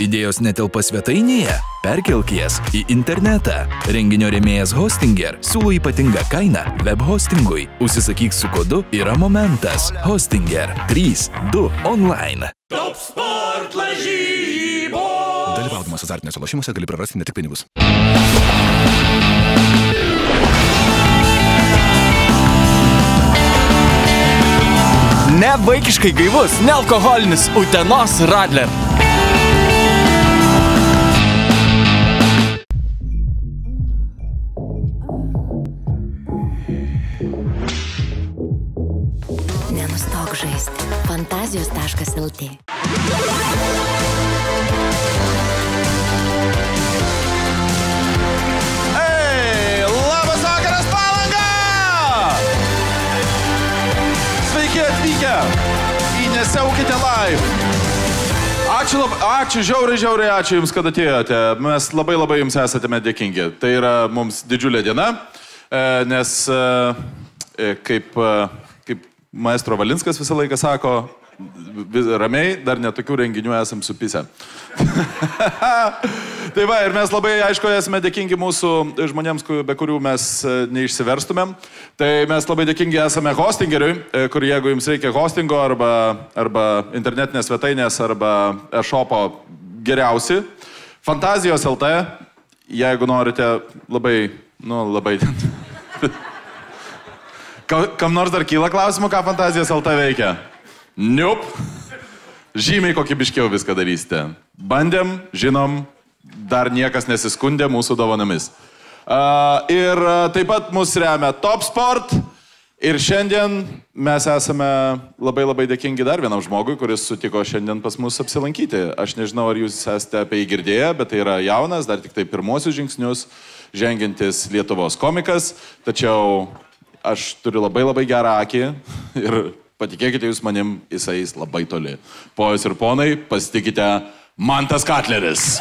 Idėjos netelpa svetainėje? Perkelk jas į internetą. Renginio rėmėjas Hostinger siūlo ypatingą kainą web hostingui. Užsisakyk su kodu yra momentas. Hostinger 3.2 online. Top sport lažybos. Dalyvaudamas azartiniuose lošimuose gali prarasti ne tik pinigus. Ne vaikiškai gaivus, nealkoholinis Utenos Radler. Sveiki atvykę į Nesiaukite live. Ačiū, lab, ačiū, žiauriai, žiauriai, ačiū Jums, kad atėjote. Mes labai labai Jums esate dėkingi. Tai yra mums didžiulė diena, e, nes e, e, kaip, kaip maestro Valinskas visą laiką sako, vis, ramiai, dar netokių renginių esam supise. tai va, ir mes labai, aišku, esame dėkingi mūsų žmonėms, be kurių mes e, neišsiverstumėm. Tai mes labai dėkingi esame hostingeriui, e, kur jeigu jums reikia hostingo arba, arba internetinės svetainės arba e-shopo geriausi. Fantazijos LT, jeigu norite labai, nu, labai. Ka- Kam nors dar kyla klausimų, ką Fantazijos LT veikia? Niup. Žymiai kokybiškiau viską darysite. Bandėm, žinom, dar niekas nesiskundė mūsų dovanomis. Uh, ir uh, taip pat mus remia Top Sport. Ir šiandien mes esame labai labai dėkingi dar vienam žmogui, kuris sutiko šiandien pas mus apsilankyti. Aš nežinau, ar jūs esate apie jį girdėję, bet tai yra jaunas, dar tik tai pirmosius žingsnius žengiantis Lietuvos komikas. Tačiau aš turiu labai labai gerą akį ir patikėkite jūs manim, jisai labai toli. Pojos ir ponai, pasitikite Mantas Katleris.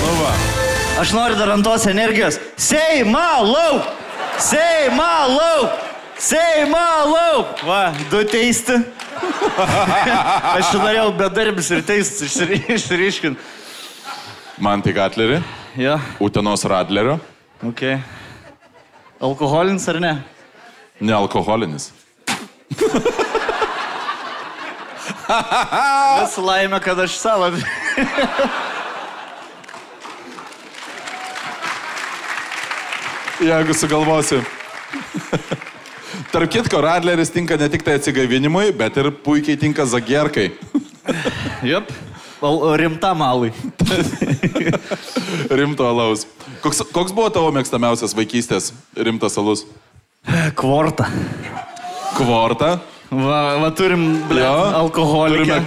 Nu. Aš noriu dar ant tos energijos. Seima lauk! Seima lauk! Seima lauk! Va, du teisti. Aš norėjau bedarbis ir teistis išsiri- išryškinti. Mantai Katlerį, Ja, Utenos Radlerio, ok. Alkoholinis ar ne? nealkoholinis. Vis laimė, kad aš savo. Jeigu sugalvosiu. Tarp kitko, Radleris tinka ne tik tai atsigaivinimui, bet ir puikiai tinka zagierkai. Jop. Rimta malai. Rimto alaus. Koks, koks buvo tavo mėgstamiausias vaikystės rimtas alus? Kvorta. Kvorta. Va, va turim, ble. Turime-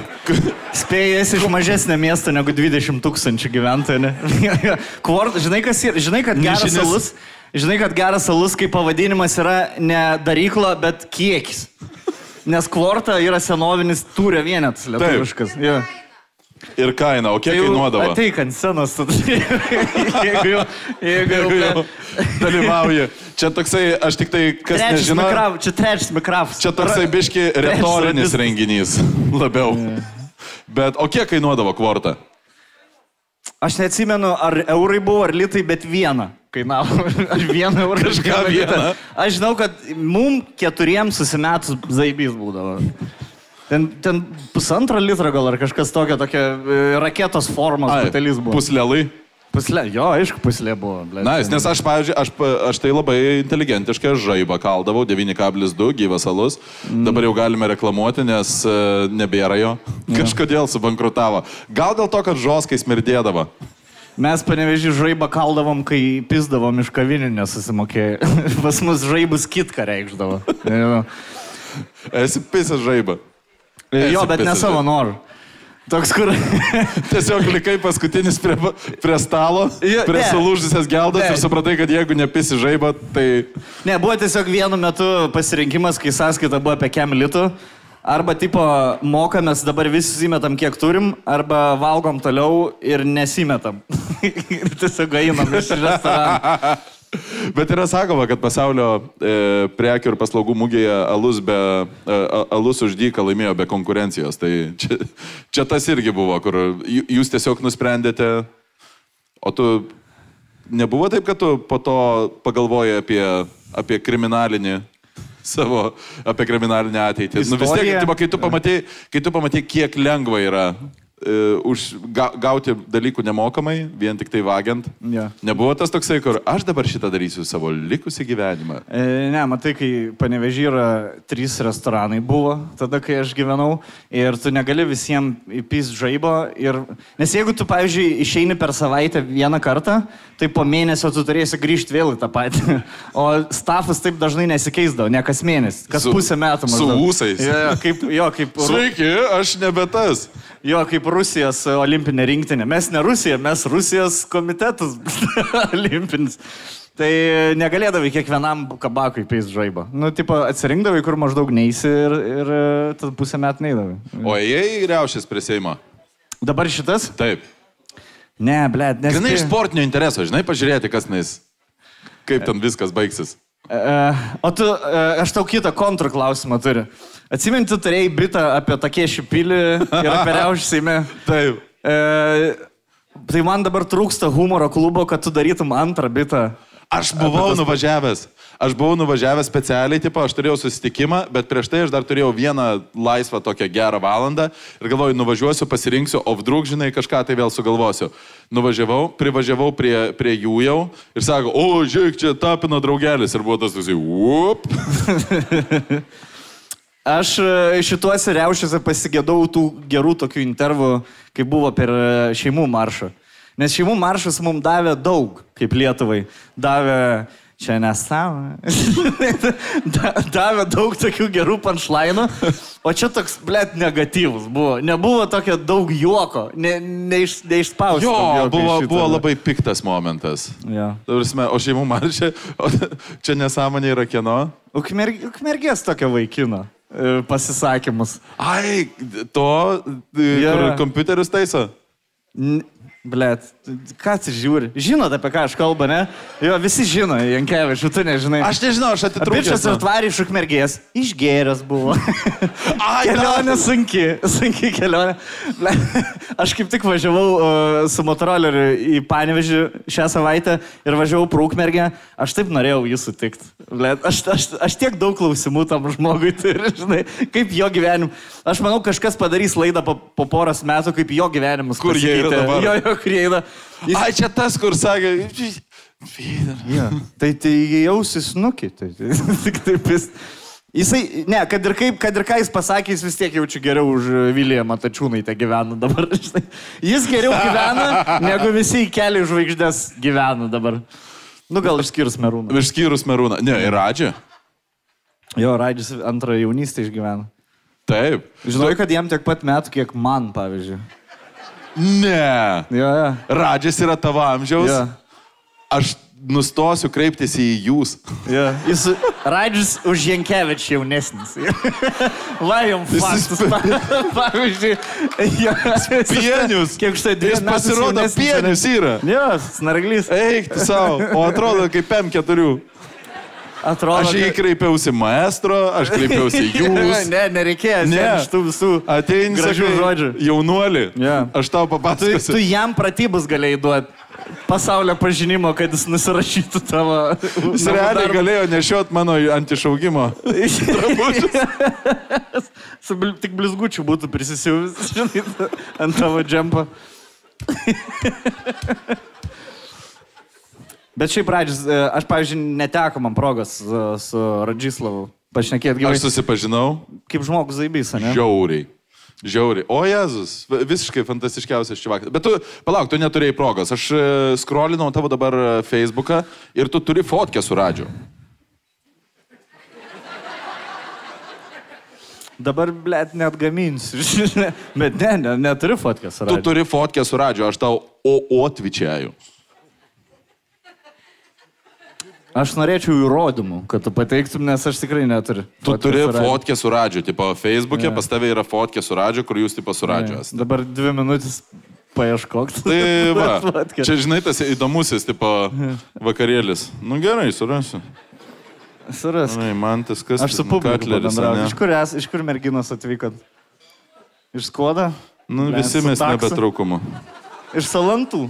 Spėjęs iš mažesnio miesto negu 20 tūkstančių gyventojų. ne? Kvorta, žinai, kas yra, žinai, kad geras Nišinis. alus, žinai, kad geras alus kaip pavadinimas yra ne darykla, bet kiekis. Nes kvorta yra senovinis tūrio vienetas lietuviškas. Jo. Ir kaina, o kiek kainuodavo? Ateik ant scenos, tada. jeigu jau, jeigu jau, jau dalyvauji. Čia toksai, aš tik tai, kas Trečias nežino, mikrofas, čia trečias mikrofas. čia toksai biški retorinis renginys. Labiau. Bet o kiek kainuodavo kvorta? Aš neatsimenu, ar eurai buvo, ar litai, bet vieną kainavo. Ar vieną eurą. Kažką vieną. Aš žinau, kad mum keturiems susimetus zaibys būdavo. Ten, ten pusantro litro gal ar kažkas tokio, tokia e, raketos formos butelis buvo. Puslelai. Puslė, jo, aišku, puslė buvo. ble. Na, nes aš, pavyzdžiui, aš, aš tai labai inteligentiškai žaibą kaldavau, 9,2 gyvas alus. Mm. Dabar jau galime reklamuoti, nes e, nebėra jo. Kažkodėl subankrutavo. Gal dėl to, kad žoskai smirdėdavo. Mes panevežį žaibą kaldavom, kai pizdavom iš kavinių nesusimokėjai. Pas mus žaibus kitką reikšdavo. Jo. Esi pisęs žaibą. Jo, Esi bet ne savo norų. Toks, kur... Tiesiog likai paskutinis prie, prie stalo, Jo, prie sulūžusias geldas Ne. ir supratai, kad jeigu nepisi žaibą, tai... Ne, buvo tiesiog vienu metu pasirinkimas, kai sąskaita buvo apie kem litų. Arba tipo mokamės dabar visi įmetam kiek turim, arba valgom toliau ir nesimetam. ir tiesiog einam iš restorano. Bet yra sakoma, kad pasaulio e, prekių ir paslaugų mūgėje alus, be, e, alus už dyką laimėjo be konkurencijos. Tai čia, čia tas irgi buvo, kur jūs tiesiog nusprendėte, o tu nebuvo taip, kad tu po to pagalvojai apie, apie kriminalinį savo, apie kriminalinę ateitį. Nu, vis tiek, Istorija. tipo, kai tu pamatai, kai tu pamatai, kiek lengva yra už, ga, gauti dalykų nemokamai, vien tik tai vagiant. Jo. Nebuvo tas toksai, kur aš dabar šitą darysiu savo likusį gyvenimą. E, ne, matai, kai panevežį yra trys restoranai buvo, tada kai aš gyvenau ir tu negali visiems įpys žaibo. Ir... Nes jeigu tu, pavyzdžiui, išeini per savaitę vieną kartą, tai po mėnesio tu turėsi grįžti vėl į tą patį. O stafas taip dažnai nesikeisdavo, ne kas mėnesį, kas Su- pusę metų. su maždaug. ūsais. Jo, jo, kaip, jo, kaip, Sveiki, aš nebe tas. jo, kaip Rusijos olimpinė rinktinė. Mes ne Rusija, mes Rusijos komitetas olimpinis. Tai negalėdavai kiekvienam kabakui peis žaibą. Nu, tipo, atsirinkdavai, kur maždaug neįsi ir, ir e, tada pusę metų neįdavai. O ėjai riaušės prie Seimo. Dabar šitas? Taip. Ne, ble, nes... Gana iš sportinio intereso, žinai, pažiūrėti, kas nais. Kaip ten viskas baigsis. Uh, o tu, uh, aš tau kitą kontrų klausimą turiu. Atsimint, tu turėjai bitą apie tokie šipilį ir apie riaušį Seime. Taip. Uh, tai man dabar trūksta humoro klubo, kad tu darytum antrą bitą. Aš buvau nuvažiavęs. Aš buvau nuvažiavęs specialiai, tipo, aš turėjau susitikimą, bet prieš tai aš dar turėjau vieną laisvą tokią gerą valandą ir galvoju, nuvažiuosiu, pasirinksiu, o vdruk, žinai, kažką tai vėl sugalvosiu. Nuvažiavau, privažiavau prie, prie jų jau ir sako, o, žiūrėk, čia tapino draugelis ir buvo tas toksai, up. Aš e, šituose riaušiuose pasigėdau tų gerų tokių intervų, kai buvo per e, šeimų maršą. Nes šeimų maršas mums davė daug, kaip Lietuvai. Davė čia nesąmonė. Da- davė daug tokių gerų panšlainų, o čia toks, blėt, negatyvus buvo. Nebuvo tokio daug juoko, ne, neiš, neišspausti. Jo, buvo, buvo labai piktas momentas. Ja. Ta prasme, O šeimų maršė, čia nesąmonė yra kieno? Ukmer, ukmergės tokio vaikino pasisakymus. Ai, to, yeah. Kur kompiuterius taiso? N- Blet, ką tu žiūri? Žinot, apie ką aš kalbu, ne? Jo, visi žino, Jankievičiu, tu nežinai. Aš nežinau, aš Bičias atitrūkęs. ir tvari iš ukmergės. Išgėręs buvo. Ai, kelionė sunki, sunki kelionė. Aš kaip tik važiavau uh, su motoroleriu į Panevežį šią savaitę ir važiavau pro ukmergę. Aš taip norėjau jį sutikti. Aš, aš, aš tiek daug klausimų tam žmogui turiu, žinai, kaip jo gyvenim. Aš manau, kažkas padarys laidą po, po poros metų, kaip jo gyvenimas. Kur jie yra pasikeitė. dabar? Jo, jo, kur jie yra. Jis... Ai, čia tas, kur sakė. Ja. Tai tai jausis nuki. Tai, tai, tik taip jis. Jisai, ne, kad ir, kaip, kad ir ką jis pasakė, jis vis tiek jaučiu geriau už Viliją Matačiūnaitę gyvena dabar. žinai. Jis geriau gyvena, negu visi į kelią žvaigždės gyvena dabar. Nu gal išskyrus Merūną. Išskyrus Merūną. Ne, ir Radži. Jo, Raidžis antrą jaunystę išgyvena. Taip. Žinau, kad jam tiek pat metų, kiek man, pavyzdžiui. Ne. Jo, jo. Radžis yra tavo amžiaus. Jo. Aš nustosiu kreiptis į jūs. Jo. Jis Raidžis už Jankievičių jaunesnis. Faktas. pa- Pavyzdžiui, jo. Pienius. Kiek štai dvi Jis pasirodo pienius yra. Jo, snarglys. Eik tu savo. O atrodo kaip M4. Atrodo, Aš jį kreipiausi maestro, aš kreipiausi jūs. ne, nereikėjo. Ne. Iš tų visų Ateini, gražių žodžių. Jaunuoli. Jo. Aš tau Tu, papasakosiu. tu jam pratybus galėjai duoti. Pasaulio pažinimo, kad jis nusirašytų tavo. Jis realiai galėjo nešiot mano antišaugimo. Su bl tik blizgučiu būtų prisisiūvis, žinai, ant tavo džempo. Bet šiaip Radžis, e, aš, pavyzdžiui, neteko man progos su, su Radžislavu pašnekėti. Aš susipažinau. Kaip žmogus zaibys, ne? Žiauriai. Žiauriai. O Jėzus, v- visiškai fantastiškiausias čivakas. Bet tu, palauk, tu neturėjai progos. Aš e, skrolinau tavo dabar e, Facebooką ir tu turi fotkę su Radžiu. Dabar, blėt, net gaminsiu. Bet ne, ne, neturiu fotkės. Tu turi fotkę su Radžiu, aš tau o otvičiaju. Aš norėčiau įrodymų, kad tu pateiktum, nes aš tikrai neturiu. Tu Fotkės turi fotkę su radžiu, tipo Facebook'e, Jo. pas tave yra fotkė su radžiu, kur jūs tipo su radžiu esate. Dabar dvi minutės paieškok. Tai va, čia žinai tas įdomusis, tipo vakarėlis. Nu gerai, surasiu. Suras. Žinai, man tas kas. Aš su publika Katleris, bendrauju. ane? Iš kur, es, iš kur merginos atvykot? Iš Skoda? Nu, Blet, visi mes nebetraukumu. Iš Salantų?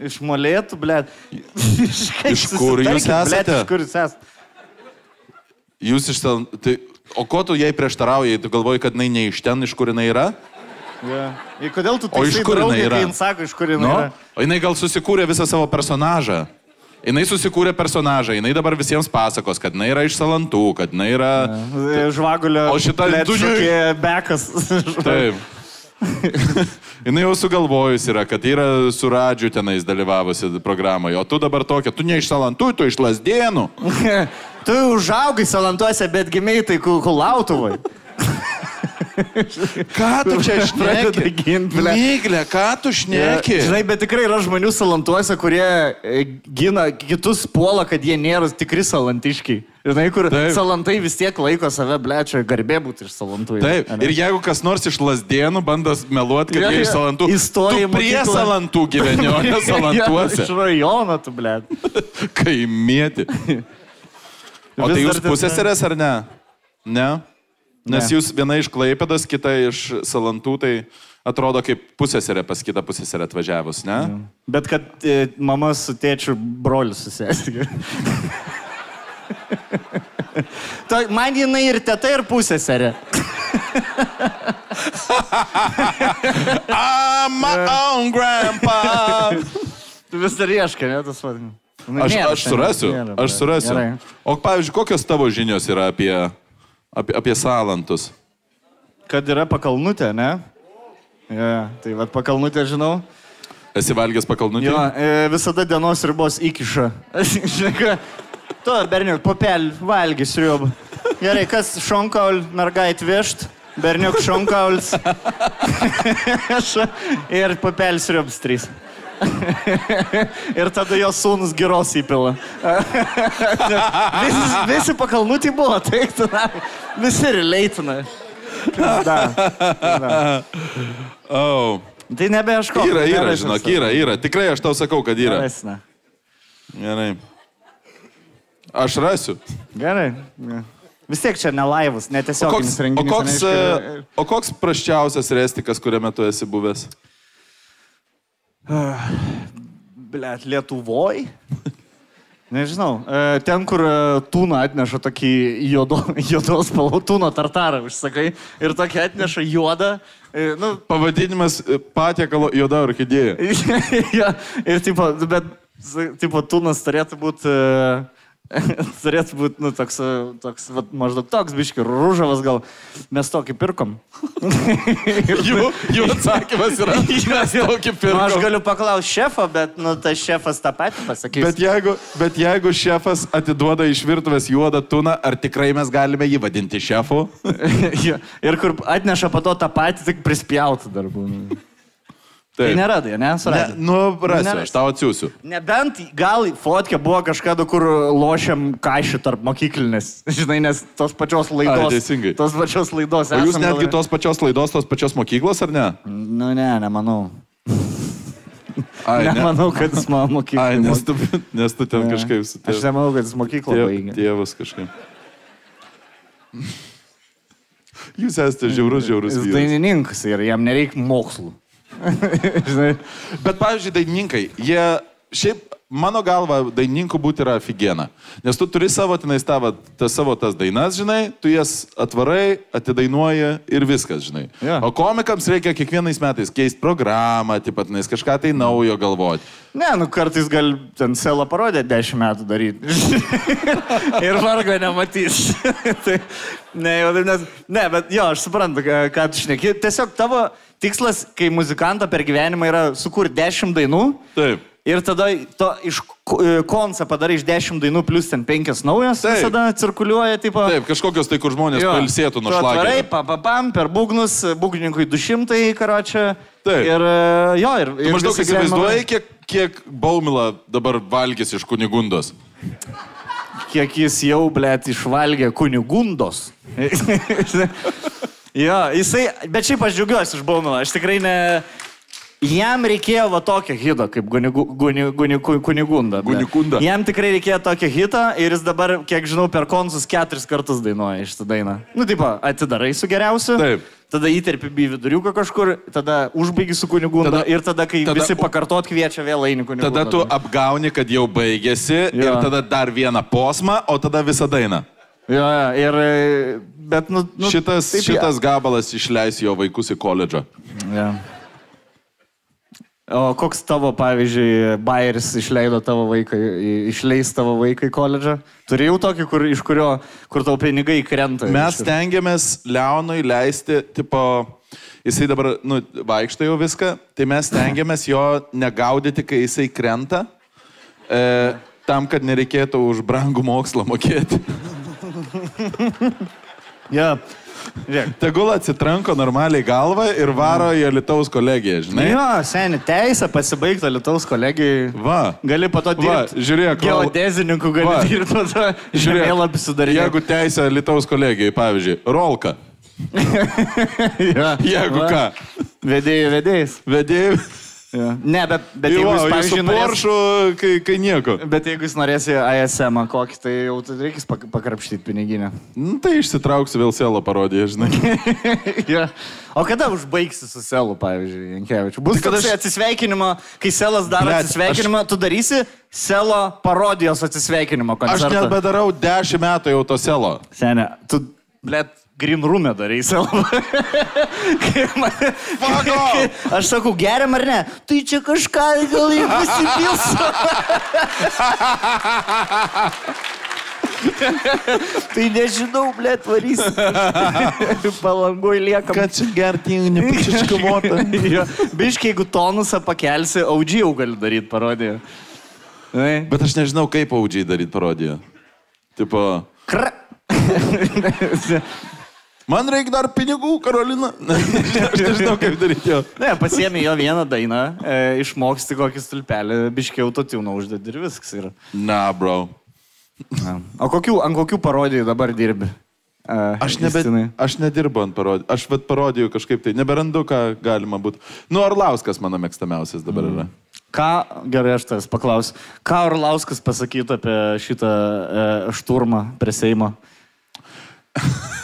Iš Molėtų, ble. Iš, Iš kur jūs esate? Iš kur jūs esate? Jūs iš ten... Tai, o ko tu jai prieštarauji? Tu galvoji, kad jinai ne iš ten, iš kur jinai yra? Ja. Ir kodėl tu O iš kur jinai yra? jin sako, iš kur jinai Nu, yra? o jinai gal susikūrė visą savo personažą. Jinai susikūrė personažą, jinai dabar visiems pasakos, kad jinai yra iš salantų, kad jinai yra... Žvagulio. O šokėja Bekas. Taip. jinai jau sugalvojus yra, kad yra su radžiu tenais dalyvavusi programoje, o tu dabar tokia, tu ne iš salantų, tu iš lasdienų. tu užaugai Salantuose, bet gimiai tai Kulautuvai. Ką tu čia šneki? Myglė, ką tu šneki? Žinai, bet tikrai yra žmonių salantuose, kurie e, gina kitus puola, kad jie nėra tikri salantiškiai. Žinai, kur Taip. Salantai vis tiek laiko save, blečia, garbė būti iš salantų. Taip, ir jeigu kas nors iš lasdienų bandas meluoti, kad Jo, jie iš salantų, Įstoja tu į prie mokyklą. salantų gyveni, o ne salantuose. Iš rajono, tu, ble. Kaimėti. O tai jūs pusėserės ar ne? Ne? Nes Ne. jūs viena iš Klaipėdas, kita iš salantų, tai atrodo kaip pusėserė pas kitą pusėserę atvažiavus, ne? Bet kad e, mama su tėčiu broliu susėsti. Ta, man jinai ir teta, ir pusėserė. I'm my own grandpa. Tu vis dar ieškai, ne tas vadinamas. Aš, aš surasiu, aš surasiu. O pavyzdžiui, kokios tavo žinios yra apie, apie, apie salantus? Kad yra pakalnutė, ne? Ja, tai vad pakalnutė žinau. Esi valgęs pakalnutį? Jo, e, visada dienos ribos įkiša. Tu, berniuk, popel, valgys riubą. Gerai, kas šonkaul mergait viešt? Berniuk šonkaulis. ir papelis riubs trys. ir tada jos sūnus geros įpila. visi, visi pakalnutį buvo, taip, tada. Visi releitina. Da, da. Oh. Tai nebeieškok. Yra, yra, žinok, yra, yra. Tikrai aš tau sakau, kad yra. Rasime. Gerai. Aš rasiu. Gerai. Vis tiek čia ne laivas, O netiesioginis koks, o, renginys. koks, e, iš- o koks praščiausias restikas, kuriame tu esi buvęs? Blet, Lietuvoj? Nežinau. E, Ten, kur e, tūną atneša tokį juodo, juodos spalvų tūno tartarą, užsakai, ir tokį atneša juodą. e, Nu, Pavadinimas e, patiekalo juoda orchidėja. ja, ir tipo, bet, tipo, tūnas turėtų būti... Turėtų būti, nu, toks, e, toks vat, maždaug toks, biški, rūžavas gal. Mes tokį pirkom. Jų, jų atsakymas yra, mes tokį Nu, aš galiu paklausti šefo, bet, nu, tas šefas tą patį pasakys. Bet jeigu, bet jeigu šefas atiduoda iš virtuvės juodą tuną, ar tikrai mes galime jį vadinti šefu? Ir kur atneša po to tą patį, tik prispjautų darbų. Tai nėra, tai ne, Ne, suradai. nu, rasiu, Nerasi. aš tau atsiųsiu. Nebent gal fotkė buvo kažkada, kur lošiam kažį tarp mokyklinės. Žinai, nes tos pačios laidos. Ai, teisingai. Tos pačios laidos. O jūs netgi gal- tos pačios laidos, tos pačios mokyklos, ar ne? Nu, ne, nemanau. Ai, ne. Nemanau, kad jis mano mokyklą. Ai, nes tu, nes tu ten kažkaip su Aš nemanau, kad jis mokyklą baigė. Tėvas kažkaip. Jūs esate žiaurus, žiaurus. Jis vyras. dainininkas ir jam nereikia mokslų. Žinai, Bet, pavyzdžiui, dainininkai, jie šiaip, mano galva, dainininkų būti yra aфиgena. Nes tu turi savo tenais tavo, tas savo tas dainas, žinai, tu jas atvarai, atidainuoji ir viskas, žinai. Jo. O komikams reikia kiekvienais metais keisti programą, taip pat, nes kažką tai naujo galvoti. Ne, nu kartais gal ten selą parodė 10 metų daryti. ir vargo nematys. tai, ne, jau nes, ne, bet jo, aš suprantu, ką, tu šneki. Tiesiog tavo tikslas, kai muzikantą per gyvenimą yra sukurti 10 dainų. Taip. Ir tada to iš e, konsa padarai iš 10 dainų plus ten 5 naujos. Taip. Visada cirkuliuoja, tipo. Taip, kažkokios tai, kur žmonės pailsėtų nuo Tu atvarai, šlagio. pa, pa, pam, per būgnus, būgnininkui 200, karočią. Taip. Ir e, jo, ir... Tu ir maždaug įsivaizduoji, kiek, kiek baumila dabar valgys iš kunigundos. kiek jis jau, blėt, išvalgė kunigundos. jo, jisai, bet šiaip aš džiaugiuosi iš Bauno, aš tikrai ne... Jam reikėjo va tokio hito, kaip gunigu, guni, guni, kunigunda. blet. Gunikunda. Jam tikrai reikėjo tokio hito ir jis dabar, kiek žinau, per konsus keturis kartus dainuoja šitą dainą. Nu, taip, atidarai su geriausiu. Taip. Tada įterpi į viduriuką kažkur, tada užbaigi su kunigunda Tada- ir tada, kai tada- visi pakartot kviečia vėl eini kunigunda. Tada tu apgauni, kad jau baigėsi Jo. ir tada dar vieną posmą, o tada visą dainą. Jo, jo, ir... Bet, nu... nu Šitas, taip, šitas gabalas išleis jo vaikus į koledžą. Ja. O koks tavo, pavyzdžiui, Bayeris išleido tavo vaiką, išleis tavo vaiką į koledžą? Turėjau tokį, kur, iš kurio, kur tavo pinigai krenta. Mes Iš- tengiamės Leonui leisti, tipo, jisai dabar, nu, vaikšto jau viską, tai mes tengiamės jo negaudyti, kai jisai krenta, e, tam, kad nereikėtų už brangų mokslą mokėti. Ja. Žiūrėk. Tegul atsitranko normaliai galvą ir varo į Lietuvos kolegiją, žinai? Jo, seniai, teisę pasibaigti Lietuvos kolegijai. Va. Gali po to Va, dirbti. žiūrėk, kol- Geodezininkų gali Va. dirbti po to. Žemėlapį sudaryti. Jeigu teisė Lietuvos kolegijai, pavyzdžiui, rolka. ja. Jeigu Va. ką, Vedėjai, vedėjais. vedėjai. Ja. Ne, bet, bet Jo, jeigu jis, pavyzdžiui, norės... Porsche, kai, kai nieko. Bet jeigu jis norės ASM kokį, tai jau tai reikės pak- pakrapštyti piniginę. Nu, tai išsitrauksiu vėl selo parodiją, žinai. ja. O kada užbaigsi su selu, pavyzdžiui, Jankievičiu? Bus Tai aš- atsisveikinimo, kai selas daro Blet, atsisveikinimą, tu darysi selo parodijos atsisveikinimo Aš koncertą. nebedarau dešimt metų jau to selo. Senė, tu, blėt, Green Room'e darai kai- Aš sakau, geriam ar ne? Tai čia kažką gal į pasipilsiu. tai nežinau, blėt, varys. Palangoj lieka. Kad čia gerti nepačiškamota. Biškai, jeigu tonusą pakelsi, audžiai jau gali daryti parodiją. Bet aš nežinau, kaip audžiai daryti parodiją. Tipo, Kra. Man reikia dar pinigų, Karolina. aš nežinau, kaip daryti jo. Ne, pasiemi jo vieną dainą, e, išmoksti kokį stulpelį, biškiau to tūno uždedi ir viskas yra. Na, bro. Na. O kokių, ant kokių parodijų dabar dirbi? E, Aš, nebe, Justinai? aš nedirbu ant parodijų. Aš vat parodijų kažkaip tai neberandu, ką galima būtų. Nu, Orlauskas mano mėgstamiausias dabar yra. Ką, gerai, aš tas paklausiu. Ką Orlauskas pasakytų apie šitą e, šturmą prie Seimo?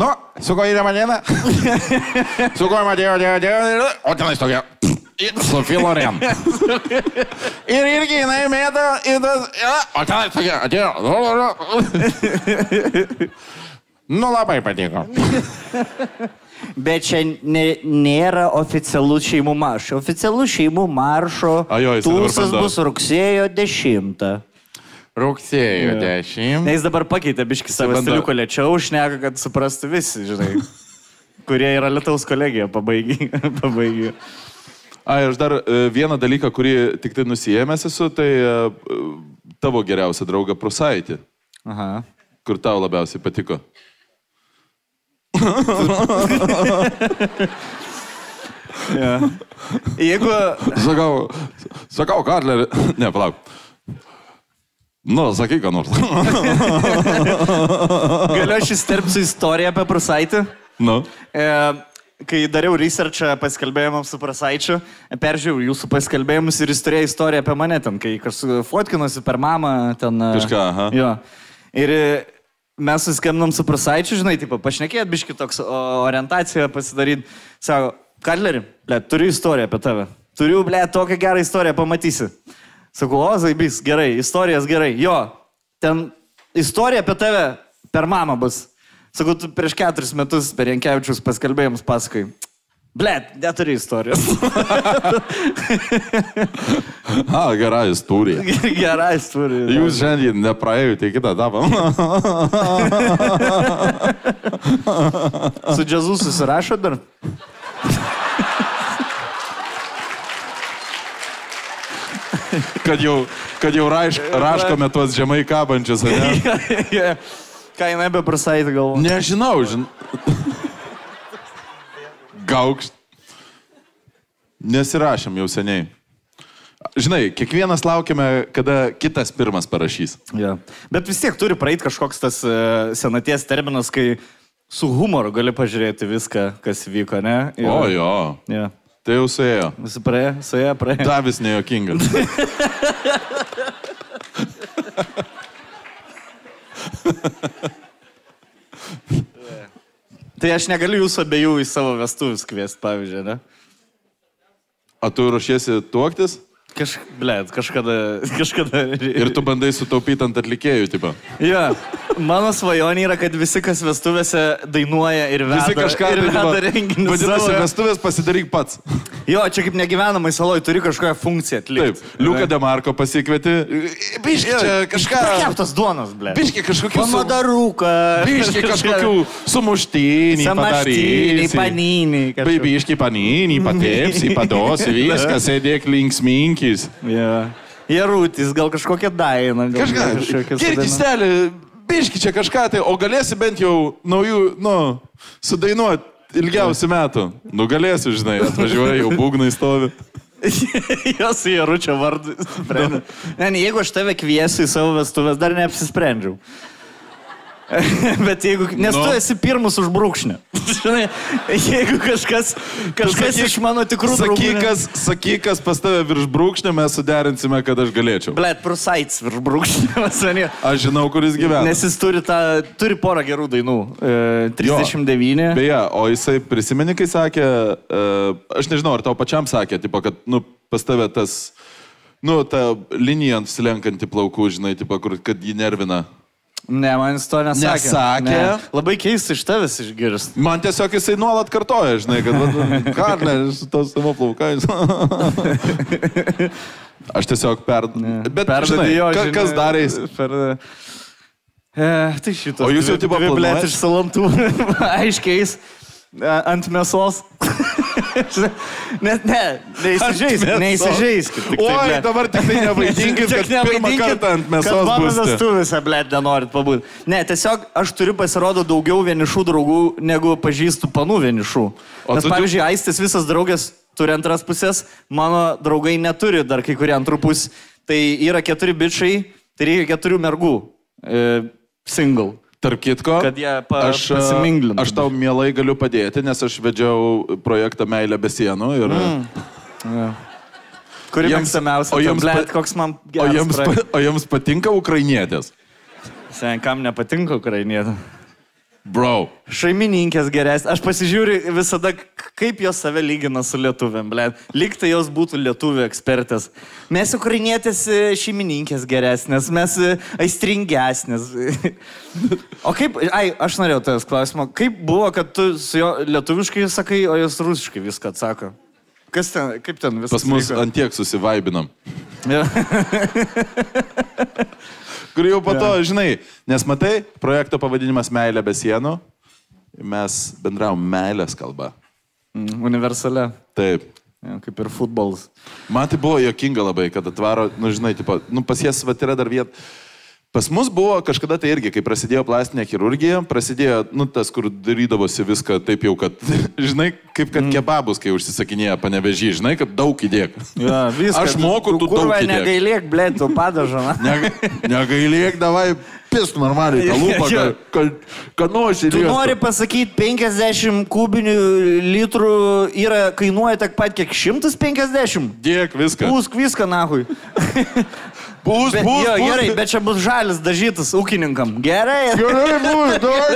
Nu, su ko įdė manėna? su ko matėjo, atėjo, atėjo, o tenais tokia. Su Filoren. Ir irgi jinai mėta į tas. O tenais tokia, atėjo. Nu, labai patiko. Bet čia ne, nėra oficialus šeimų maršo. Oficialus šeimų maršo A, jo, tūsas bus rugsėjo 10. Rugsėjo 10. Ne, jis dabar pakeitė biškį savo bando- stiliuką lėčiau, šneka, kad suprastų visi, žinai. kurie yra Lietuvos kolegija, pabaigi. pabaigi. Ai, aš dar e, vieną dalyką, kurį tik tai nusijėmęs esu, tai e, tavo geriausia drauga Prusaitė, Aha. kur tau labiausiai patiko. Ja. Jeigu... Sakau, sakau, Karlerį. Ne, palauk. Nu, sakyk, ką nors. Galiu aš įsterpsiu istoriją apie Prusaitį. nu. E, kai dariau researchą paskelbėjimams su Prasaičiu, peržiūrėjau jūsų paskelbėjimus ir jis turėjo istoriją apie mane ten, kai kažkas fotkinosi per mamą ten. e, Kažką, aha. Jo. Ir e, mes suskambinam su Prasaičiu, žinai, taip, pašnekėt biški toks orientaciją pasidaryti. Sako, Kadleri, ble, turiu istoriją apie tave. Turiu, ble, tokią gerą istoriją, pamatysi. Sakau, o, Zaibys, gerai, istorijas gerai. Jo, ten istorija apie tave per mamą bus. Sakau, tu prieš keturis metus per Jankievičius paskalbėjimus pasakai. Blet, neturi istorijos. A, gera istorija. Gerai istorija. Jūs šiandien nepraėjote kitą etapą. Su džiazu susirašo dar? kad jau, kad jau raš, raškome tuos žemai kabančius, ne? Ką jinai be prasaitį galvo? Nežinau, žin. Gaukšt. Nesirašėm jau seniai. Žinai, kiekvienas laukiame, kada kitas pirmas parašys. Ja. Bet vis tiek turi praeiti kažkoks tas uh, senaties terminas, kai su humoru gali pažiūrėti viską, kas vyko, ne? Ir- O jo, Ja. Tai jau suėjo. Visi praėjo, suėjo, praėjo. Davis nejokingas. Tai aš negaliu jūsų abiejų į savo vestuvus kviesti, pavyzdžiui, ne? O tu ruošiesi tuoktis Kaž, blėt, kažkada, kažkada. ir tu bandai sutaupyti ant atlikėjų, tipo. Ja, mano svajonė yra, kad visi, kas vestuvėse dainuoja ir veda, Visi kažką ir veda renginius. Vadinasi, vestuvės pasidaryk pats. Jo, čia kaip negyvenamai saloj, turi kažkokią funkciją Taip, atlikti. Liuką Demarko pasikvieti. Biški čia kažką. Pakeptas duonas, blėt. Biški kažkokių. Pamadaruką. Biški kažkokių sumuštinį. Samaštiniai, paniniai. kažkokie. Baibiški paninį, patepsi, padosi, viskas, sėdėk linksminkis. Ja. Jerutis, gal kažkokia daina. gal Kažką. kažkokia Girdi sudainuoja. stelį, biški čia kažką tai, o galėsi bent jau naujų, nu, sudainuoti ilgiausių metų. Nu galėsi, žinai, atvažiuoji, jau būgnai stovi. Jos į Jaručio vardą. sprendė. Ne, ne, jeigu aš tave kviesiu į savo vestuvės, dar neapsisprendžiau. Bet jeigu, nes Nu. tu esi pirmas už brūkšnį. Žinai, jeigu kažkas, kažkas sakyk- iš mano tikrų draugų. ne- Sakykas, sakykas pas tave virš brūkšnio, mes suderinsime, kad aš galėčiau. Blet, prusaits virš brūkšnio. Aš žinau, kuris gyvena. Nes jis turi, tą, turi porą gerų dainų. E, 39. Beje, o jisai prisimeni, kai sakė, uh, aš nežinau, ar tau pačiam sakė, tipo, kad, nu, pas tave tas, nu, ta linija ant slenkanti plaukų, žinai, tipo, kur, kad jį nervina. Ne, man jis to nesakė. Nesakė? Ne. Labai keista iš tavęs išgirsti. Man tiesiog jisai nuolat kartoja, žinai, kad, Karlė, su to savo plaukais. aš tiesiog per... Bet, žinai, ka, kas darės? Per... E, tai šitas. O jūs jau tipo planuojat? iš salantų aiškiais e, ant mėsos. Net ne, neįsižeiskit, neįsižeiskit. Oi, dabar tik tai nevaidinkit, kad pirmą kartą ant mėsos mano būsite. vestuvėse, blėt, nenorit pabūti. Ne, tiesiog aš turiu pasirodo daugiau vienišų draugų, negu pažįstu panų vienišų. Nes, tu- tu- pavyzdžiui, Aistis visas draugas turi antras pusės, mano draugai neturi dar kai kurie antrų pusės. Tai yra keturi bičiai, tai reikia keturių mergų. E, single. Tarp kitko, pa- aš, pasiminglintų. aš tau mielai galiu padėti, nes aš vedžiau projektą Meilė be sienų ir... Mm. Kuri Jiems- mėgstamiausia? o O jiems jums, blėt, koks man O geras. jums, projektas. pa, o jums patinka ukrainietės? Sen, kam nepatinka ukrainietė? Bro. Šeimininkės geresnės. Aš pasižiūriu visada, kaip jos save lygina su lietuviam, ble. Lyg tai jos būtų lietuvių ekspertės. Mes ukrainietės e, šeimininkės geresnės, mes e, aistringesnės. o kaip, ai, aš norėjau tavęs klausimą, kaip buvo, kad tu su jo lietuviškai sakai, o jos rusiškai viską atsako? Kas ten, kaip ten viskas? Pas mus vyko? antiek susivaibinam. Kur jau po to, žinai, nes matai, projekto pavadinimas Meilė be sienų. Mes bendravom meilės kalbą. Mm, Universalia. Taip. Ja, kaip ir futbolas. Man tai buvo jokinga labai, kad atvaro, nu žinai, tipo, nu pas jas vat yra dar vieta. Pas mus buvo kažkada tai irgi, kai prasidėjo plastinė chirurgija, prasidėjo, nu, tas, kur darydavosi viską taip jau, kad, žinai, kaip kad kebabus, kai užsisakinėja panevežį, žinai, kad daug įdėk. Ja, viskas. Aš moku, tu daug įdėk. negailėk, blė, tu padažą. na. Nega, negailėk, davai, pist normaliai, tą lūpą, kad, kad, kad nuoširdžiai. Tu nori pasakyti, 50 kubinių litrų yra, kainuoja tiek pat, kiek 150? Dėk viską. Pūsk viską, nahui. Bus, Bet, bus, jo, bus. gerai, bet čia bus žalis dažytas ūkininkam. Gerai. Gerai, bus, davai,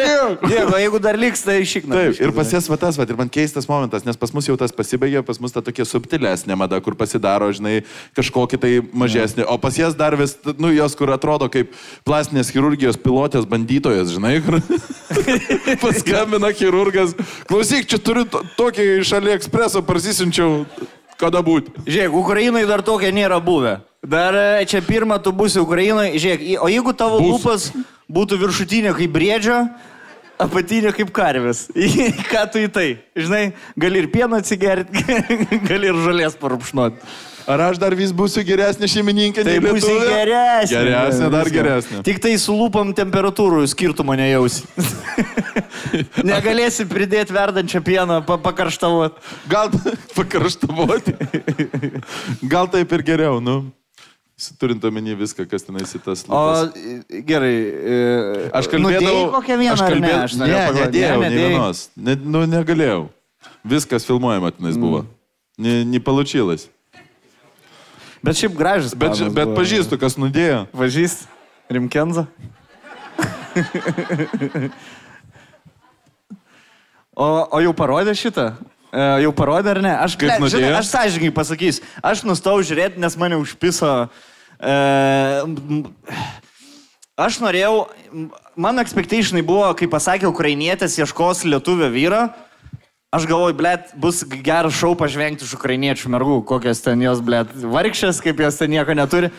dėk. Jeigu, dar liks, tai išikna. Taip, ir pas jas va tas, va, ir man keistas momentas, nes pas mus jau tas pasibaigė, pas mus ta tokia subtilesnė mada, kur pasidaro, žinai, kažkokį tai mažesnį, o pas jas dar vis, nu, jos, kur atrodo kaip plastinės chirurgijos pilotės bandytojas, žinai, kur paskambina chirurgas, klausyk, čia turiu to- tokį iš AliExpreso parsisinčiau, kada būti. Žiūrėk, Ukrainai dar tokia nėra buvę. Dar e, čia pirmą tu būsi Ukrainai. Žiūrėk, o jeigu tavo Bus. lūpas būtų viršutinė kaip briedžio, apatinė kaip karvės. Ką tu į tai? Žinai, gali ir pieną atsigerti, gali ir žolės parupšnoti. Ar aš dar vis būsiu geresnė šeimininkė? Tai lietuvė? geresnė. Geresnė, dar geresnė. Tik tai su lūpom temperatūrų skirtumo nejausi. Negalėsi pridėti verdančią pieną, pa pakarštavot. Gal pakarštavoti. Gal taip ir geriau, nu. Turint omeny viską, kas tenais į tas O lūpas. e, gerai. e, Aš nudėjai kokią vieną aš ar ne? Aš Ne, nedėjau, ne, nedėjai. vienos. Ne, nu, negalėjau. Viskas filmuojama tenais buvo. Ne, nepalučylas. Bet šiaip gražus. Bet, planas bet pažįstu, kas nudėjo. Pažįst? Rimkenza? o, o jau parodė šitą? E, jau parodė ar ne? Aš, Kaip ble, žinai, nudėjo? aš sąžininkai pasakysiu. Aš nustau žiūrėti, nes mane užpiso. E, m- aš norėjau, m- mano expectationai buvo, kai pasakė ukrainietės ieškos lietuvio vyro. Aš galvoju, blėt, bus geras šau pažvengti iš ukrainiečių mergų, kokias ten jos, blėt, vargšės, kaip jos ten nieko neturi.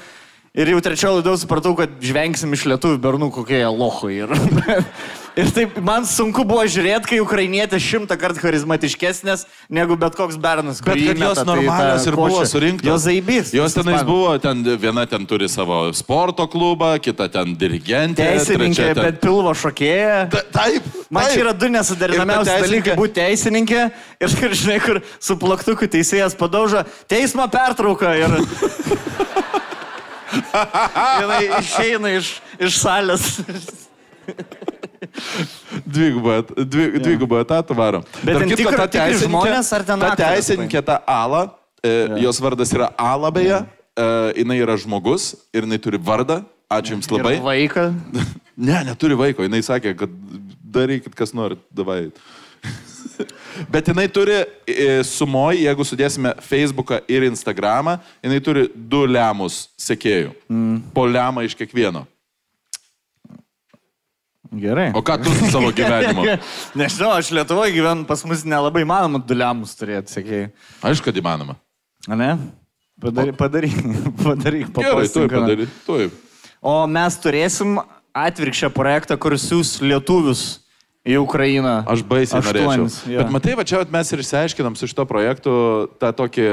Ir jau trečiojo laidau supratau, kad žvengsim iš lietuvių bernų, kokie jie lohai. Ir, ir taip man sunku buvo žiūrėti, kai ukrainietė šimtą kartų charizmatiškesnės negu bet koks bernas. Bet kad jos tai normalios tą ir buvo surinktos. Jos zaibys. Jos tenais buvo, ten, viena ten turi savo sporto klubą, kita ten dirigentė. Teisininkė, ten... bet pilvo šokėja. Ta- Taip. Man taip. čia yra du nesuderinamiausi teisininkė- dalykai - būti teisininkė ir, ir žinai, kur su plaktuku teisėjas padaužo teismo pertrauką ir... Jinai išeina iš, iš salės. Dvigubą, dvi, dvigubą etatą varo. Bet tikra- ta tikri teisininkė- žmonės ar ten Ta teisininkė, ta Ala, e, jos vardas yra Ala beje, e, jinai yra žmogus ir jinai turi vardą. Ačiū Jums labai. Ir vaiką. Ne, neturi vaiko, jinai sakė, kad darykit kas norit, davai. Bet jinai turi e, sumoj, jeigu sudėsime Facebooką ir Instagramą, jinai turi du lemus sekėjų. Mm. Po lemą iš kiekvieno. Gerai. O ką tu su savo gyvenimu? Nežinau, aš Lietuvoje gyvenu, pas mus nelabai manoma duliamus turėti, sakėjai. Aišku, kad įmanoma. A ne? Padaryk, padaryk, padaryk, papastink, ką. padarai. Taip. O mes turėsim atvirkščią projektą, kur siūs lietuvius į Ukrainą. Aš baisiai norėčiau. Aštuonis, jo. Bet matai, va čia mes ir išsiaiškinam su šito projektu tą tokį,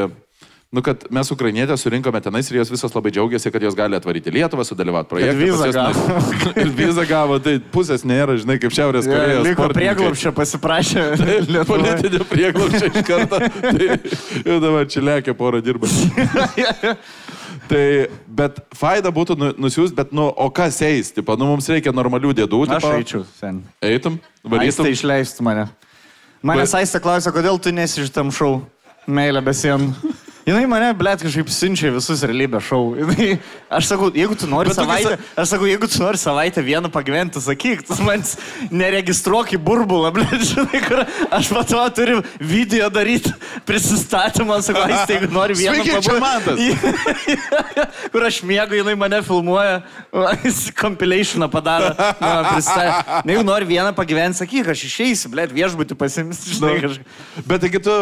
nu, kad mes ukrainietę surinkome tenais ir jos visos labai džiaugiasi, kad jos gali atvaryti Lietuvą, sudalyvauti projekte. vizą Pas jas gavo. Ir vizą gavo, tai pusės nėra, žinai, kaip Šiaurės Ja, Korejos. Liko prieglapščio pasiprašė. Lietuvoje. Politinė prieglapščia iš karto. Tai jau dabar čia lėkia porą dirba. Tai, bet faida būtų nu, nusiųsti, bet, nu, o kas eis? Tipo, nu, mums reikia normalių dėdų. Aš tipo. eičiau, sen. Eitum, varytum. išleistų mane. Manęs Bet- Aistė klausė, kodėl tu nesi šitam šau. Meilė be sienų. Jinai mane, blėt, kažkaip siunčia visus realybės šou. Jinai, aš sakau, jeigu tu nori Bet tu savaitę, visa- aš sakau, jeigu tu nori savaitę vieną pagyventi, sakyk, tu man neregistruok į burbulą, blėt, žinai, kur aš matau, turiu video daryti prisistatymą, sakau, Aistė, jeigu nori vieną Mantas. kur aš mėgau, jinai mane filmuoja, jis compilationą padaro. Na, pristatė. Na, jeigu nori vieną pagyventi, sakyk, aš išeisiu, blėt, viešbutį pasims, žinai, Nu. kažką. Bet taigi tu,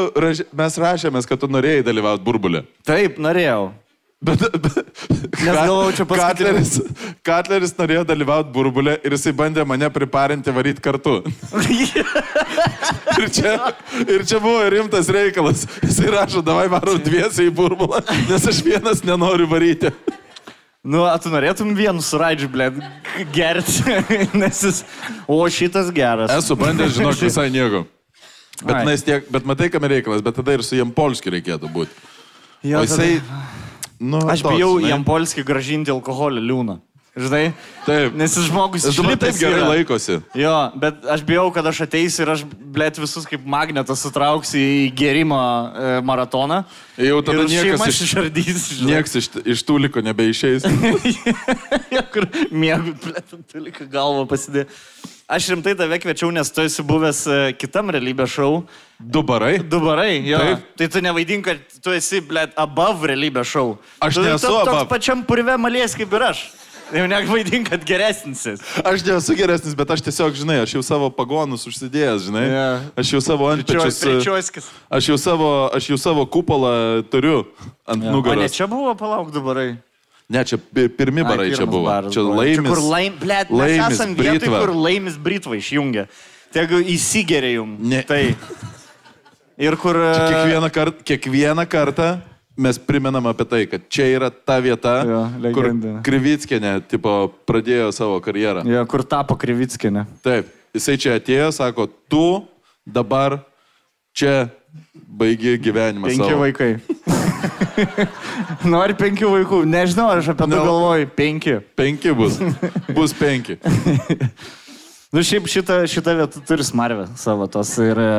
mes rašėmės, kad tu norėjai dalyvauti burbulė. Taip, norėjau. Bet, bet Nes galvojau, čia paskutinį- Katleris, Katleris norėjo dalyvauti burbulė ir jisai bandė mane priparinti varyti kartu. Ir čia, ir čia buvo rimtas reikalas. Jisai rašo, davai varom dviesiai į burbulą, nes aš vienas nenoriu varyti. Nu, tu norėtum vienu suraidžiu, blėt, gerti, nes jis... O šitas geras. Esu bandęs, žinok, visai nieko. Bet, nais tiek, bet matai, kam reikalas, bet tada ir su jam polskiu reikėtų būti. Jo, O jisai... Nu, Aš toks, bijau žinai. jam polskiai gražinti alkoholį liūną. Žinai? Taip. Nes jis žmogus Jis dabar taip gerai yra. laikosi. Jo, bet aš bijau, kad aš ateisiu ir aš, blėt, visus kaip magnetas sutrauksiu į gerimo e, maratoną. Jau tada niekas iš- išardys. Niekas iš, iš tų liko nebeišeis. Jo, kur mėgų, blėt, tu lik galvą pasidė. Aš rimtai tave kviečiau, nes tu esi buvęs e, kitam realybės šou. Du barai. Du barai, jo. Taip. Tai tu nevaidink, kad tu esi, blėt, above realybės šou. Aš tu, nesu tu. Toks pačiam purve malės kaip ir aš. Jau nevaidink, kad geresnis. Aš nesu geresnis, bet aš tiesiog, žinai, aš jau savo pagonus užsidėjęs, žinai. Jo. Aš jau savo antpečius. Aš jau savo, aš jau savo kupolą turiu ant O ne nugaros. čia buvo, palauk, du barai. Ne, čia pi- pirmi barai Ai, čia buvo. baras Čia laimis. Čia kur laim, blėt, mes laimis esam vietoj, Britva. kur laimis Britva išjungia. Tegu įsigeria jum. Ne. Tai. Ir kur... Čia e, Kiekvieną, kart, kiekvieną kartą mes primenam apie tai, kad čia yra ta vieta, Jo, kur legendinė. Krivitskinė, tipo, pradėjo savo karjerą. Jo, kur tapo Krivitskinė. Taip, jisai čia atėjo, sako, tu dabar čia baigi gyvenimą. Penki savo. vaikai. Nori penkių vaikų. Nežinau, aš apie tai No. galvoju. Penki. Penki bus. Bus penki. Nu, šiaip šitą, šitą vietą turi smarvę savo tos ir e,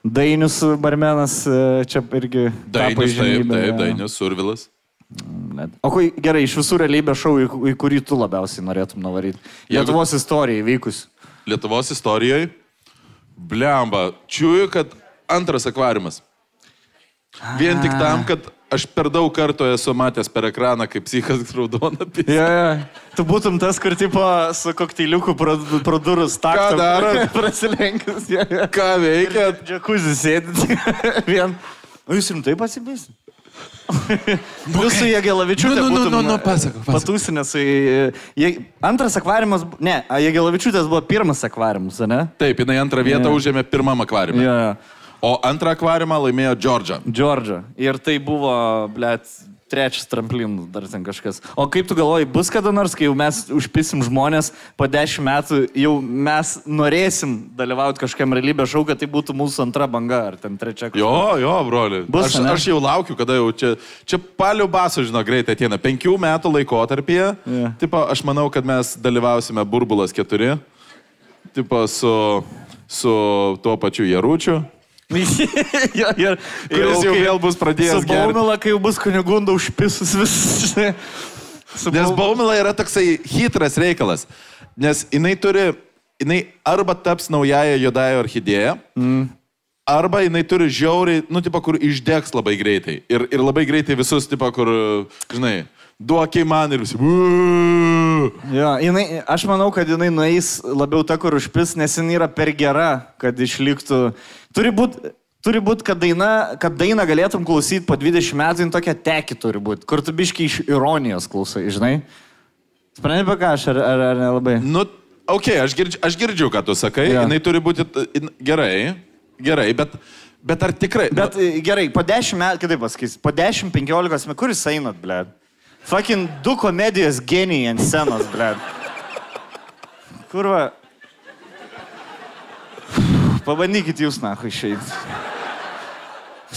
Dainius barmenas e, čia irgi. tapo Dainis, taip, taip, jo. Dainis, Survilas. Net. O kai, gerai, iš visų realybės šou, į, į kurį tu labiausiai norėtum nuvaryti? Jeigu- Lietuvos istorija įvykus. Lietuvos istorijoje, blemba, čiūju, kad antras akvariumas. Vien tik tam, kad aš per daug kartų esu matęs per ekraną, kaip psichas raudona pisa. Ja, ja. Tu būtum tas, kur tipo su kokteiliuku durų staktą. Ką darot? Prasilenkęs. Ja, ja. Ką veikia? Džekuzį sėdit. Vien. O jūs rimtai pasibėsit? Jūs su Jėgelavičiūtė. Nu, nu, nu, nu, nu, pasakok, pasakok. Patūsinęs su... Je, antras akvariumas... Ne, Jėgelavičiūtės buvo pirmas akvariumas, ne? Taip, jinai antrą vietą Jo. užėmė pirmam akvariumui. Jo. O antrą akvariumą laimėjo Džordžą. Džordžą. Ir tai buvo, blėt, trečias tramplinų dar ten kažkas. O kaip tu galvoji, bus kada nors, kai jau mes užpisim žmonės, po dešimt metų jau mes norėsim dalyvauti kažkam realybės šau, kad tai būtų mūsų antra banga ar ten trečia. kažkokia? Jo, jo, broli. Bus, aš, ane? aš jau laukiu, kada jau čia, čia palių baso, žinau, greitai ateina. Penkių metų laikotarpyje. Jo. Tipo, aš manau, kad mes dalyvausime Burbulas 4. Tipo, su, su tuo pačiu Jaručiu. Jo, ir, Kuris jau vėl bus pradėjęs Su Baumila, kai jau bus kunigunda užpisus vis. žinai. Su Nes Baum- Baumila yra toksai hitras reikalas. Nes jinai turi, jinai arba taps naująją juodąją orchidėją, mm. arba jinai turi žiauriai, nu, tipo, kur išdegs labai greitai. Ir, ir labai greitai visus, tipo, kur, žinai, duokiai man ir visi. Jo, jinai, aš manau, kad jinai nueis labiau ta, kur užpis, nes jinai yra per gera, kad išliktų. Turi būti, turi būt, kad, daina, kad dainą galėtum klausyti po 20 metų, jin tokia teki turi būti, kur tu biškai iš ironijos klausai, žinai. Sprendai, apie ką aš, ar, ar, ar nelabai? Nu, okei, okay, aš, girdžiu, aš girdžiu, ką tu sakai. Jo. Jinai turi būti gerai, gerai, bet, bet ar tikrai... Bet e, gerai, po 10 metų, kitaip pasakys, po 10-15 metų, kur jūs einat, ble? Fucking du komedijos genijai ant scenos, ble. Kurva. Pabandykit jūs, na, išeiti.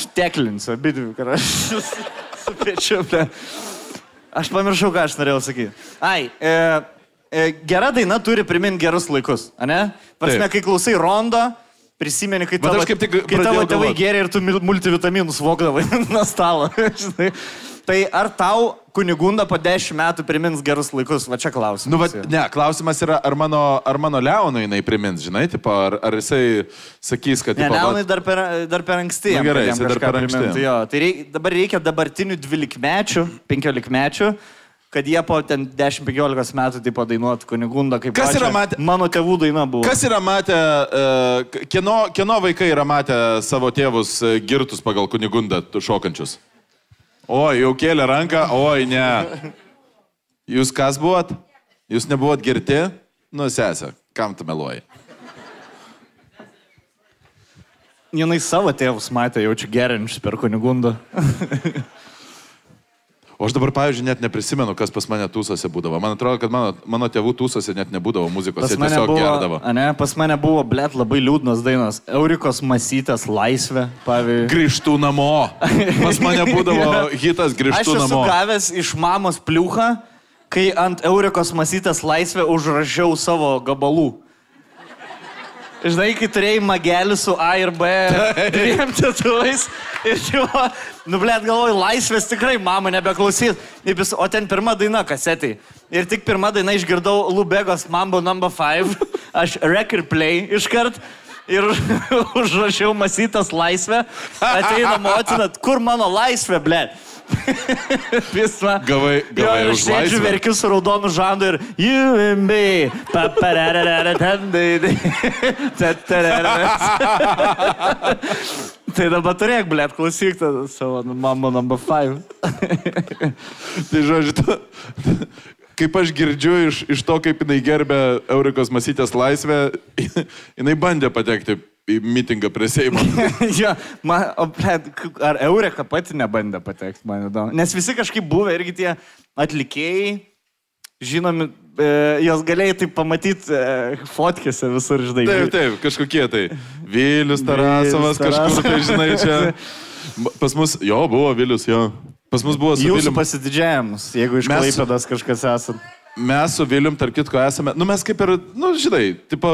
Šteklinsiu, abidvi, aš su pečiu, ble. Aš pamiršau, ką aš norėjau sakyti. Ai, e, e, gera daina turi priminti gerus laikus, ne? Prasme, Taip. kai klausai rondo, prisimeni, kai tavo, kai tavo tėvai geria ir tu multivitaminus vokdavai nuo stalo. Tai ar tau kunigunda po 10 metų primins gerus laikus? Va čia klausimas. Nu, va, ne, klausimas yra, ar mano, ar mano Leonui jinai primins, žinai, tipo, ar, ar jisai sakys, kad... Ne, tipo, Leonai va- dar per, dar per anksti. Nu, gerai, jisai dar per anksti. primintų, Jo, tai reik, dabar reikia dabartinių 12-mečių, 15-mečių, kad jie po ten 10-15 metų taip dainuotų kunigundą, kaip Kas pačią matę- Mano tėvų daina buvo. Kas yra matę, e, kieno, kieno vaikai yra matę savo tėvus e, girtus pagal kunigundą šokančius? Oi, jau kėlė ranką, oi, ne. Jūs kas buvot? Jūs nebuvot girti? Nu, sesė, kam tu meluoji? Jinai savo tėvus matė, jaučiu gerinčius per kunigundą. O aš dabar, pavyzdžiui, net neprisimenu, kas pas mane tūsose būdavo. Man atrodo, kad mano, mano tėvų tūsose net nebūdavo muzikos, Pas jie tiesiog buvo, gerdavo. ne, pas mane buvo, blėt, labai liūdnas dainas. Eurikos masytės laisvė, pavyzdžiui. Grįžtų namo. Pas mane būdavo hitas Aš grįžtų esu namo. gavęs iš mamos pliuchą, kai ant Eurikos masytės laisvę užrašiau savo gabalų. Žinai, kai turėjai magelį su A ir B dviem tėtuvais ir jau, nu blėt, galvoju, laisvės tikrai mama nebeklausys. O ten pirma daina kasetė. Ir tik pirma daina išgirdau Lubegos Mambo No. 5. Aš record play iškart. Ir užrašiau masytas laisvę. Ateina motina, kur mano laisvė, blėt. Visą. Gavai- gavai jo, aš sėdžiu verkiu su raudonu žandu ir you and me. Tai dabar turėk, blėt, klausyk tada savo mama number 5. Tai žodžiu, tu, kaip aš girdžiu iš, iš to, kaip jinai gerbė Eurikos Masytės laisvę, jinai bandė patekti į mitingą prie Seimo. ja, man, o, ar Eureka pati nebandė patekti, man įdomu. Nes visi kažkaip buvę irgi tie atlikėjai, žinomi, e, jos galėjai taip pamatyti e, fotkėse visur, žinai. Taip, taip, kažkokie tai. Vilius Tarasovas, kažkur tai, žinai, čia. Pas mus, jo, buvo Vilius, jo. Pas mus buvo su Jūsų Vilium. pasididžiavimas, jeigu iš Mes- Klaipėdas kažkas esat. Mes su Vilium, tarp kitko, esame, nu mes kaip ir, nu žinai, tipo,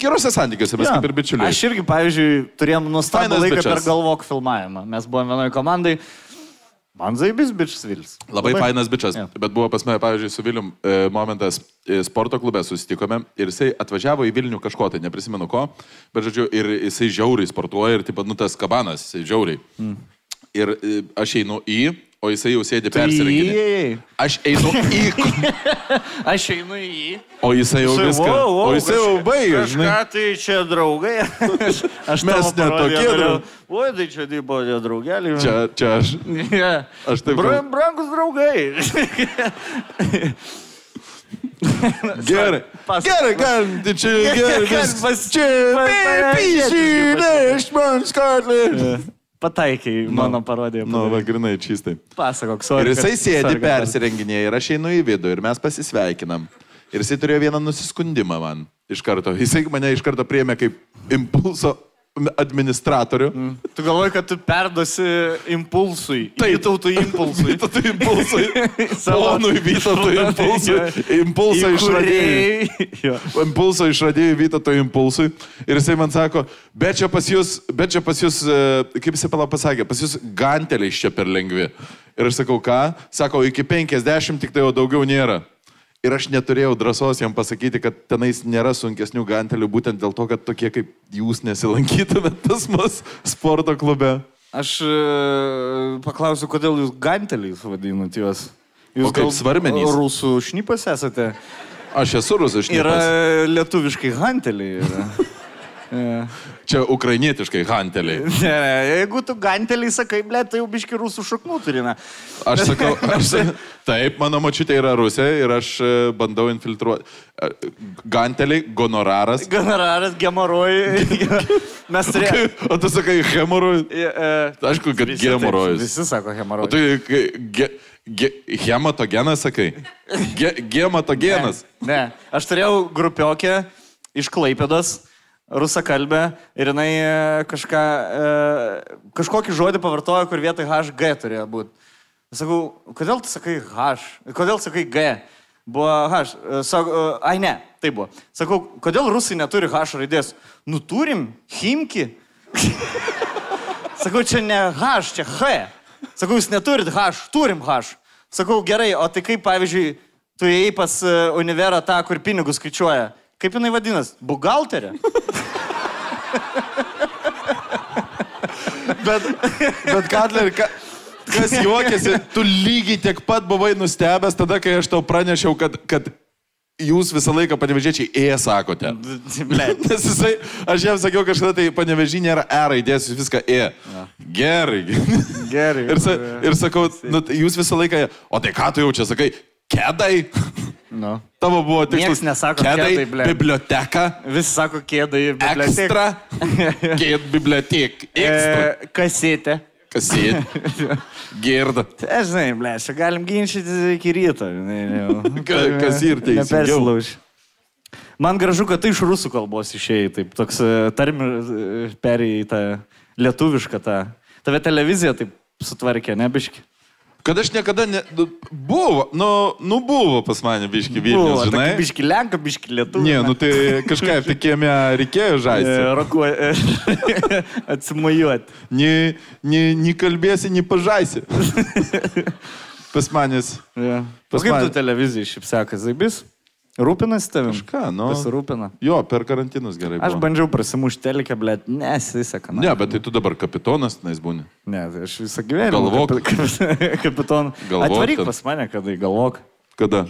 gerose santykiuose, mes Jo. kaip ir bičiuliai. Aš irgi, pavyzdžiui, turėjom nuostabų laiką bičas. per galvok filmavimą. Mes buvome vienoje komandai. Man zaibis bičias Vilis. Labai fainas bičias, Jo. bet buvo pas mane, pavyzdžiui, su Vilium e, momentas e, sporto klube susitikome ir jisai atvažiavo į Vilnių kažko, tai neprisimenu ko, bet žodžiu, ir jisai žiauriai sportuoja ir, pat, nu tas kabanas, jisai žiauriai. Mm. Ir e, aš einu į, o jisai jau sėdi persirenginį. Aš einu į, Aš einu į jį. o jisai jau viską. wow, wow, O jisai jau baigė, žinai. Kažką tai čia draugai. aš aš Mes tavo ne parodiją tokie dariau. draugai. Oi, tai čia dirbo tie draugeliai. Čia, čia aš. Yeah. Aš taip Bra, brangus draugai. Gerai. Gerai, galim, tai čia gerai. Kas vis- pas- Čia pa- BBC, Nation, Scotland. Pataikiai mano parodiją. Nu, va, grinai, čystai. Pasakok, sorry. Ir jisai sėdi persirenginėje ir aš einu į vidų ir mes pasisveikinam. Ir jisai turėjo vieną nusiskundimą man iš karto. Jisai mane iš karto priėmė kaip impulso administratorių. Mm. Tu galvoji, kad tu perdosi impulsui. Taip. Vytautui impulsui. Vytautui impulsui. Savo Ponui Vytautui impulsui. Įkūrėjai. Jo. Impulso išradėjai Vytato impulsui. Ir jisai man sako, bet čia pas jūs, bet čia pas jūs, e, kaip jisai pala pasakė, pas jūs ganteliai čia per lengvi. Ir aš sakau, ką? Sako, iki 50 tik tai jau daugiau nėra. Ir aš neturėjau drąsos jam pasakyti, kad tenais nėra sunkesnių gantelių, būtent dėl to, kad tokie kaip jūs nesilankytumėt tas mus sporto klube. Aš e, paklausiu, kodėl jūs ganteliais vadinat juos. O Jūs kaip svarmenys? Rusų šnipas esate. Aš esu rusas, aš Yra lietuviškai ganteliai. Yra. E. Čia ukrainietiškai ganteliai. Ne, jeigu tu ganteliai sakai, ble, tai jau biški rusų šaknų turime. Aš sakau, aš, taip, mano mačiutė yra rusė ir aš e, bandau infiltruoti. E, Ganteliai, gonoraras. Gonoraras, gemorojai. Mes turėjome. O tu sakai hemorojus? E, Aišku, kad hemorojus. Visi sako O hemorojus. tu ge, ge, hematogenas sakai? Ge, gematogenas. Ne, ne, aš turėjau grupiokę iš Klaipėdos, rusakalbę, ir jinai e, kažką, e, kažkokį žodį pavartojo, kur vietoj HG turėjo būti. Sakau, kodėl tu sakai H? Kodėl sakai G? Buvo H. E, Sakau, e, ai ne, tai buvo. Sakau, kodėl rusai neturi H raidės? Nu turim, Himki. Sakau, čia ne H, čia H. Sakau, jūs neturit H, turim H. Sakau, gerai, o tai kaip, pavyzdžiui, tu įėjai pas univerą tą, kur pinigus skaičiuoja. Kaip jinai vadinasi? Bugalterė? Bet, bet Katler, ka, kas juokiasi, tu lygiai tiek pat buvai nustebęs tada, kai aš tau pranešiau, kad, kad jūs visą laiką panevežėčiai E sakote. Nes jisai, aš jam sakiau kažkada, tai panevežį nėra E raidės, jūs viską E. Gerai. Gerai. Ir, sa, ir sakau, nu, tai jūs visą laiką, o tai ką tu jau čia sakai, kedai? Nu. Tavo buvo tik Nieks nesako kedai, blet. biblioteka, Visi sako kėdai, biblioteka. ekstra, kėd bibliotek, ekstra, E, kasetė. kas sėdi, gerda. Tai, žinai, ble, čia galim ginčyti iki ryto. Ka- kas ir teisingiau. Nepersilauž. Man gražu, kad tai iš rusų kalbos išėjai, taip, toks tarmi perėjai į tą lietuvišką tą. Tave televizija taip sutvarkė, nebiški. Kad aš niekada ne... nu, Buvo, nu, nu buvo pas mane biški Vilnius, žinai. Biški lenka, biški lietuvių. Ne, nu tai kažką kiemę reikėjo žaisti. Rokuoja. Atsimujuoti. Ni, ni, ni kalbėsi, ni pažaisi. Pas manęs. Ja. Pas Pas kaip mane- tu televizijai šiaip sekas, Zaibis? Rūpinasi tavim? Kažką, nu. Pasirūpina. Jo, per karantinus gerai. Aš buvo. bandžiau prasimušti telekę, blėt, nesiseka. Ne, bet tai tu dabar kapitonas, nais būni. Ne, tai aš visą gyvenimą. Galvok. kapi- kapi- Kapiton. Galvok Atvaryk pas mane, kada galvok. Kada?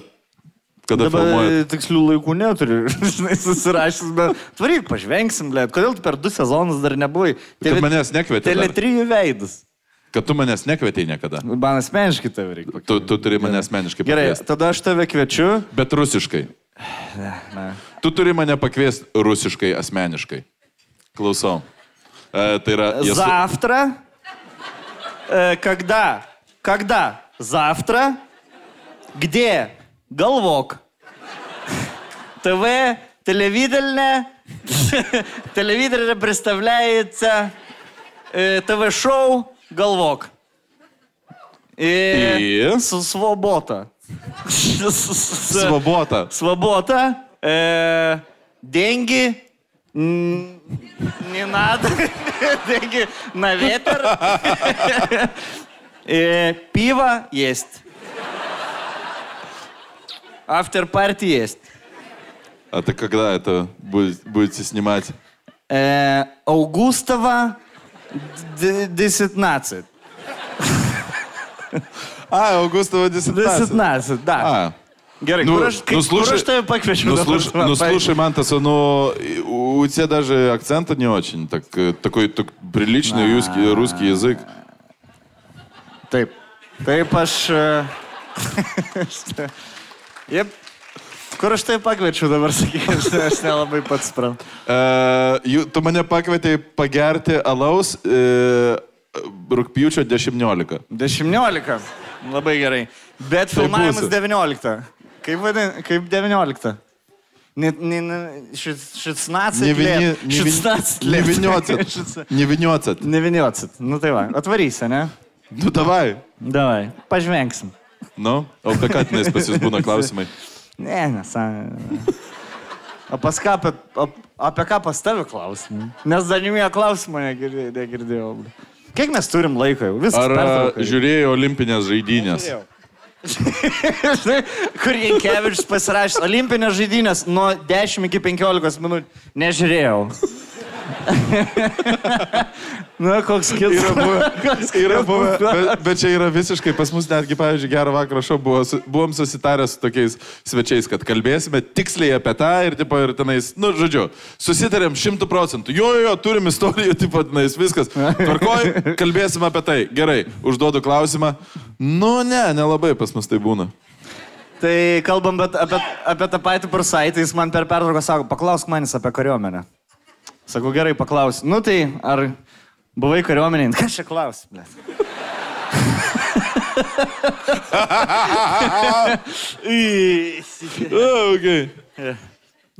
Kada Dabar filmuojat? tikslių laikų neturiu, žinai, susirašęs, bet atvaryk, pažvengsim, blėt. Kodėl tu per du sezonus dar nebuvai? Kad manęs nekvietė Tele trijų veidus. Kad tu manęs nekvietei niekada. Man asmeniškai tave reikia. Tu, tu turi mane asmeniškai Gerai, pakviesti. tada aš tave kviečiu. Bet rusiškai. Ne. Tu turi mane pakviesti rusiškai asmeniškai. Klausau. E, tai yra... jie su- Завтра. Э, Когда? Когда? Завтра. Где? Головок. ТВ, телевидение. Телевидение представляется э, ТВ-шоу Головок. И... И? Свобода. С- с- Svoboda. Свобода. Э, деньги. Не надо. Деньги на ветер. Э, пиво есть. Автор партии есть. А ты когда это будет- будете снимать? Э, Аугустова Десятнадцать. А, Аугустова 19. 19, да. А. Гарик, ну, кураж, ну, слушай, кураж тебе покричу. Ну, слуш, ну слушай, Мантаса, но у тебя даже акцента не очень. Так, э, такой так, приличный а... русский, русский язык. Ты, ты паш... Я Kur aš tai pakviečiu dabar, sakykime, aš nelabai pats suprantu. Uh, tu mane pakvietei pagerti alaus uh, rūpjūčio 19. 19. Labai gerai. Bet tai filmavimas būsiu. 19. Kaip, vadin, kaip 19? Ni, ni, šis, šis nacija. Neviniocit. Neviniocit. Neviniocit. Nu tai va, atvarysi, ne? Nu davai. Davai, pažvengsim. Nu, o ką tenais pas jūs būna klausimai? Ne, nesąmonė. O pas ką, apie, ap- apie ką pas tavę klausimai? Nes dar nemėjo klausimą negirdėjau. negirdėjau. Kiek mes turim laiko jau? Viskas. Ar a, pertrauka jau. žiūrėjai olimpinės žaidynės? Žinai, kur Jankevičius pasirašė olimpinės žaidynės nuo 10 iki 15 minučių. Nežiūrėjau. Na, koks kitas. Yra buvę, yra buvę bet, bet čia yra visiškai, pas mus netgi, pavyzdžiui, gerą vakarą šau buvo, su, buvom susitarę su tokiais svečiais, kad kalbėsime tiksliai apie tą ir, tipo, ir tenais, nu, žodžiu, susitarėm šimtų procentų. Jo, jo, jo, turim istorijų, tipo, tenais, viskas. Tvarkoj, kalbėsime apie tai. Gerai, užduodu klausimą. Nu, ne, nelabai pas mus tai būna. Tai kalbam bet apie, apie tą patį Pursaitį, jis man per pertrauką sako, paklausk manęs apie kariuomenę. Sakau, gerai, paklausk. Nu tai, ar buvai kariuomenė? Ką čia klausi, ble? O, okay.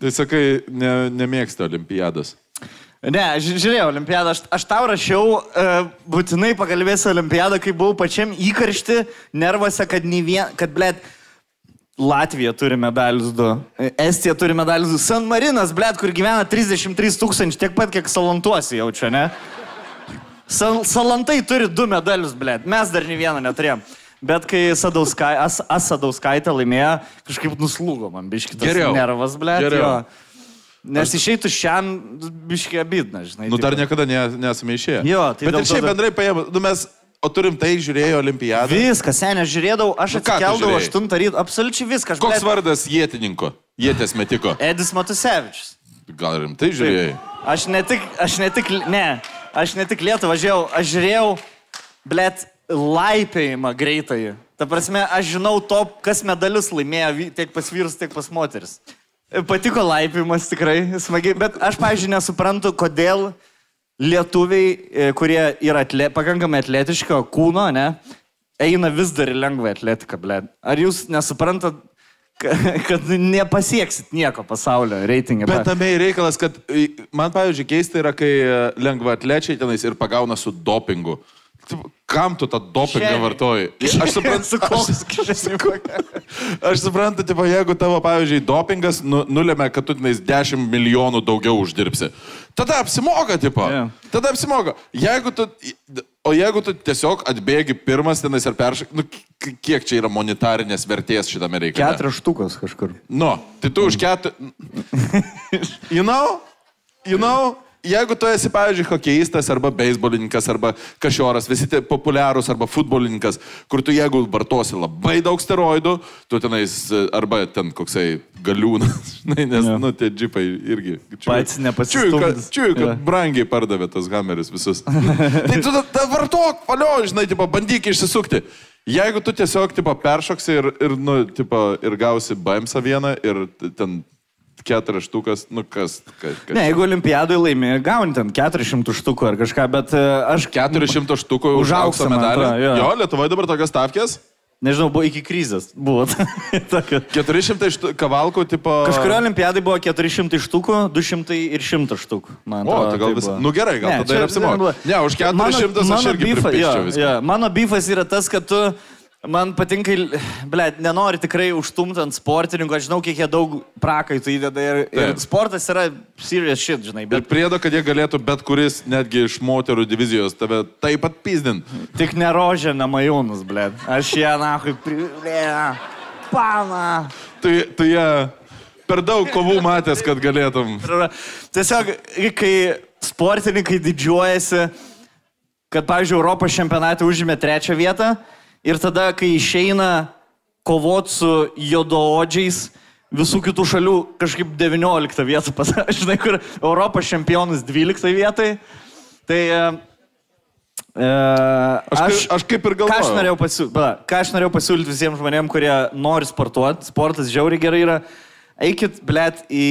Tai sakai, ne, nemėgsta olimpiados. Ne, aš žiūrėjau olimpiadą, aš, aš tau rašiau, uh, būtinai pakalbėsiu olimpiadą, kai buvau pačiam įkaršti nervuose, kad, vien, kad blėt, Latvija turi medalius du, Estija turi medalius du, San Marinas, blėt, kur gyvena 33 tūkstančių, tiek pat, kiek salantuosi jaučia, ne? Sal, salantai turi du medalius, blėt, mes dar nei vieną neturėjom. Bet kai Sadauskai, As, Asadauskaitė laimėjo, kažkaip nuslūgo man biškitas Geriau. nervas, blėt. Geriau. jo. Nes išeitų šiam biškiai abidna, žinai. Nu, dar tipo. niekada ne, nesame išėję. Jo, tai Bet ir to šiaip dar- bendrai paėmus, nu mes, o turim tai žiūrėjo olimpiadą. Viskas, seniai, žiūrėdavau, aš Nu, atsikeldavau žiūrėjai? 8 ryto, absoliučiai viską. Aš, Koks blet, vardas jėtininko? Jėtės metiko. Edis Matusevičius. Gal rimtai žiūrėjai? Aš ne tik, aš ne tik, ne, aš ne tik Lietuvą važiavau, aš žiūrėjau, blėt, laipėjimą greitai. Ta prasme, aš žinau to, kas medalius laimėjo tiek pas vyrus, tiek pas moteris. Patiko laipimas tikrai, smagiai, bet aš, pavyzdžiui, nesuprantu, kodėl lietuviai, e, kurie yra atle, pakankamai atletiško kūno, ne, eina vis dar į lengvą atletiką, blėt. Ar jūs nesuprantat, ka- kad nepasieksit nieko pasaulio reitingą? Bet tame ir reikalas, kad man, pavyzdžiui, keista yra, kai e, lengva atlečiai tenais ir pagauna su dopingu. Kam tu tą dopingą vartoji? Aš suprantu, kišenėje? Aš suprantu, tipo, jeigu tavo, pavyzdžiui, dopingas nu, nulėmė, kad tu tenais 10 milijonų daugiau uždirbsi. Tada apsimoka, tipo. Jo. Tada apsimoka. Jeigu tu, o jeigu tu tiesiog atbėgi pirmas tenais ir peršak, nu, kiek čia yra monetarinės vertės šitame reikale? Keturios štukos kažkur. Nu, tai tu už keturis. You know? You know? Jeigu tu esi, pavyzdžiui, hokeistas arba beisbolininkas arba kažioras, visi tie populiarūs arba futbolininkas, kur tu jeigu vartosi labai daug steroidų, tu tenais e, arba ten koksai galiūnas, žinai, nes, yeah. nu, tie džipai irgi. Pats Čiūju, kad, nepasistumdys. čiūju, kad yeah. brangiai pardavė tas hameris visus. tai tu ta, ta vartok, palio, žinai, tipo, bandyk išsisukti. Jeigu tu tiesiog, tipo, peršoksi ir, ir, nu, tipo, ir gausi BMS vieną ir ten keturias štukas, nu kas, kas, kas. Ne, jeigu olimpiadai laimi, gauni ten 400 štukų ar kažką, bet e, aš... 400 štukų Už aukso medalį. atrodo, jo. Jo, Lietuvoje dabar tokios stavkės. Nežinau, buvo iki krizės. Buvo. Tokia. 400 štu- kavalkų tipo... Kažkurio olimpiadai buvo 400 štukų, 200 ir 100 štukų. Man O, atrodo, tai gal tai vis... buvo. Nu gerai, gal Ne, tada ir apsimoka. Ne, už 400 aš irgi beefa- jo, jo, Mano bifas yra tas, kad tu, man patinka, ble, nenori tikrai užtumti ant sportininkų, aš žinau, kiek jie daug prakaitų įdeda ir, ir Taip. sportas yra serious shit, žinai, Ir bet priedo, kad jie galėtų bet kuris, netgi iš moterų divizijos, tave taip pat pizdint. tik nerožė namajūnus, ble. Aš ją, nahui, ble, pana. Tu, tu jie per daug kovų matęs, kad galėtum. Ir Tiesiog, kai sportininkai didžiuojasi, kad, pavyzdžiui, Europos čempionate užėmė trečią vietą ir tada, kai išeina kovoti su jodoodžiais, visų kitų šalių kažkaip 19 vietą pasakė, žinai, kur Europos čempionas 12 vietai. Tai e, e, Aš, aš, aš kaip ir Ką aš, galvoju. norėjau pasiūlyti, ką aš norėjau pasiūlyti visiems žmonėms, kurie nori sportuoti, sportas žiauriai gerai yra, eikit, blėt, į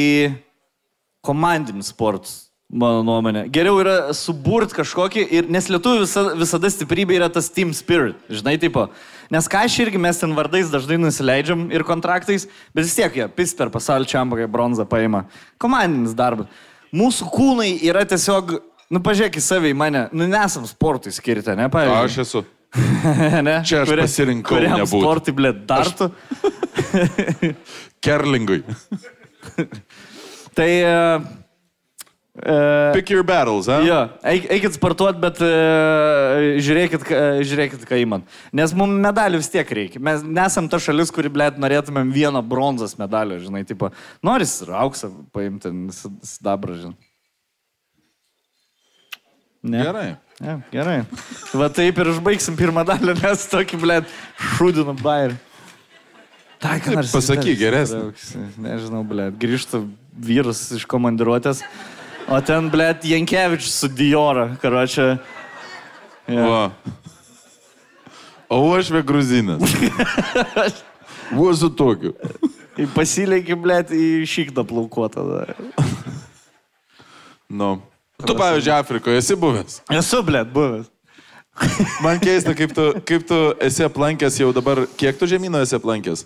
komandinį sportus, mano nuomonė. Geriau yra suburt kažkokį, ir, nes lietuvių visa, visada stiprybė yra tas team spirit, žinai, tipo. Nes ką aš irgi mes ten vardais dažnai nusileidžiam ir kontraktais, bet vis tiek jie pis per pasaulio čiampą, kai bronzą paima. Komandinis darbas. Mūsų kūnai yra tiesiog, nu pažiūrėk į save, į mane, nu nesam sportui skirti, ne, pavyzdžiui. Aš esu. ne? Čia aš pasirinkau kuriam nebūt. Sportui, blė, dartų. Kerlingui. Tai... Uh, uh, Pick your battles, ha? Jo, eik, eikit sportuot, bet uh, žiūrėkit, ką- žiūrėkit, ką įman. Nes mums medalių vis tiek reikia. Mes nesam ta šalis, kuri, blėt, norėtumėm vieną bronzos medalį, žinai, tipo, noris ir auksą paimti, sidabrą, žinai. Ne. Gerai. Ja, gerai. Va taip ir užbaigsim pirmą dalį, nes tokį, blėt, šūdinam bairį. Tai, nors pasakyk, geresnį. Nežinau, blėt, grįžta vyrus iš komandiruotės, o ten, blėt, Jankievičius su Diora, karočią. Va. O aš ve gruzinas. Buvo su tokiu. Pasileikė, blėt, į šikdą plaukuotą. Nu. Tu, pavyzdžiui, Afrikoje esi buvęs. Esu, blėt, buvęs. Man keista, kaip tu, kaip tu esi aplankęs jau dabar, kiek tu žemynų esi aplankęs?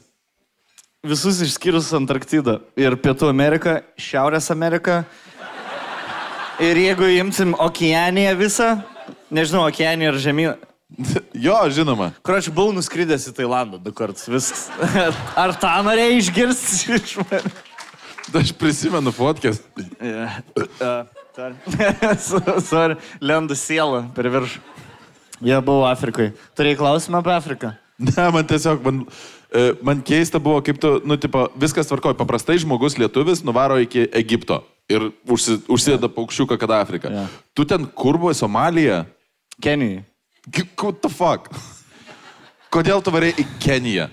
Visus išskyrus Antarktidą ir Pietų Ameriką, Šiaurės Ameriką. Ir jeigu imsim Okeaniją visą, nežinau, Okeaniją ar žemyną. Jo, žinoma. Kur aš buvau nuskridęs į Tailandą du kartus. Viskas. Ar tą norėjai išgirsti iš manęs? Aš prisimenu fotkės. Yeah. Uh, sorry. sorry, lendu sielą per viršų. Jie buvo Afrikoje. Turėjai klausimą apie Afriką? Ne, man tiesiog, man, e, man keista buvo, kaip tu, nu, tipo, viskas tvarkoja. Paprastai žmogus lietuvis nuvaro iki Egipto ir užsi, užsideda paukščiuką, kad Afrika. Jo. Tu ten kur buvai Somalija? Kenijai. Gi- What the fuck? Kodėl tu varėjai į Keniją?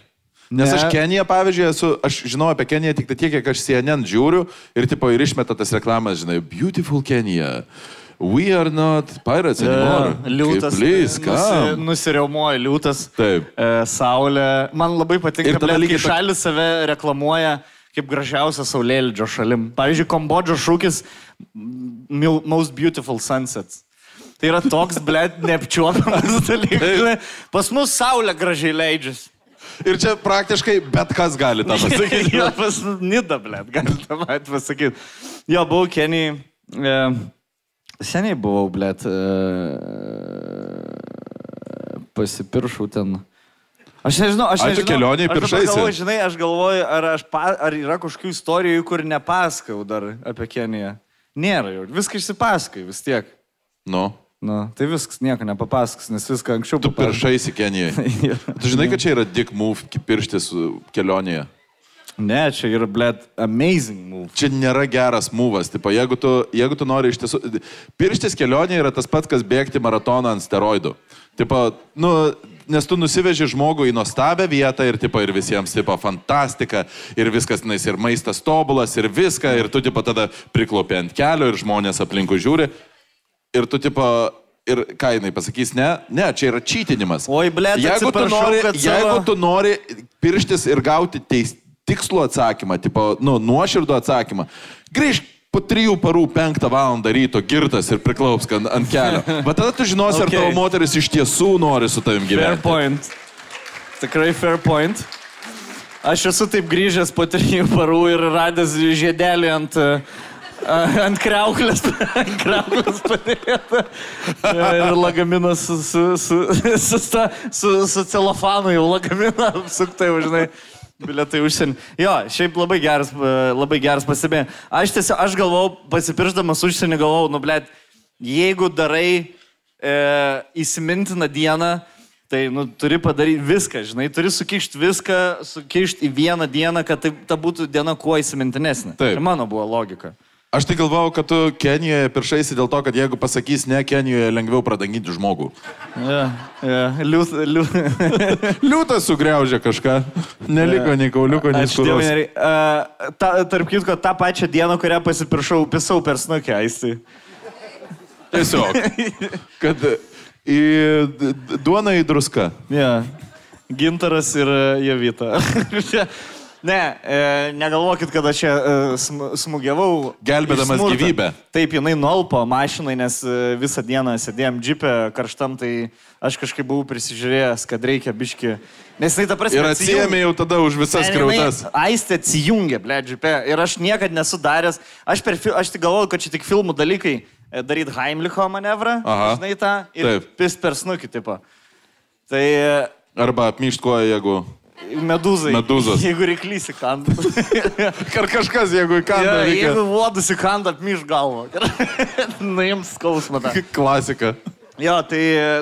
Nes Ne. aš Keniją, pavyzdžiui, esu, aš žinau apie Keniją tik tai tiek, kiek aš CNN žiūriu ir tipo ir išmeta tas reklamas, žinai, Beautiful Kenya. We are not pirates anymore. Liūtas. Please, nusi, come. nusiriaumoja liūtas. Taip. E, saulė. Man labai patinka, kad šalis save reklamuoja kaip gražiausia saulėlydžio šalim. Pavyzdžiui, Kambodžos šūkis "Mil- Most Beautiful Sunsets. Tai yra toks, blėt, neapčiuopiamas dalykas. Pas mus saulė gražiai leidžiasi. Ir čia praktiškai bet kas gali tą pasakyti. jo, pas Nida, blėt, gali tą pasakyti. Jo, buvau Kenijai. E, seniai buvau, blėt. E, pasipiršau ten. Aš nežinau, aš nežinau. kelionėj aš dabar piršaisi? Galvoju, žinai, aš galvoju, ar, aš pa, ar yra kažkokių istorijų, kur nepasakau dar apie Keniją. Nėra jau. Viską išsipasakai vis tiek. Nu, Nu, tai viskas nieko nepapasakos, nes viską anksčiau tu papasakojau. piršaisi Kenijai. Jo. Tu žinai, kad čia yra dick move pirštis uh, kelionėje. Ne, čia yra, blėt, amazing move. Čia nėra geras mūvas. Tipo, jeigu, tu, jeigu tu nori iš tiesų... Pirštis kelionė yra tas pats, kas bėgti maratoną ant steroidų. Tipo, nu, nes tu nusiveži žmogų į nuostabią vietą ir, tipo, ir visiems, tipo, fantastika, ir viskas, nais, ir maistas tobulas, ir viską, ir tu, tipo, tada priklopi ant kelio, ir žmonės aplinkui žiūri. Ir tu, tipo, ir ką jinai pasakys, ne, ne, čia yra čytinimas. Oi, blet, jeigu tu, nori, jeigu tu nori pirštis ir gauti teis, tikslų atsakymą, tipo, nu, nuoširdų atsakymą, grįžk po trijų parų penktą valandą ryto girtas ir priklausk ant, ant kelio. Bet tada tu žinosi, Okay. ar tavo moteris iš tiesų nori su tavim Fair gyventi. point. Tikrai fair point. Aš esu taip grįžęs po trijų parų ir radęs žiedelį ant, ant kreuklės, ant kreuklės padėtą. Ir lagaminas su, su, su, su, su, su celofanu jau lagaminą apsuktai, žinai. Bilietai užsienį. Jo, šiaip labai geras, e, labai geras pasibė. Aš tiesiog, aš galvau, pasipirždamas užsienį, galvau, nu, blėt, jeigu darai e, įsimintiną dieną, tai, nu, turi padaryti viską, žinai, turi sukišti viską, sukišti į vieną dieną, kad tai ta būtų diena kuo įsimintinesnė. Tai mano buvo logika. Aš tai galvau, kad tu Kenijoje piršaisi dėl to, kad jeigu pasakys ne, Kenijoje lengviau pradanginti žmogų. Ja, ja, liūs, liūs. Liūtas sugriaužė kažką. Neliko nei kauliuko, nei nereikia. Uh, ta, tarp kitko, tą pačią dieną, kurią pasipiršau, pisau per snukį, aistai. Tiesiog. Kad į duoną į druską. Ja. Gintaras ir e, Javita. ne, e, negalvokit, kad aš čia e, sm smūgiavau. Gelbėdamas iš smurto. gyvybę. Taip, jinai nolpo mašinai, nes e, visą dieną sėdėjom džipę karštam, tai aš kažkaip buvau prisižiūrėjęs, kad reikia biški. Nes jinai ta prasme. Ir atsijėmė jau tada už visas skriautas. Aistė atsijungė, ble, džipe. Ir aš niekada nesu daręs. Aš, per, aš tik galvoju, kad čia tik filmų dalykai. Daryti Heimlicho manevrą. Aha. Žinai tą. Ir Taip. pis per snukį, tipo. Tai e, Arba apmyšt koją, jeigu... medūzai. Medūzos. Jeigu reiklysi kanda. Ar kažkas, jeigu į kandą ja, reikia. jeigu vodusi kanda, apmyš galvą. Naims skausmą. Klasika. Jo, tai,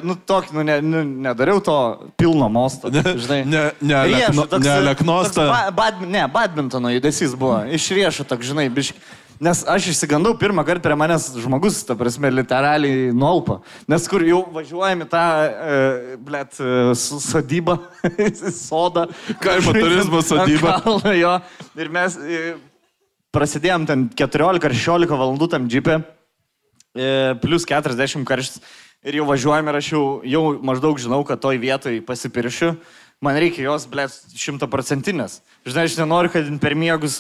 nu, tokį, nu, ne, nu, nedariau to pilno mosto. Žinai. ne- ne Riešo, toks- ne aleknosta. toks Ba, bad, ne, badmintono judesys buvo. Iš riešo, toks, žinai, biški. Nes aš išsigandau pirmą kartą prie manęs žmogus, ta prasme, literaliai nuolpa. Nes kur jau važiuojame tą, e, blėt, e, sodybą, sodą. Kaimo turizmo sodybą. Kalno, jo. Ir mes e, prasidėjom ten 14 ar 16 valandų tam džipė, e, plus 40 karštis. Ir jau važiuojame ir aš jau, jau maždaug žinau, kad toj vietoj pasipiršiu. Man reikia jos, blėt, šimtaprocentinės. Žinai, aš nenoriu, kad per miegus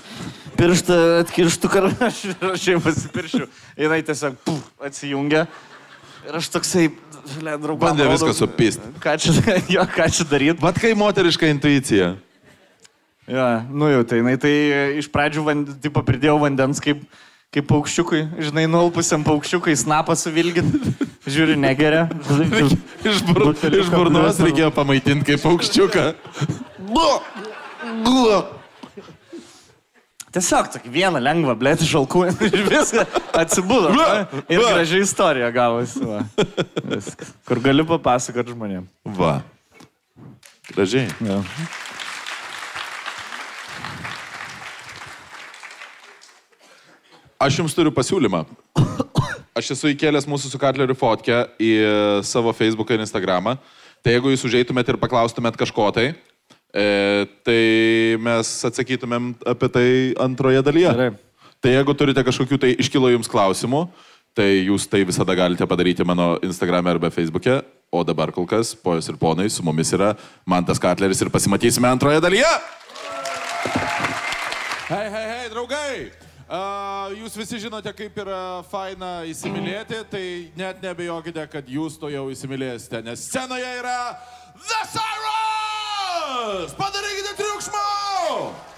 pirštą atkirstų, kad aš, aš jau pasipiršiu. Jis tiesiog puf, atsijungia. Ir aš toksai, blėt, draugą. Bandė viską supist. Ką čia, jo, ką čia daryti? Vat kai moteriška intuicija. Ja, nu jau tai, jinai tai iš pradžių vand, tipo, pridėjau vandens kaip, kaip paukščiukui, žinai, nuolpusiam paukščiukui, snapą suvilgit, žiūri, negeria. Iš, bur, iš burnos reikėjo pamaitinti kaip paukščiuką. Tiesiog tokį vieną lengvą, blėt, iš alkų ir viską atsibūdo. Ir bla. graži istorija gavosi. Kur galiu papasakoti žmonėm. Va. Gražiai. Ja. Aš jums turiu pasiūlymą. Aš esu įkėlęs mūsų su Katleriu fotkę į savo Facebooką ir Instagramą. Tai jeigu jūs užeitumėt ir paklaustumėt kažko tai, e, tai mes atsakytumėm apie tai antroje dalyje. Gerai. Tai jeigu turite kažkokių tai iškilo jums klausimų, tai jūs tai visada galite padaryti mano Instagram'e arba Facebook'e. O dabar kol kas, pojos ir ponai, su mumis yra Mantas Katleris ir pasimatysime antroje dalyje. Hei, hei, hei, draugai! Jūs visi žinote, kaip yra faina įsimylėti, tai net nebejokite, kad jūs to jau įsimylėsite, nes scenoje yra The Cyrus! Padarykite triukšmą!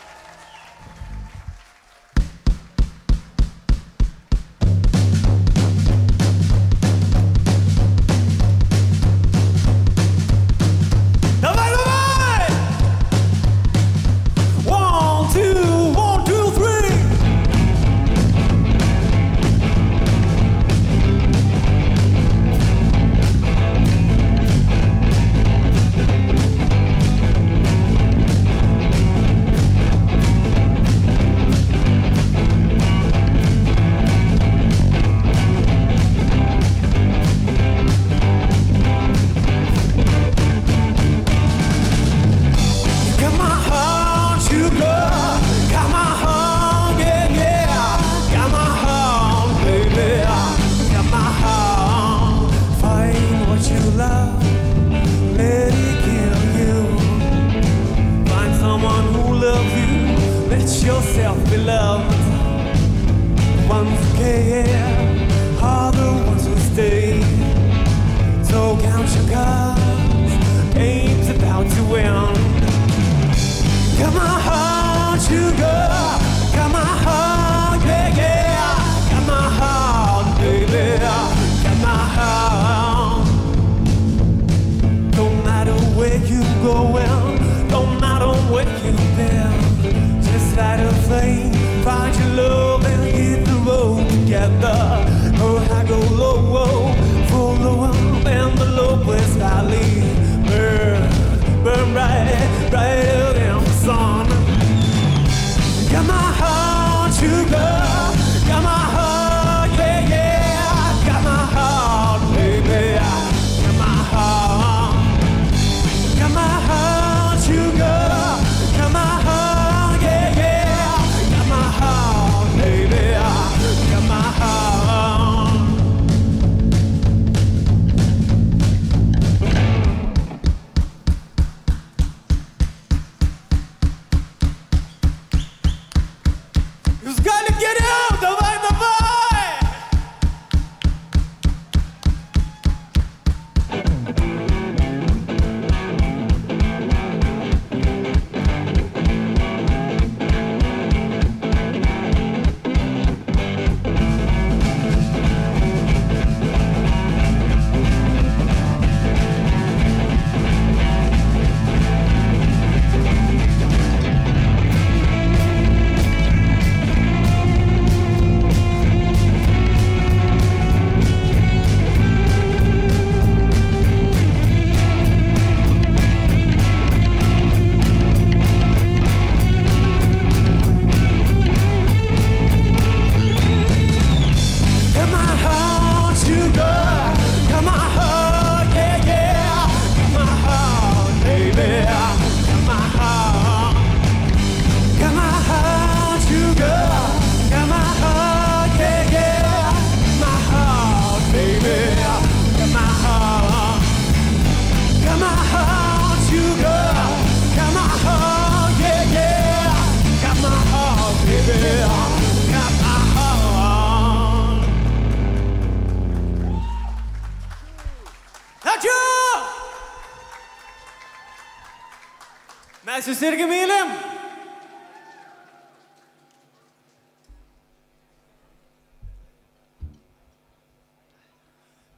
Mes irgi mylim.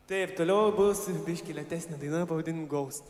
Taip, toliau bus biški lėtesnė daina pavadinimu Ghost.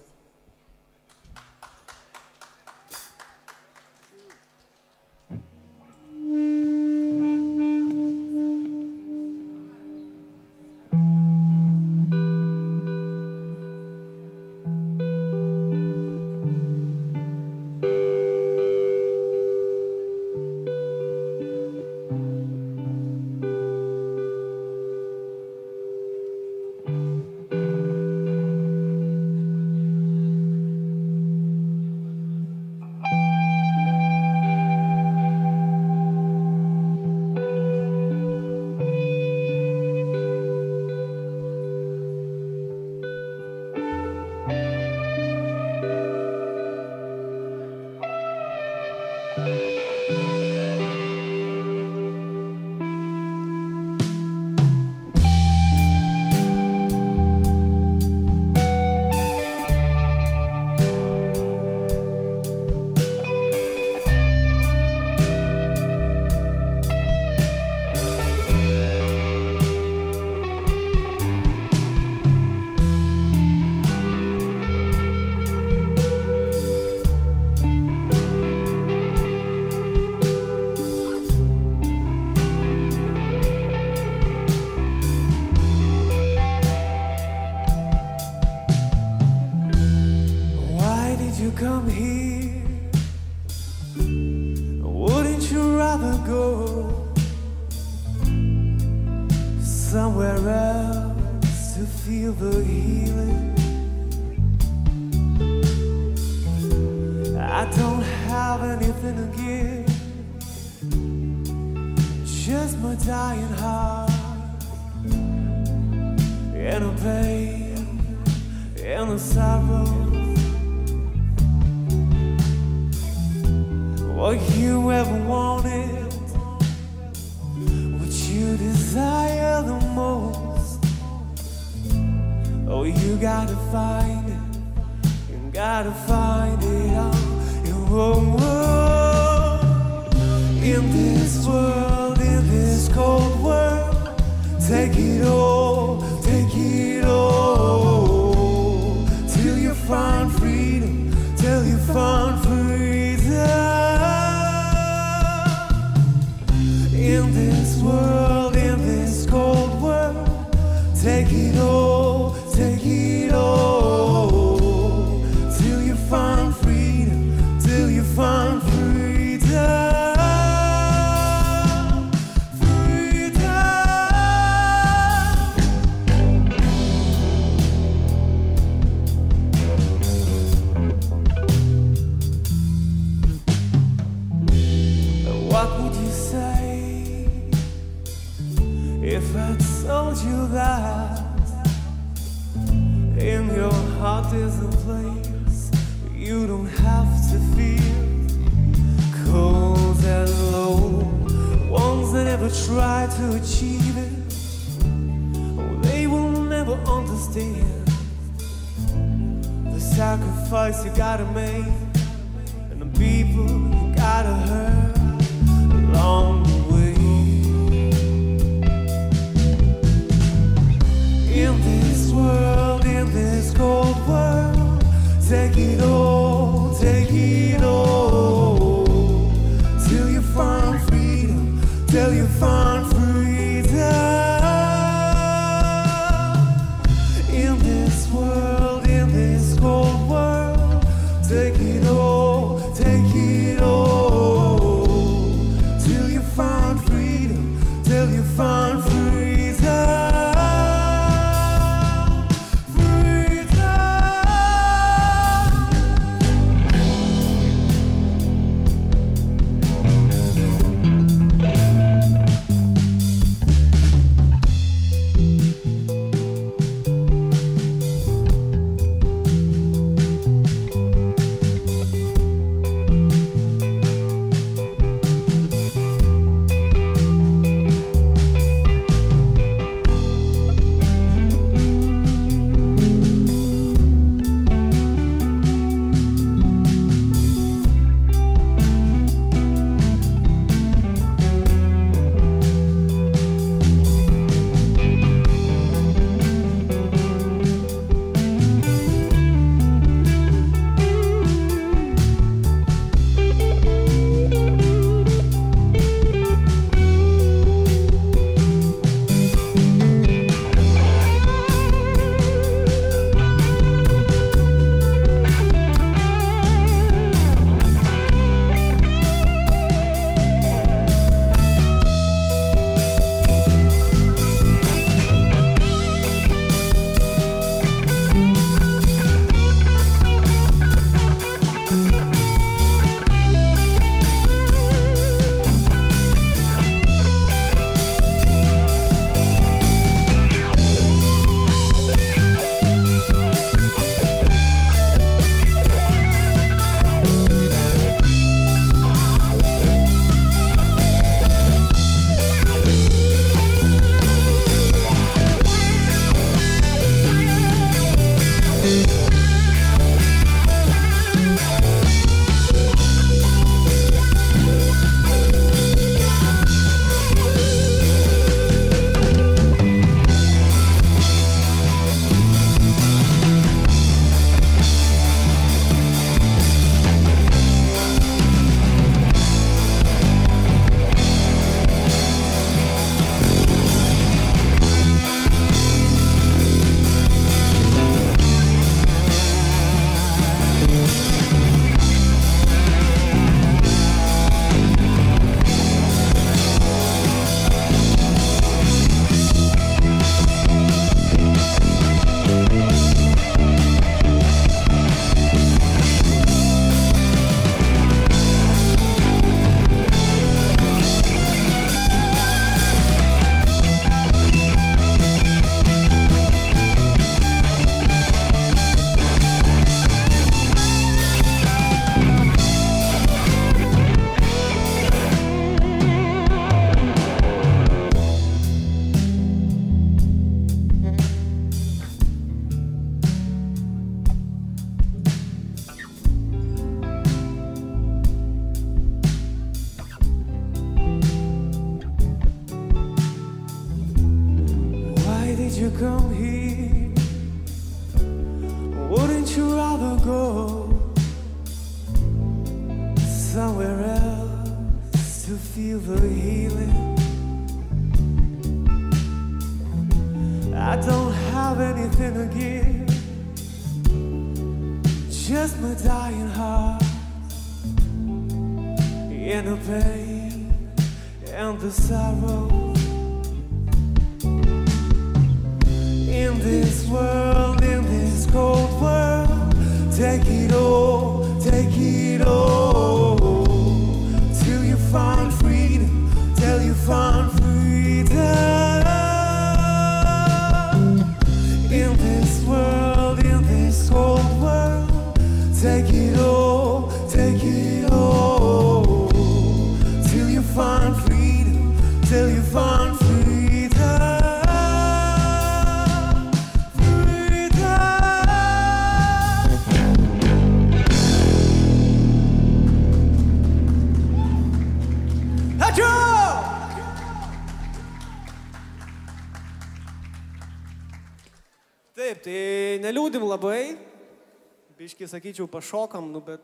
biški, sakyčiau, pašokam, nu, bet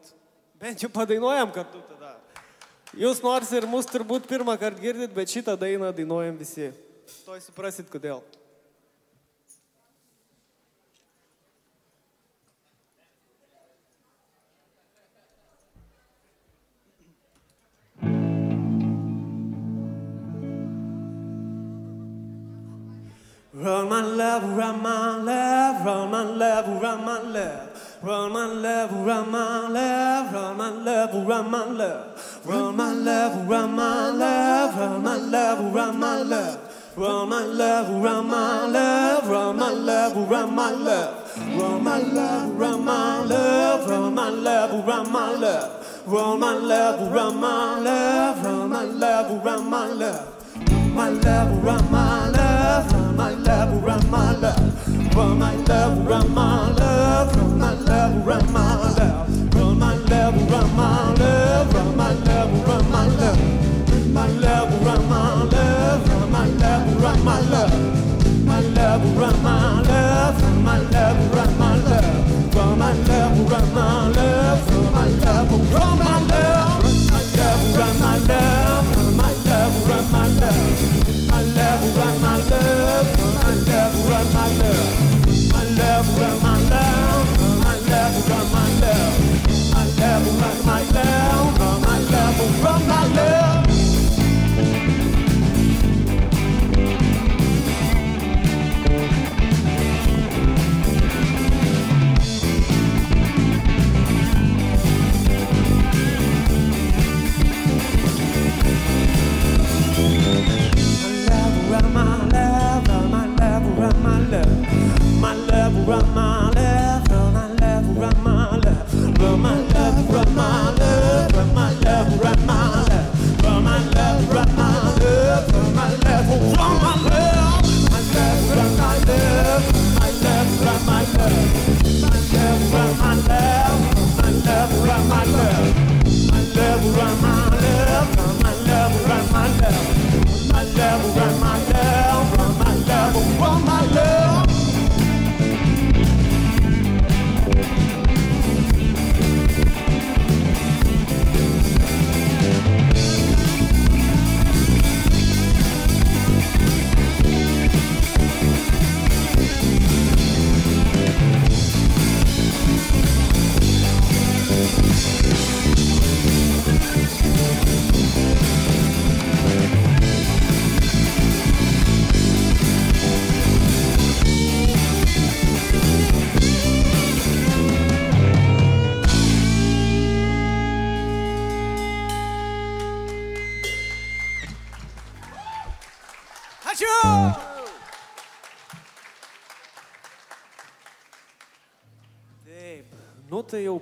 bent jau padainuojam kartu tada. Jūs nors ir mus turbūt pirmą kartą girdit, bet šitą dainą dainuojam visi. Toj suprasit, kodėl. Run my love, run my love, run my love, run my love. Run my love, run my love, run my love, run my love. Run my love, run my love, run my love, run my love. Run my love, run my love, run my love, run my love. Run my love, run my love, run my love, run my love. Run my love, run my love, run my love, run my love. My love, run my love, run my love, run my love. Run my love, run my love, run my love, run my love.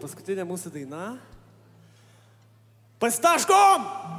paskutinė mūsų daina. Pastaškom!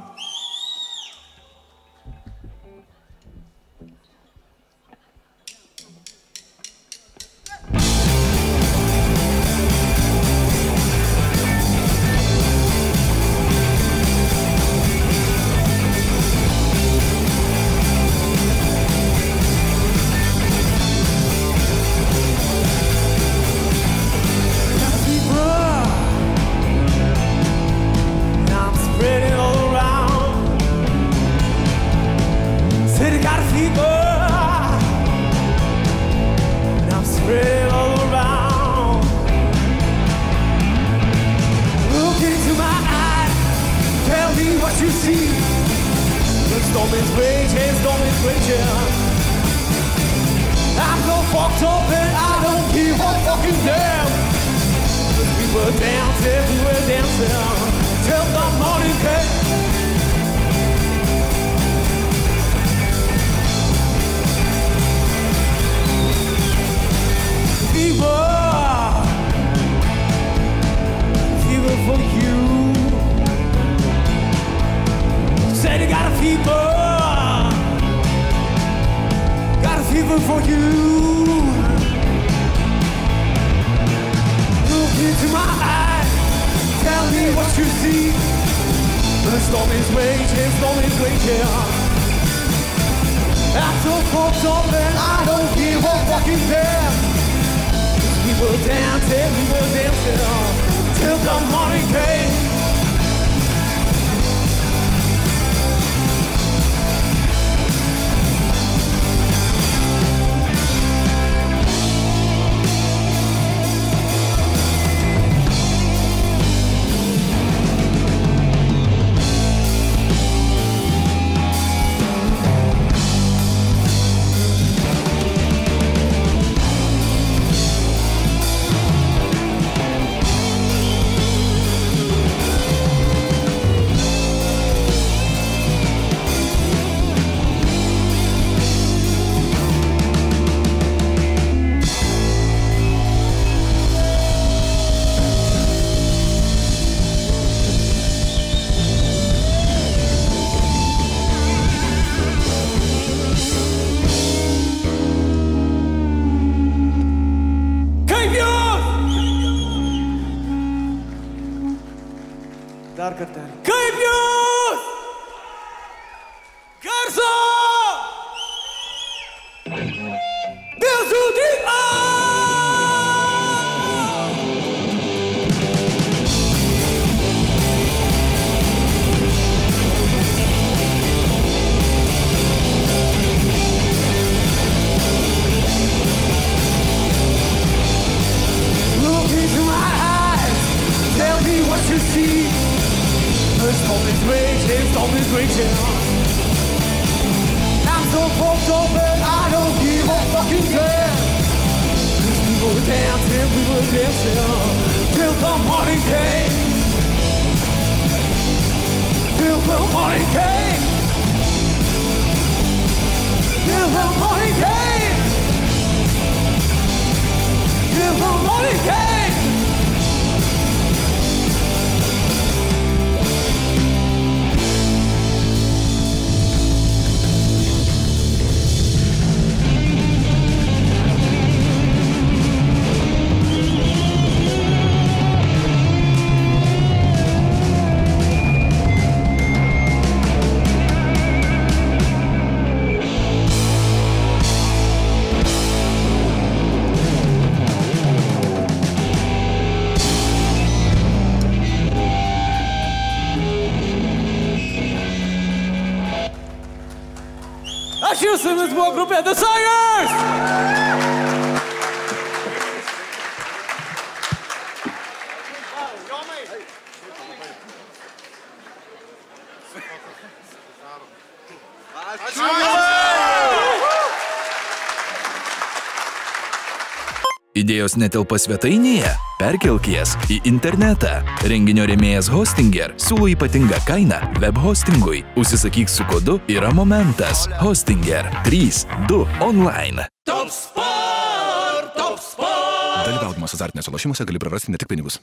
idėjos netelpa svetainėje? Perkelk jas į internetą. Renginio rėmėjas Hostinger siūlo ypatingą kainą web hostingui. Užsisakyk su kodu yra momentas. Hostinger 3.2 online. Top sport, top sport. Dalyvaudamas azartinėse lošimuose gali prarasti ne tik pinigus.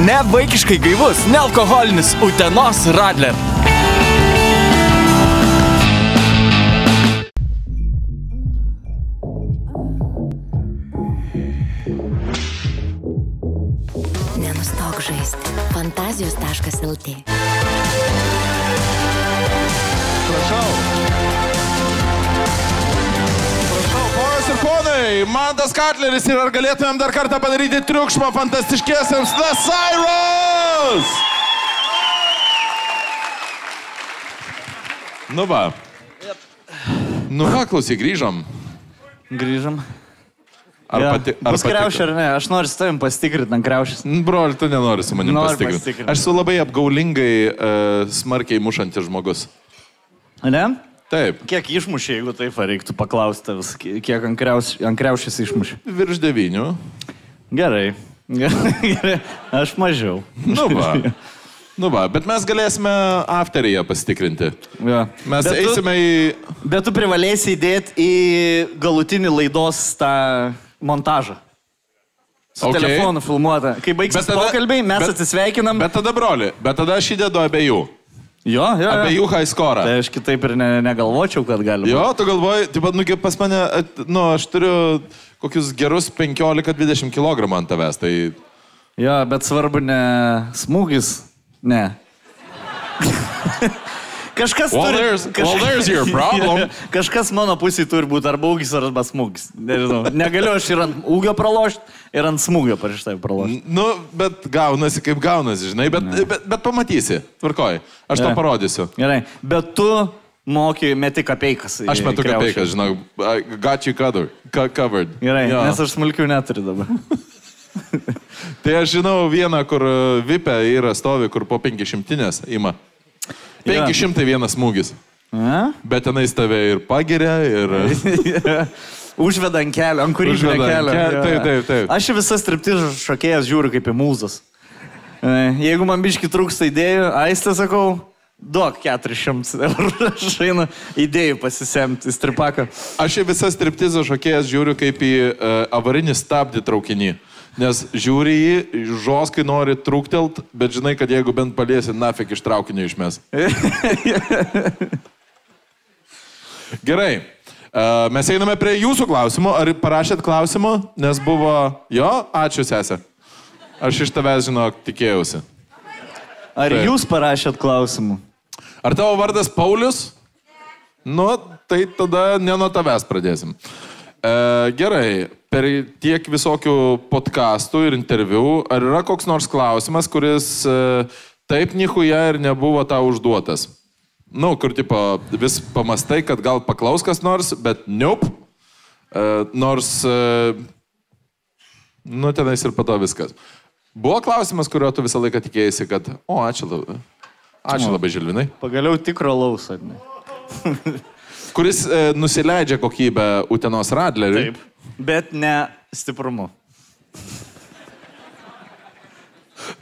Ne vaikiškai gaivus, nealkoholinis Utenos Radler. lrt. Prašau. Prašau, poros ir ponai, Mantas Katleris ir ar galėtumėm dar kartą padaryti triukšmą fantastiškiesiams The Cyrus! Nu va. Yep. Nu va, klausyk, grįžom. Grįžom. Ar Jo. pati... Ar Bus kriaušė ar ne? Aš noriu su tavim pasitikrinti ant kriaušės. Brol, tu nenori su manim Noriu pasitikrinti. Aš esu labai apgaulingai uh, smarkiai mušantis žmogus. Ne? Taip, Kiek išmušė, jeigu taip va, reiktų paklausti tavęs, kiek ant kriauš- ant kriaušės išmušė? virš devynių. Gerai. Gerai. Aš mažiau. Nu va. Nu va, bet mes galėsime afteryje pasitikrinti. Ja. Mes bet eisime į... Tu, bet tu privalėsi įdėti į galutinį laidos tą montažą. Su Okay. telefonu filmuota. Kai baigsis pokalbiai, mes bet- atsisveikinam. Bet tada, broli, bet tada aš įdedu abiejų. Jo, jo. Abiejų high score. Tai aš kitaip ir ne, negalvočiau, kad galima. Jo, tu galvoji, taip pat, nu, kaip pas mane, nu, aš turiu kokius gerus 15-20 kg ant tavęs, tai... Jo, bet svarbu ne smūgis. Ne. Kažkas Well, turi... there's- well, there's your problem. Kažkas mano pusėje turi būti arba ūgis, arba smūgis. Nežinau. Negaliu aš ir ant ūgio pralošti, ir ant smūgio prieš tai pralošti. Nu, bet gaunasi kaip gaunasi, žinai, bet, bet, bet pamatysi. Tvarkoj, aš tau Ne. parodysiu. Gerai. Bet tu moki meti kapeikas. Aš metu kapeikas, žinau, got you covered. co- covered. Gerai, Jo. nes aš smulkių neturiu dabar. Tai aš žinau vieną, kur e, vipė yra stovi, kur po 500 ima. 501 smūgis. A? Bet tenais tave ir pagiria, ir... Užveda ant kelio, ant Užveda ant kelio. Jo. taip, taip, taip. Aš visas striptizų šokėjas žiūriu kaip į mūzas. E, Jeigu man biški trūksta idėjų, aistė sakau, duok 400 eurų, aš einu idėjų pasisemti stripaką. Aš į visas striptizo šokėjas žiūriu kaip į uh, avarinį stabdį traukinį. Nes žiūri jį, žoskai nori trūktelt, bet žinai, kad jeigu bent paliesi, nafik iš traukinio išmes. Gerai. Uh, mes einame prie jūsų klausimų. Ar parašėt klausimų? Nes buvo... Jo, ačiū sesė. Aš iš tavęs, žinok, tikėjausi. Ar Taip. jūs parašėt klausimų? Ar tavo vardas Paulius? Nu, tai tada ne nuo tavęs pradėsim. E, gerai, per tiek visokių podkastų ir interviu, ar yra koks nors klausimas, kuris e, taip nichuja ir nebuvo tau užduotas? Nu, kur tipo vis pamastai, kad gal paklaus kas nors, bet niup. E, nors, e, nu, tenais ir pato viskas. Buvo klausimas, kurio tu visą laiką tikėjai, kad, o, ačiū labai. Ačiū labai, Žilvinai. Pagaliau tikro lauso. kuris e, nusileidžia kokybę Utenos Radleriui. Taip. Bet ne stiprumu.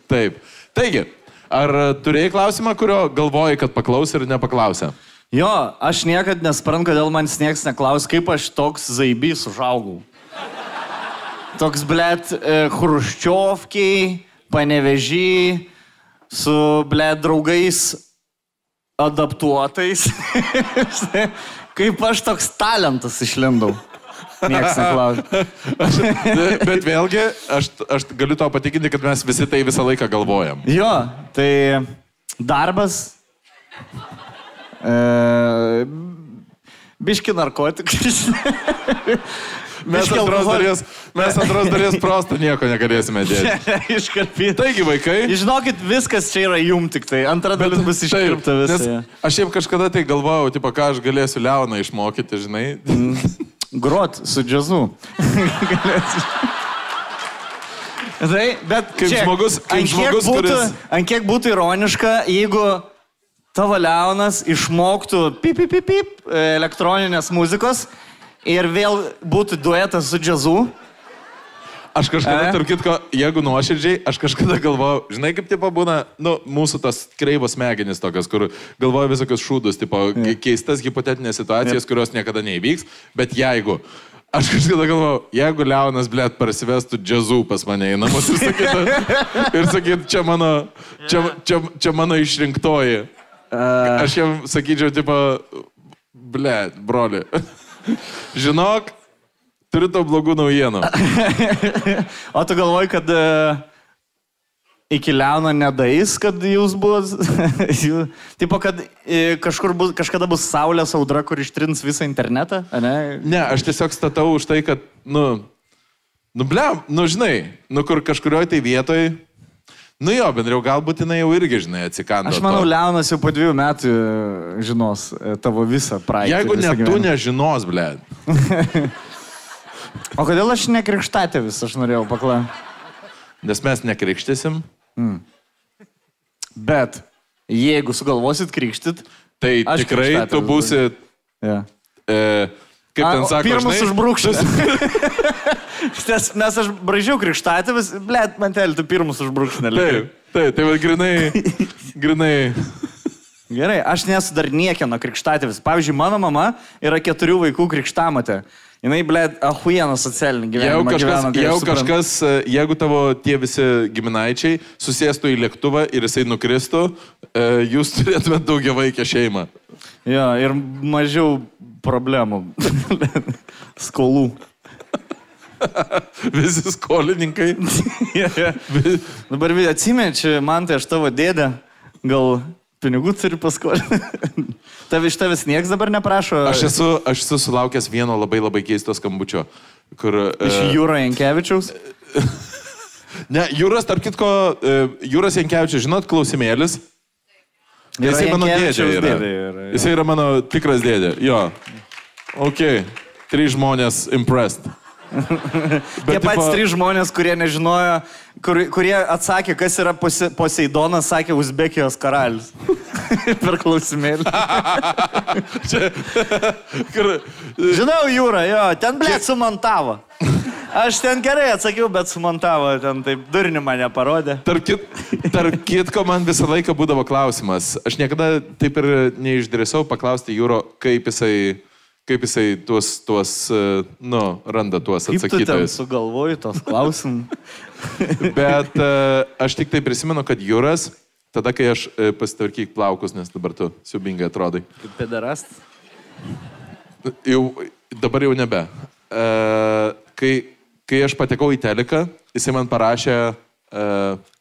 Taip. Taigi, ar turėjai klausimą, kurio galvojai, kad paklaus ir nepaklausė? Jo, aš niekada nesprantu, kodėl man nieks neklaus, kaip aš toks zaibys užaugau. Toks, blėt, e, hruščiovkiai, panevežy, su, blėt, draugais adaptuotais. kaip aš toks talentas išlindau. Niekas neklausia. Bet vėlgi, aš, aš galiu tau patikinti, kad mes visi tai visą laiką galvojam. Jo, tai darbas. E, biški narkotikas. Mes antros dalies, mes antros dalies prosto nieko negalėsime dėti. Iškarpyti. Taigi, vaikai. Žinokit, viskas čia yra jum tik tai. Antra dalis bus nes visą. Aš šiaip kažkada tai galvojau, tipo, ką aš galėsiu Leoną išmokyti, žinai. Grot su džiazu. tai, bet Kaip žiūrėk, žmogus- kaip ant žmogus, būtų, kuris- Ant kiek būtų ironiška, jeigu tavo Leonas išmoktų pip, pip, pip, pip elektroninės muzikos ir vėl būtų duetas su džiazu. Aš kažkada, E? tarp kitko, jeigu nuoširdžiai, aš kažkada galvojau, žinai, kaip tipo būna, nu, mūsų tas kreivos smegenys tokios, kur galvoja visokius šūdus, tipo, ge- keistas hipotetinės situacijas, kurios niekada neįvyks, bet jeigu, aš kažkada galvojau, jeigu Leonas, blėt, prasivestų džiazų pas mane į namus ir sakytų, ir sakytų čia mano, čia, čia, čia mano išrinktoji. Aš jam sakyčiau, tipo, blėt, broli, žinok, turiu to blogų naujienų. O tu galvoji, kad e, iki Leono nedais, kad jūs bus... Tipo, kad e, kažkur bus, kažkada bus saulės audra, kur ištrins visą internetą, ne? Ne, aš tiesiog statau už tai, kad, nu, nu, blem, nu, žinai, nu, kur kažkurioje tai vietoje, Nu jo, bendriau, galbūt jinai jau irgi, žinai, atsikando. Aš manau, to. Leonas jau po dviejų metų e, žinos e, tavo visą praeitį. Jeigu net tu nežinos, ble. O kodėl aš nekrikštatė vis, aš norėjau paklausti. Nes mes nekrikštysim, Bet jeigu sugalvosit krikštit, tai tikrai krikštatėvis tu būsi, ja. e, kaip A, ten sako, pirmas žinai, užbrukštas. nes, nes aš bražiau krikštatėvis, blėt, mantelį, tu pirmas užbrukšnelį. Taip, taip, tai va grinai, grinai. Gerai, aš nesu dar niekieno krikštatėvis. Pavyzdžiui, mano mama yra keturių vaikų krikštamatė. Jis, blėt, ahuieno socialinį Jeigu gyvenimą. kažkas, gyveno, kai aš jeigu suprantu. kažkas, jeigu tavo tie visi giminaičiai susėstų į lėktuvą ir jisai nukristų, e, jūs turėtumėte daugia vaikę šeimą. Jo, ir mažiau problemų. Skolų. Visi skolininkai. Vi- Dabar atsimė, čia man tai aš tavo dėdė, gal pinigų turi paskolinti. Tavi iš tavęs niekas dabar neprašo. Aš esu, aš esu sulaukęs vieno labai labai keisto skambučio, kur... Iš e, Jūro Jankievičiaus. Ne, Jūras, tarp kitko, e, Jūras Jankievičius, žinot, klausimėlis. Yra Jisai mano dėdė yra. dėdė yra. Jisai yra mano tikras dėdė. Jo. Ok. Trys žmonės impressed. Tie patys trys žmonės, kurie nežinojo, kur, kurie atsakė, kas yra Pose- Poseidonas, sakė Uzbekijos karalius. per klausimėlį. Kur, Žinau, Jūra, jo, ten blėt sumontavo. Aš ten gerai atsakiau, bet sumontavo, ten taip durnių mane parodė. tarp, kit, tarp kitko, man visą laiką būdavo klausimas. Aš niekada taip ir neišdrėsiau paklausti Jūro, kaip jisai, kaip jisai tuos, tuos, e, nu, randa tuos atsakytojus. sugalvoji tos klausimus? Bet e, aš tik tai prisimenu, kad Jūras, tada kai aš e, pasitvarkyk plaukus, nes dabar tu siubingai atrodai. Kaip pederastas. Jau, dabar jau nebe. Kai, kai aš patekau į teleką, jisai man parašė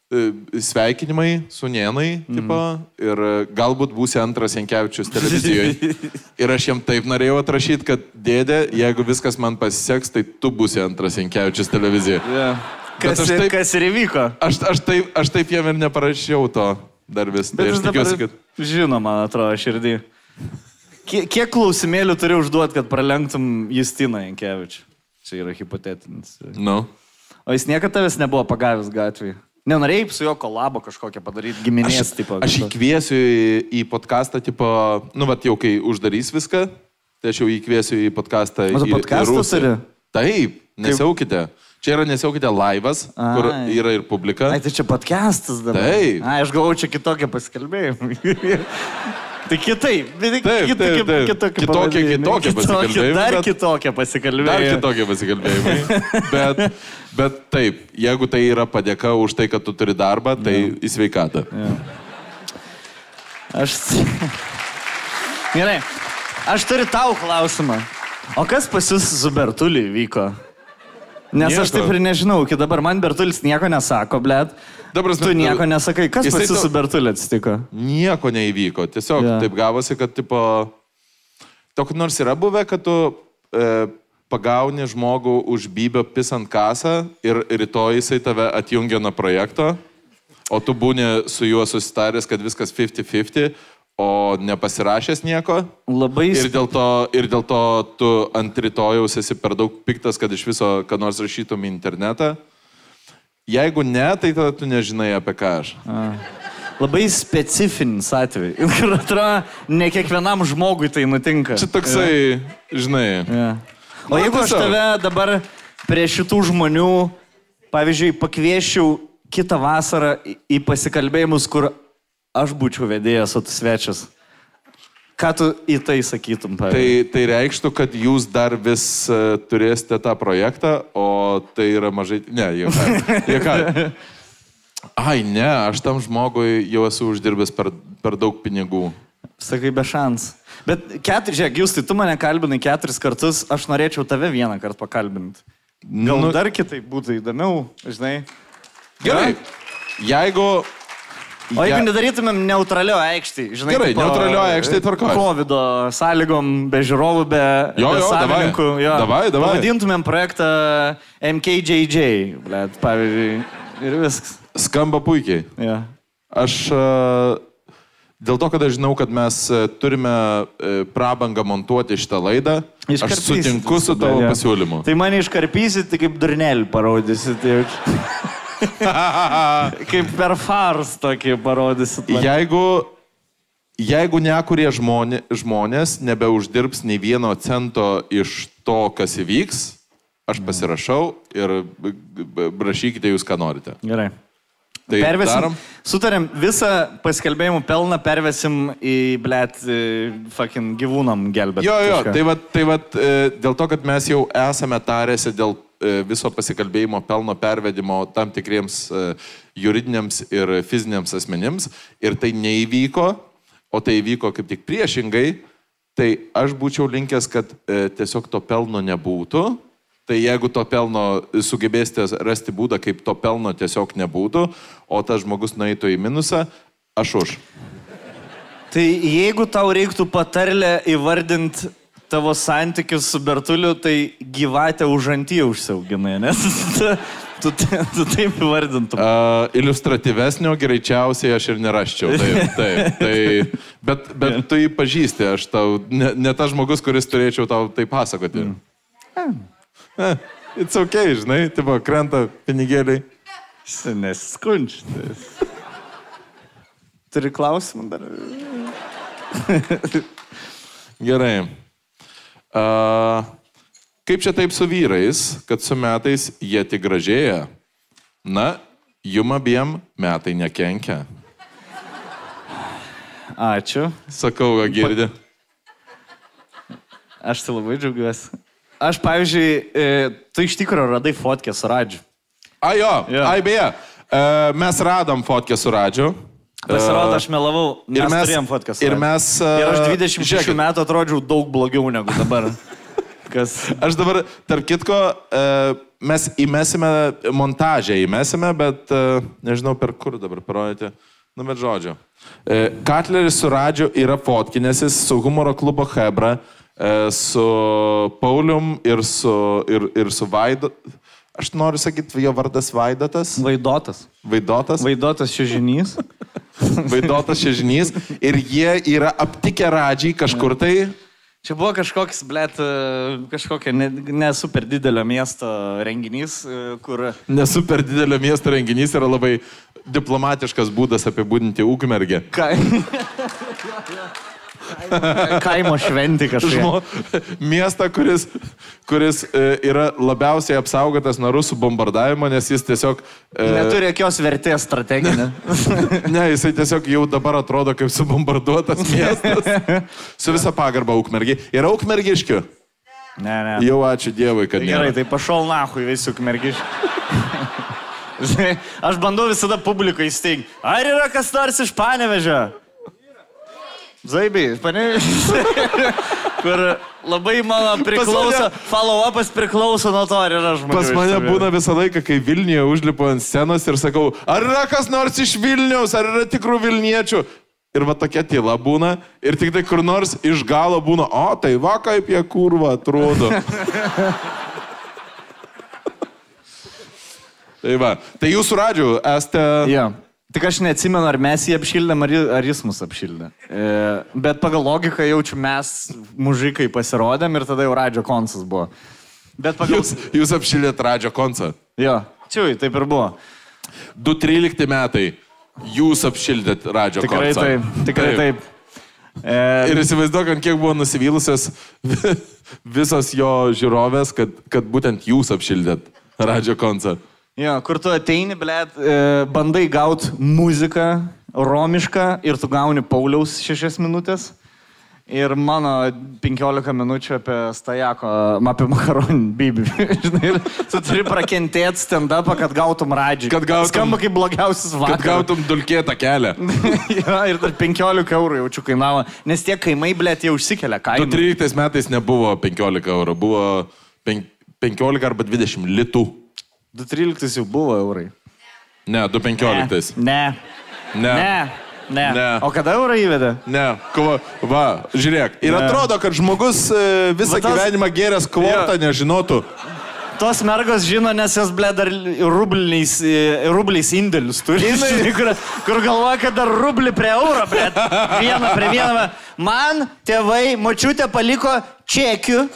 sveikinimai su Nienai, tipo, ir e, galbūt būsi antras Jankievičius televizijoje. Ir aš jam taip norėjau atrašyti, kad dėdė, jeigu viskas man pasiseks, tai tu būsi antras Jankievičius televizijoje. Yeah. Bet Kas, aš taip... kas ir įvyko. Aš, aš, taip, aš taip jam ir neparašiau to dar vis. Tai Bet aš jis dabar tikiuosi, kad... žino, man atrodo, širdį. Kiek, kiek klausimėlių turi užduoti, kad pralenktum Justiną Jankievičių? Čia yra hipotetinis. Nu. O jis niekada tavęs nebuvo pagavęs gatvėje. Nenorėjai su juo kolabo kažkokią padaryti, giminės Aš, tipo. aš jį kviesiu į, į podcastą, tipo, nu, va, jau kai uždarys viską, tai aš jau jį kviesiu į podcastą. O tu Rusiją. turi? Taip, nesiaukite. Čia yra nesiaukite laivas, Ai. kur yra ir publika. Ai, tai čia podcastas dabar. Taip. Ai, aš galvoju, čia kitokie pasikalbėjimai. tai kitaip. Bet Taip, kit- taip, kit- taip. Kitokie, Kitokie- pavadinimai. kitokie pasikalbėjimai, Dar bet- kitokie Dar pasikalbėjimai. kitokie pasikalbėjimai. bet, bet taip, jeigu tai yra padėka už tai, kad tu turi darbą, tai į sveikatą. Aš. Gerai. Aš turiu tau klausimą. O kas pas jūs su Bertuliu vyko? Nes nieko. aš taip ir nežinau, iki dabar man Bertulis nieko nesako, blėt. Dabar Tu nieko nesakai. Kas pas jūs to- su Bertuliu atsitiko? Nieko neįvyko. Tiesiog yeah. taip gavosi, kad, tipo, tokia nors yra buvę, kad tu e, pagauni žmogų už bybio pisant kasą ir rytoj jisai tave atjungia nuo projekto, o tu būni su juo susitaręs, kad viskas 50-50, o nepasirašęs nieko. Labai Ir dėl, to, ir dėl to tu ant rytojaus esi per daug piktas, kad iš viso, ką nors rašytum į internetą. Jeigu ne, tai tada tu nežinai apie ką aš. Labai specifinis atvejis. Ir atrodo, ne kiekvienam žmogui tai nutinka. Čia toksai, žinai. Ja. O Nu, jeigu aš tiesiog. tave dabar prie šitų žmonių, pavyzdžiui, pakvieščiau kitą vasarą į pasikalbėjimus, kur aš būčiau vedėjęs, o tu svečias. Ką tu į tai sakytum, Tai, pavyzdžiui? tai reikštų, kad jūs dar vis uh, turėsite tą projektą, o tai yra mažai... Ne, jokai. Ai, ne, aš tam žmogui jau esu uždirbęs per, per daug pinigų. Sakai, be šans. Bet keturi, žiūrėk, jūs tai tu mane kalbinai keturis kartus, aš norėčiau tave vieną kartą pakalbinti. Gal Nu- dar kitaip būtų įdomiau, žinai. Gerai. Jeigu... O jeigu Je- nedarytumėm neutralio aikštį, žinai. Gerai, tipo, neutralioj aikštėj tvarkoj. Covid sąlygom, be žiūrovų, be, Jo, be jo, davai. savininkų. Jo. Davai, davai. Pavadintumėm projektą MKJJ, blėt, pavyzdžiui, ir viskas. Skamba puikiai. Ja. Aš e, dėl to, kad aš žinau, kad mes e, turime e, prabangą montuoti šitą laidą, aš sutinku su tavo jo. pasiūlymu. Tai mane iškarpysit, tai kaip durnelį parodysit. Tai. kaip per fars tokį parodysit. man. Jeigu, jeigu nekurie žmonė, žmonės nebeuždirbs nei vieno cento iš to, kas įvyks, aš pasirašau ir rašykite jūs, ką norite. Gerai. Tai Pervesim, darom. sutarėm, visą paskelbėjimų pelną pervesim į, blėt, fucking gyvūnam gelbėti. Jo, jo, tai va, tai va, dėl to, kad mes jau esame tarėsi dėl e, viso pasikalbėjimo pelno pervedimo tam tikriems e, juridiniams ir fiziniams asmenims ir tai neįvyko, o tai įvyko kaip tik priešingai, tai aš būčiau linkęs, kad e, tiesiog to pelno nebūtų. Tai jeigu to pelno sugebėsite rasti būdą, kaip to pelno tiesiog nebūtų, o tas žmogus nueitų į minusą, aš už. Tai jeigu tau reiktų patarlę įvardinti tavo santykius su Bertuliu, tai gyvatę užantyje užsiauginai, nes tu, tu, taip įvardintum. Uh, iliustratyvesnio greičiausiai aš ir neraščiau. Taip, taip, tai, bet, bet tu jį pažįsti, aš tau, ne, ne tas žmogus, kuris turėčiau tau tai pasakoti. Mm. It's ok, žinai, tipo, krenta pinigėliai. Nesiskundži. Turi klausimą dar? Gerai. Uh, kaip čia taip su vyrais, kad su metais jie tik gražėja? Na, jum abiem metai nekenkia. Ačiū. Sakau, ką girdi. Aš tai labai džiaugiuosi. Aš, pavyzdžiui, e, tu iš tikrųjų radai fotkę su Radžiu. A jo, Jo. ai beje, uh, mes radom fotkę su Radžiu. Pasirodo, aš melavau. Mes, ir mes- turėjom fotkę ir mes, e, Ir aš 26 žiūrėkit. metų atrodžiau daug blogiau negu dabar. Kas... Aš dabar, tarp kitko, e, mes įmesime montažę, įmesime, bet e, nežinau per kur dabar parodyti. Nu, bet žodžiu. E, Katleris su Radžiu yra fotkinėsis su humoro klubo Hebra, e, su Paulium ir su, ir, ir su Vaidu. Aš noriu sakyti, jo vardas Vaidotas. Vaidotas. Vaidotas. Vaidotas šiužinys. Vaidotas Šežinys. Ir jie yra aptikę Radžiai kažkur tai. Čia buvo kažkoks, blėt, kažkokia ne, ne super didelio miesto renginys, kur... Nesu per didelio miesto renginys yra labai diplomatiškas būdas apibūdinti Ukmergę. Ka... Kaimo šventi kažkokia. Žmo, miestą, kuris, kuris e, yra labiausiai apsaugotas nuo rusų bombardavimo, nes jis tiesiog... E, Neturi jokios vertės strateginė. ne, jisai tiesiog jau dabar atrodo kaip subombarduotas miestas. Su visa pagarba Ukmergiai. Yra Ukmergiškių? Ne, ne. Jau ačiū Dievui, kad Tai gerai, nėra. tai pašol nahui visi ukmergiš. Žinai, Aš bandau visada publiką įsteigti. Ar yra kas nors iš panevežio? Zaibiai, panevežio. Kur labai mano priklauso, follow-upas priklauso nuo to, ar yra žmogus. Pas mane būna visą laiką, kai Vilniuje užlipu ant scenos ir sakau, ar yra kas nors iš Vilniaus, ar yra tikrų Vilniečių. Ir va tokia tyla būna. Ir tik tai kur nors iš galo būna, o tai va kaip jie kurva atrodo. tai va. Tai jūsų radžių esate... Ja. Tik aš neatsimenu, ar mes jį apšildėm, ar, ar jis mus apšildė. E, bet pagal logiką jaučiu, mes mužikai pasirodėm ir tada jau Radžio koncas buvo. Bet pagal... Jūs, jūs apšildėt radžio koncą. Jo, čiui, taip ir buvo. 213 metai. Jūs apšildėt radžio Tikrai koncą. taip, tikrai taip. E, Ir įsivaizduok, ant kiek buvo nusivylusios visos jo žiūrovės, kad, kad būtent jūs apšildėt radžio koncą. Jo, kur tu ateini, blėt, e, bandai gauti muziką romišką ir tu gauni Pauliaus šešias minutės. Ir mano 15 minučių apie Stajako, apie makaroninį bibį. Žinai, tu turi prakentėti stand-upą, kad gautum radžių. Kad gautum- Skamba kaip blogiausias Kad vakaras. gautum dulkėtą kelią. ja, ir dar 15 eurų jaučiu kainavo. Nes tie kaimai, blėt, jau užsikelia kainą. 2013 metais nebuvo 15 eurų, buvo pen- 15 arba 20 litų. 2013 jau buvo eurai. Ne, 215. Ne. Ne. Ne. Ne. Ne. O kada eurą įvedė? Ne, kova, va, žiūrėk. Ir Ne. atrodo, kad žmogus e, visą Va tas- gyvenimą geręs kvortą nežinotų. tos mergos žino, nes jos, ble, dar rubliais, e, rubliais indėlius turi. Žinai, kur, kur galvoja, kad dar rublį prie euro, ble. Vieną prie vieną. Man tėvai, močiutė paliko čekių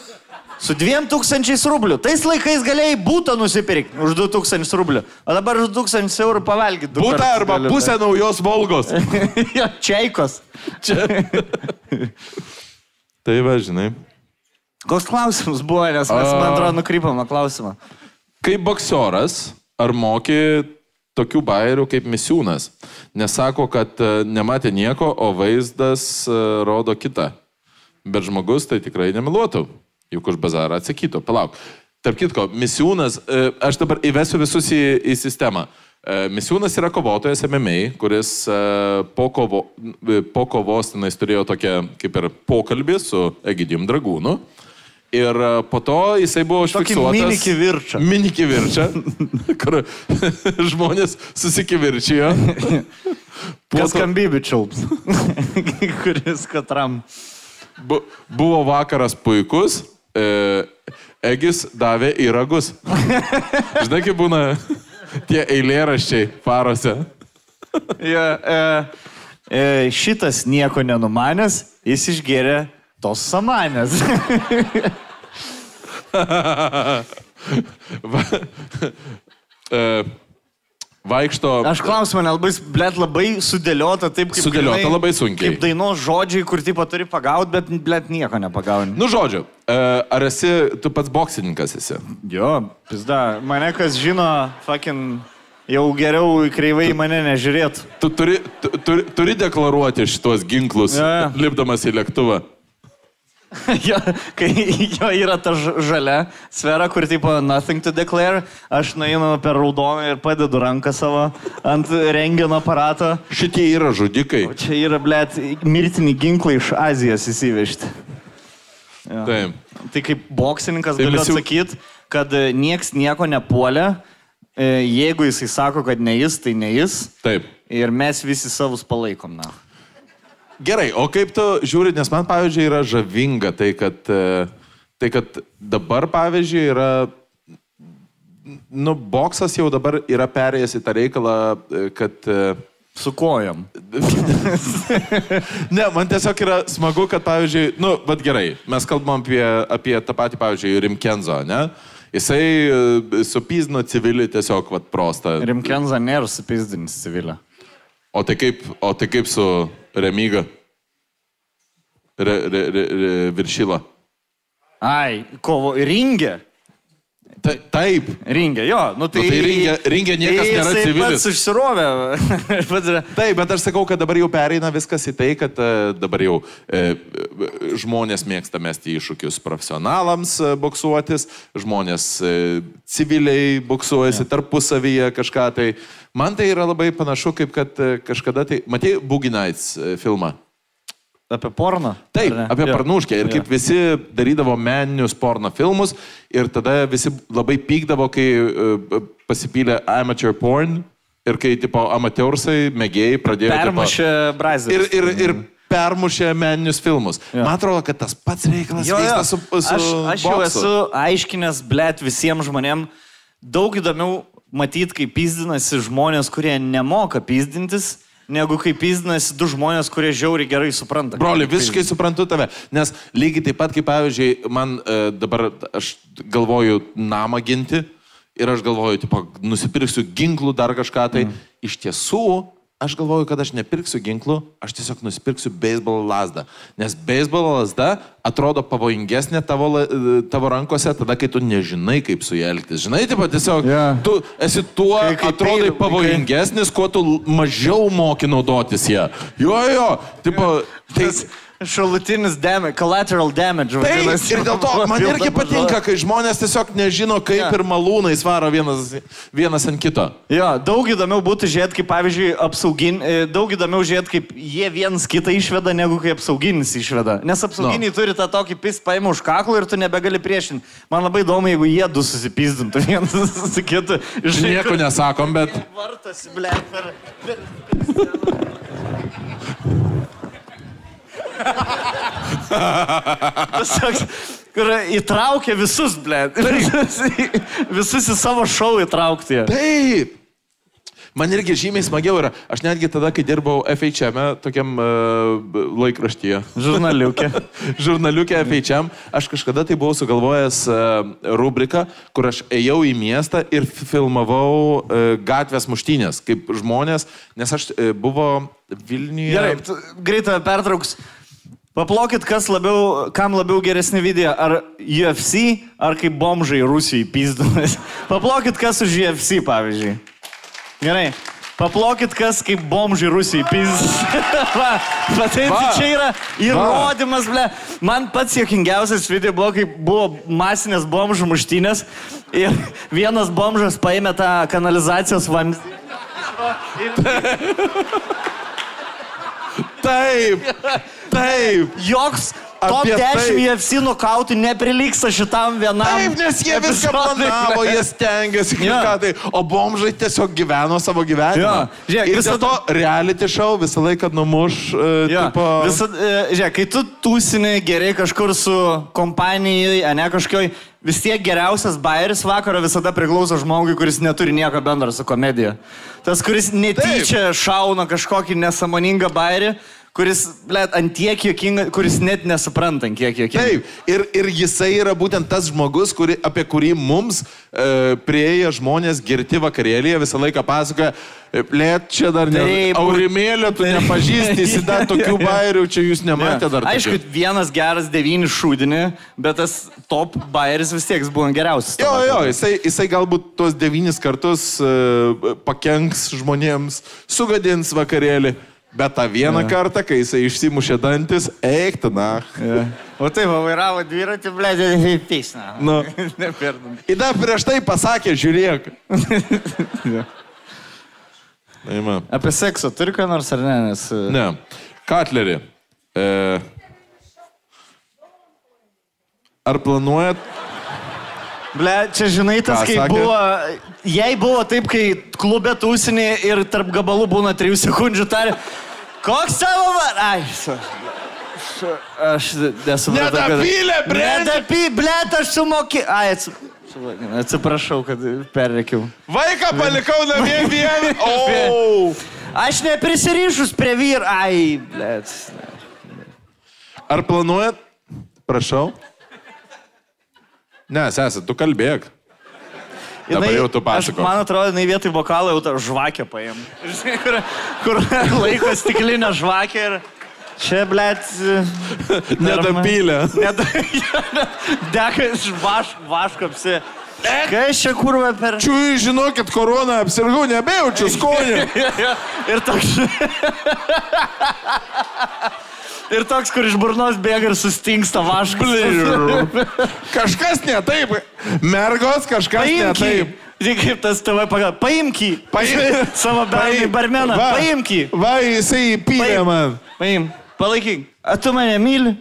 su 2000 rublių. Tais laikais galėjai būtą nusipirkti už 2000 rublių. O dabar už 2000 eurų pavalgyti. kartus arba gali, pusę naujos Volgos. jo, čeikos. Tai va, žinai. Koks klausimas buvo, nes mes, man atrodo, nukrypom nuo klausimo. Kaip boksioras, ar moki tokių bairių kaip misiūnas? Nesako, kad e, nematė nieko, o vaizdas e, rodo kitą. Bet žmogus tai tikrai nemeluotų. Juk už bazarą atsakytų. Palauk. Tarp kitko, misiūnas, e, aš dabar įvesiu visus į, į sistemą. E, Misiūnas yra kovotojas MMA, kuris e, po, kovo, po kovos tenais turėjo tokią kaip ir pokalbį su Egidijum Dragūnu. Ir po to jisai buvo užfiksuotas. mini kivirčą. Mini kivirčą, kur žmonės susikivirčijo. Kas to kambybi čiulps. Kuris katram. bu, buvo vakaras puikus, e, Egis davė į ragus. Žinai, kaip būna tie eilėraščiai farose. Ja, e, e, šitas nieko nenumanęs, jis išgėrė tos samanės. E, vaikšto. Aš klausiu, man labai, blėt, labai sudėliota taip, kaip... Sudėliota grynai- labai sunkiai. Kaip dainos žodžiai, kur tipo turi pagauti, bet, blėt, nieko nepagauni. Nu, žodžiu, e, ar esi, tu pats boksininkas esi? Jo, pizda, mane kas žino, fucking, jau geriau kreivai į mane nežiūrėtų. Tu turi, tu, turi, turi deklaruoti šitos ginklus, jo. lipdamas į lėktuvą. jo, kai jo yra ta žalia sfera, kur tipo nothing to declare, aš nueinu per raudoną ir padedu ranką savo ant rengino aparato. Šitie yra žudikai. O čia yra, blėt, mirtini ginklai iš Azijos įsivežti. Taip. Tai kaip boksininkas Tai galiu jau- atsakyti, kad e, nieks nieko nepuolė. E, Jeigu jisai sako, kad ne jis, tai ne jis. Taip. Ir mes visi savus palaikom, na. Gerai, o kaip tu žiūri, nes man, pavyzdžiui, yra žavinga tai, kad, e, tai, kad dabar, pavyzdžiui, yra, nu, boksas jau dabar yra perėjęs į tą reikalą, e, kad... e, Su kojom. Ne, man tiesiog yra smagu, kad, pavyzdžiui, nu, bet gerai, mes kalbam apie, apie tą patį, pavyzdžiui, Rimkenzo, ne? Jisai supyzino civilį tiesiog, vad, prostą. Rimkenza nėra supizdinis civilė. O tai kaip, o tai kaip su Remyga? Re, re, re, re, viršyla. Ai, kovo ringė. Ta, taip. Ringė, jo, nu tai... Nu, tai ringė- ringė niekas nėra Jisai civilis. Pats užsirovė. Taip, bet aš sakau, kad dabar jau pereina viskas į tai, kad e, dabar jau e, žmonės mėgsta mesti iššūkius profesionalams e, boksuotis, žmonės e, civiliai boksuojasi tarpusavyje kažką tai. Man tai yra labai panašu, kaip kad e, kažkada tai, matai, Buginaits filmą. Apie porną? Taip, apie Jo. Parnuškę. Ir Jo. kaip visi darydavo meninius porno filmus ir tada visi labai pykdavo, kai uh, pasipylė amateur porn ir kai tipo amateursai, mėgėjai pradėjo... Permušė brazilį. Ir, ir, ir permušė meninius filmus. Jo. Man atrodo, kad tas pats reikalas Jo, jo. su, su aš, aš jau boksu. esu aiškinęs, blėt, visiems žmonėm. Daug įdomiau matyti, kaip pizdinasi žmonės, kurie nemoka pizdintis, negu kaip pizdinasi du žmonės, kurie žiauriai gerai supranta. Broli, visiškai suprantu tave, nes lygiai taip pat kaip, pavyzdžiui, man e, dabar aš galvoju namą ginti ir aš galvoju, tipo, nusipirksiu ginklų dar kažką, tai mm. iš tiesų aš galvoju, kad aš nepirksiu ginklų, aš tiesiog nusipirksiu beisbolo lasdą, nes beisbolo lasda atrodo pavojingesnė tavo, tavo rankose tada, kai tu nežinai, kaip su ja elgtis. Žinai, tipo, tiesiog Jo. tu esi tuo, Kai- kai atrodai peiliu- pavojingesnis, kuo tu mažiau moki naudotis ją. Jo, jo, tipo, tai... Šalutinis damage, collateral damage. Taip, vadinasi. ir dėl to man irgi patinka, kai žmonės tiesiog nežino, kaip Jo. ir malūnais varo vienas, vienas ant kito. Jo, daug įdomiau būtų žiūrėti, kaip pavyzdžiui, apsaugin, e, daug įdomiau žiūrėti, kaip jie vienas kitą išveda, negu kaip apsauginis išveda. Nes apsauginiai no. turi tą tokį pis paimą už kaklą ir tu nebegali priešinti. Man labai įdomu, jeigu jie du susipizdintų vienas su kitu. Nieko nesakom, bet Vartosi, ble, per... per... Tiesiog kur įtraukė visus, ble. Visus, į- savo šou įtraukti. Taip. Man irgi žymiai smagiau yra. Aš netgi tada, kai dirbau FHM, tokiam uh, laikraštyje. Žurnaliukė. Žurnaliukė FHM, aš kažkada tai buvau sugalvojęs uh, rubriką, kur aš ėjau į miestą ir filmavau uh, gatvės muštynės, kaip žmonės, nes aš uh, buvo Vilniuje. Gerai, greitai pertrauks. Paplokit, kas labiau, kam labiau geresni video, ar UFC, ar kaip bomžai Rusijai pizdumas. Paplokit, kas už UFC, pavyzdžiui. Gerai. Paplokit, kas kaip bomžai Rusijai pizdumas. Tai, Va. tai čia yra įrodymas, ble. Man pats jokingiausias video buvo, kai buvo masinės bomžų muštynės ir vienas bomžas paėmė tą kanalizacijos vamzdį. Taip, taip. Joks top Apie 10 tai- UFC nukautų neprilyksta šitam vienam. Taip, nes jie viską epizodui. planavo, jie stengiasi Jo. kažką tai, o bomžai tiesiog gyveno savo gyvenimą. Jo. Žiūrėk, dėl to reality show visą laiką numuš, uh, Jo, tipo... visa, e, žiūrėk, kai tu tūsini gerai kažkur su kompanijai, ne kažkokioj, vis tiek geriausias bairis vakaro visada priklauso žmogui, kuris neturi nieko bendro su komedija. Tas, kuris netyčia šauna kažkokį nesąmoningą bairį, kuris, blėt, ant tiek jokinga, kuris net nesupranta, ant kiek jokinga. Taip, ir, ir jisai yra būtent tas žmogus, kuri, apie kurį mums e, prieėję žmonės girti vakarėlėje visą laiką pasakoja, lėt čia dar ne... Taip. Aurimėlė, tu nepažįsti, jis dar tokių bairių, čia jūs nematėte dar. Aišku, tokių. vienas geras devyni šūdinį, bet tas top bairis vis tiek buvo geriausias. Jo, jo, jisai, jisai galbūt tuos devynis kartus uh, pakenks žmonėms, sugadins vakarėlį, bet tą vieną kartą, kai jisai išsimušė dantis, eik, na. O tai va, vairavo dviratį, ble, teisna. Nu. Neperdam. Ir dar prieš tai pasakė, žiūrėk. Eima. Apie seksą turi ką nors ar ne? Nes... e, Ne. Katlerį. E, ar planuojat? Ble, čia žinai tas, Ką kai sakė? buvo, jei buvo taip, kai klube tūsinė ir tarp gabalų būna 3 sekundžių tarė, koks savo var... Ai, su... su- Aš kad- Nedapylė, brendį! Nedapy, ble, aš sumokė. Ai, atsiprašau. Atsiprašau, kad perreikiau. Vaiką palikau namie vieną. O. Aš neprisirišus prie vyr. Ai, ble. Ar planuojat? Prašau. Ne, sesė, tu kalbėk. Dabar jau tu Aš, pasako. man atrodo, jinai vietoj vokalo jau tą žvakę paėmė. Žinai, kur, kur laiko stiklinę žvakę ir čia, blėt. Nedapylė. Deka iš vaš, vaško apsi. Kas čia kurva per... Čiui, žinokit, korona apsirgau, nebejaučiu skonio. ir toks... ir toks, kur iš burnos bėga ir sustingsta vaškas. Kažkas ne taip. Mergos, kažkas ne Paimk jį. taip. Žinai, kaip tas tave pagal. Paimk jį. Paim- Savo bernai Paim- barmeną. Va. Paimk jį. Va, jisai įpylė Paim. man. Paim. Palaikyk. A tu mane myli?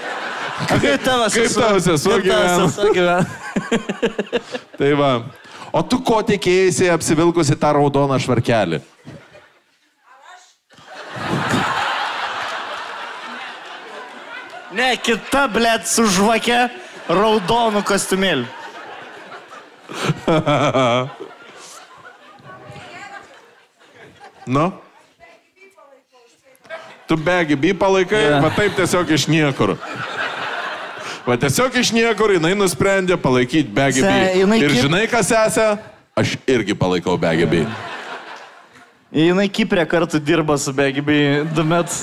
Kaip tavo Kaip sesuo? tavo sesuo Kaip tavo gyvena? sesuo gyvena? Tai va. O tu ko tikėjai apsivilkusi tą raudoną švarkelį? Ne, kita, blėt, su žvake raudonų kostiumėliu. Nu? Tu begi, by palaikai, Jo. va taip tiesiog iš niekur. Va tiesiog iš niekur jinai nusprendė palaikyti begi, Se, by. jinai Ir žinai, kas esi? Aš irgi palaikau begi, by. Jinai Kiprė kartu dirba su Begibai, du metus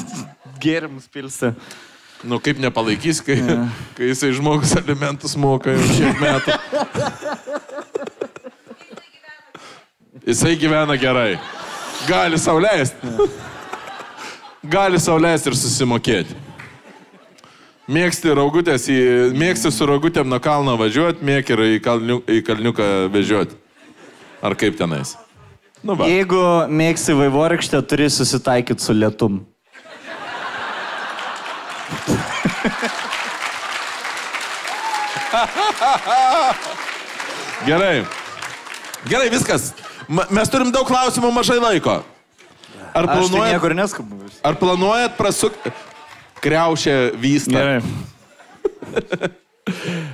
gėrimus pilsi. Nu kaip nepalaikys, kai, kai jisai žmogus alimentus moka jau šiek metų. Jisai gyvena gerai. Gali sauliaisti. Gali sauliaisti ir susimokėti. Mėgsti raugutės, į, mėgsti su raugutėm nuo kalno važiuoti, mėgsti ir į, kalniu, į kalniuką vežioti. Ar kaip tenais? Nu, va. Jeigu mėgsi vaivorykštę, turi susitaikyti su lietum. Gerai. Gerai, viskas. Ma, mes turim daug klausimų, mažai laiko. Ar Aš tai planuojat, niekur neskubu. ar planuojat prasukti? Kriaušė vysta. Gerai.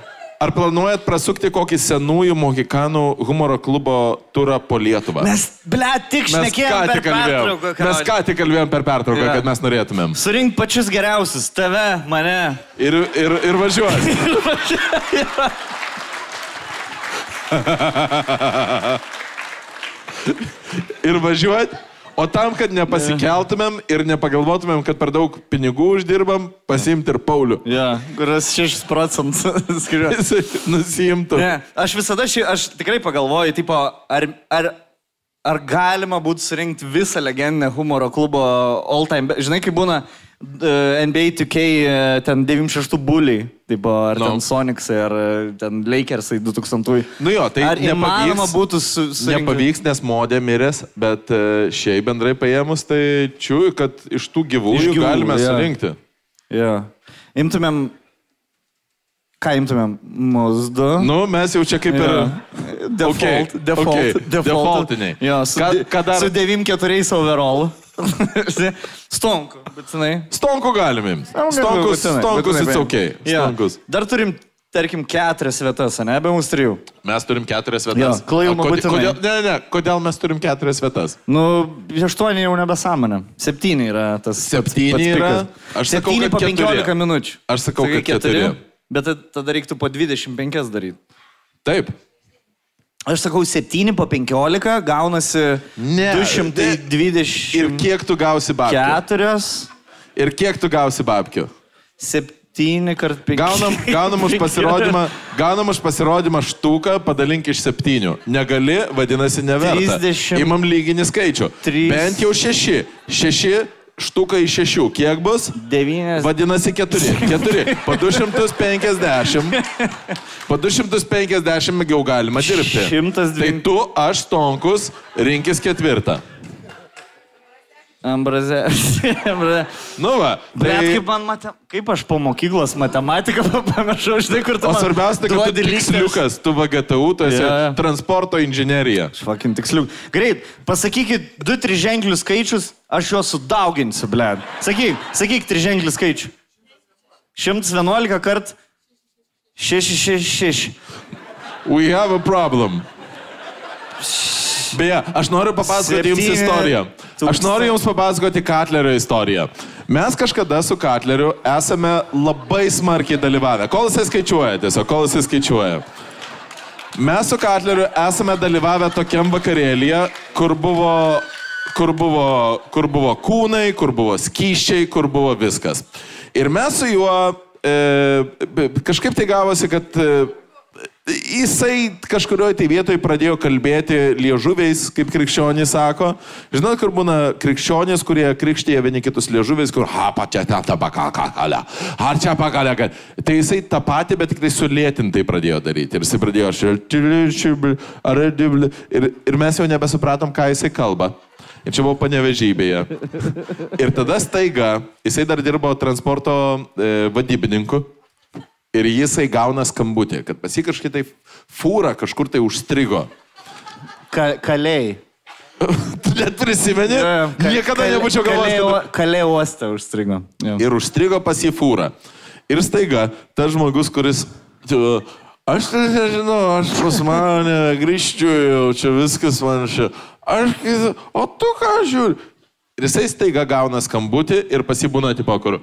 Ar planuojat prasukti kokį senųjų mohikanų humoro klubo turą po Lietuvą? Mes, ble, tik šnekėjom per pertrauką. ką Mes ką tik kalbėjom per pertrauką, Jo. kad mes norėtumėm. Surink pačius geriausius, tave, mane. Ir, ir, ir važiuoti. ir važiuoti. O tam, kad nepasikeltumėm ir nepagalvotumėm, kad per daug pinigų uždirbam, pasimti ir Paulių. Ja, kuris 6 procentų skiriu. Jisai nusimtų. Ne, aš visada šį, aš tikrai pagalvoju, tipo, ar, ar, ar galima būtų surinkti visą legendinę humoro klubo all time. Žinai, kaip būna uh, NBA 2K uh, ten 96 buliai, tipo, ar No. no. ten Sonicsai, ar uh, ten Lakersai 2000. Nu jo, tai ar įmanoma nepavyks, būtų su, surinkti? nepavyks, nes modė miręs, bet e, šiaip bendrai paėmus, tai čiūju, kad iš tų gyvųjų Iš gyvųjų, galime jo. surinkti. Ja. Imtumėm. Ką imtumėm? Mūsų. Nu, mes jau čia kaip ir... Default, Okay, default, okay, default. defaultiniai. Jo, su, ką dar- su 9-4 overall. Stonku, būtinai. Stonkų galime. imti. Stonkus, stonkus, it's paimti. ok. Jo. Stonkus. Dar turim, tarkim, keturias vietas, ne, be mūsų trijų. Mes turim keturias vietas. Kodėl- būtinai. kodėl, ne, ne, kodėl mes turim keturias vietas? Nu, aštuoni jau nebesąmonė. Septyni yra tas. Septyni yra? Aš sakau, Septyni kad po keturi. 15 minučių. Aš sakau, kad keturi. Bet tad- tada reiktų po 25 daryti. Taip. Aš sakau, 7 po 15 gaunasi Ne, 220. Ir kiek tu gausi babkių? Keturios, Ir kiek tu gausi babkių? septyni kart penki. Gaunam, gaunam, už pasirodymą, gaunam už pasirodymą štuką, padalink iš septynių. Negali, vadinasi, neverta. 30. Imam lyginį skaičių. Trys. Bent jau šeši. Šeši štuka iš šešių. Kiek bus? Devynias. Vadinasi, keturi. Keturi. Po 250. Po 250 jau galima dirbti. 120. Tai tu, aš, Tonkus, rinkis ketvirtą. Ambrazė. Ambrazė. Nu va. Bet Tai... kaip man matė, kaip aš po mokyklos matematiką pamiršau, žinai, kur tu O svarbiausia, kad tu tiksliukas, tu VGTU, tu esi jo. transporto inžinierija. Fucking tiksliuk. Greit, pasakykit du triženklius skaičius, aš juos sudauginsiu, ble. Sakyk, sakyk triženklių skaičių. 111 kart 666. We have a problem. Beje, aš noriu papasakoti jums Septyni istoriją. Aš noriu jums papasakoti Katlerio istoriją. Mes kažkada su Katleriu esame labai smarkiai dalyvavę. Kol jisai skaičiuoja, tiesiog, kol jisai skaičiuoja. Mes su Katleriu esame dalyvavę tokiam vakarėlyje, kur buvo, kur buvo, kur buvo kūnai, kur buvo skyščiai, kur buvo viskas. Ir mes su juo e, kažkaip tai gavosi, kad e, Jisai kažkurioje tai vietoje pradėjo kalbėti liežuviais, kaip krikščionys sako. Žinot, kur būna krikščionys, kurie krikštyje vieni kitus liežuviais, kur ha, pačia ta tabakakalė, ar čia pakalė. Tai jisai tą patį, bet tik tai sulėtintai pradėjo daryti. Ir jisai pradėjo šilti, ir, ir mes jau nebesupratom, ką jisai kalba. Ir čia buvo panevežybėje. Ir tada staiga, jisai dar dirbo transporto e, vadybininku. Ir jisai gauna skambutį, kad pas jį kažkaip tai fūra kažkur tai užstrigo. Ka kalėjai. Tu net prisimeni? Niekada nebūčiau galvojęs. kad- Kalėjai uostą užstrigo. Jo. Ir užstrigo pas jį fūra. Ir staiga tas žmogus, kuris... Aš tai nežinau, aš pas mane grįžčiau, jau čia viskas man čia. Aš, o tu ką žiūri? Ir jisai staiga gauna skambutį ir pasibūna tipo, kur...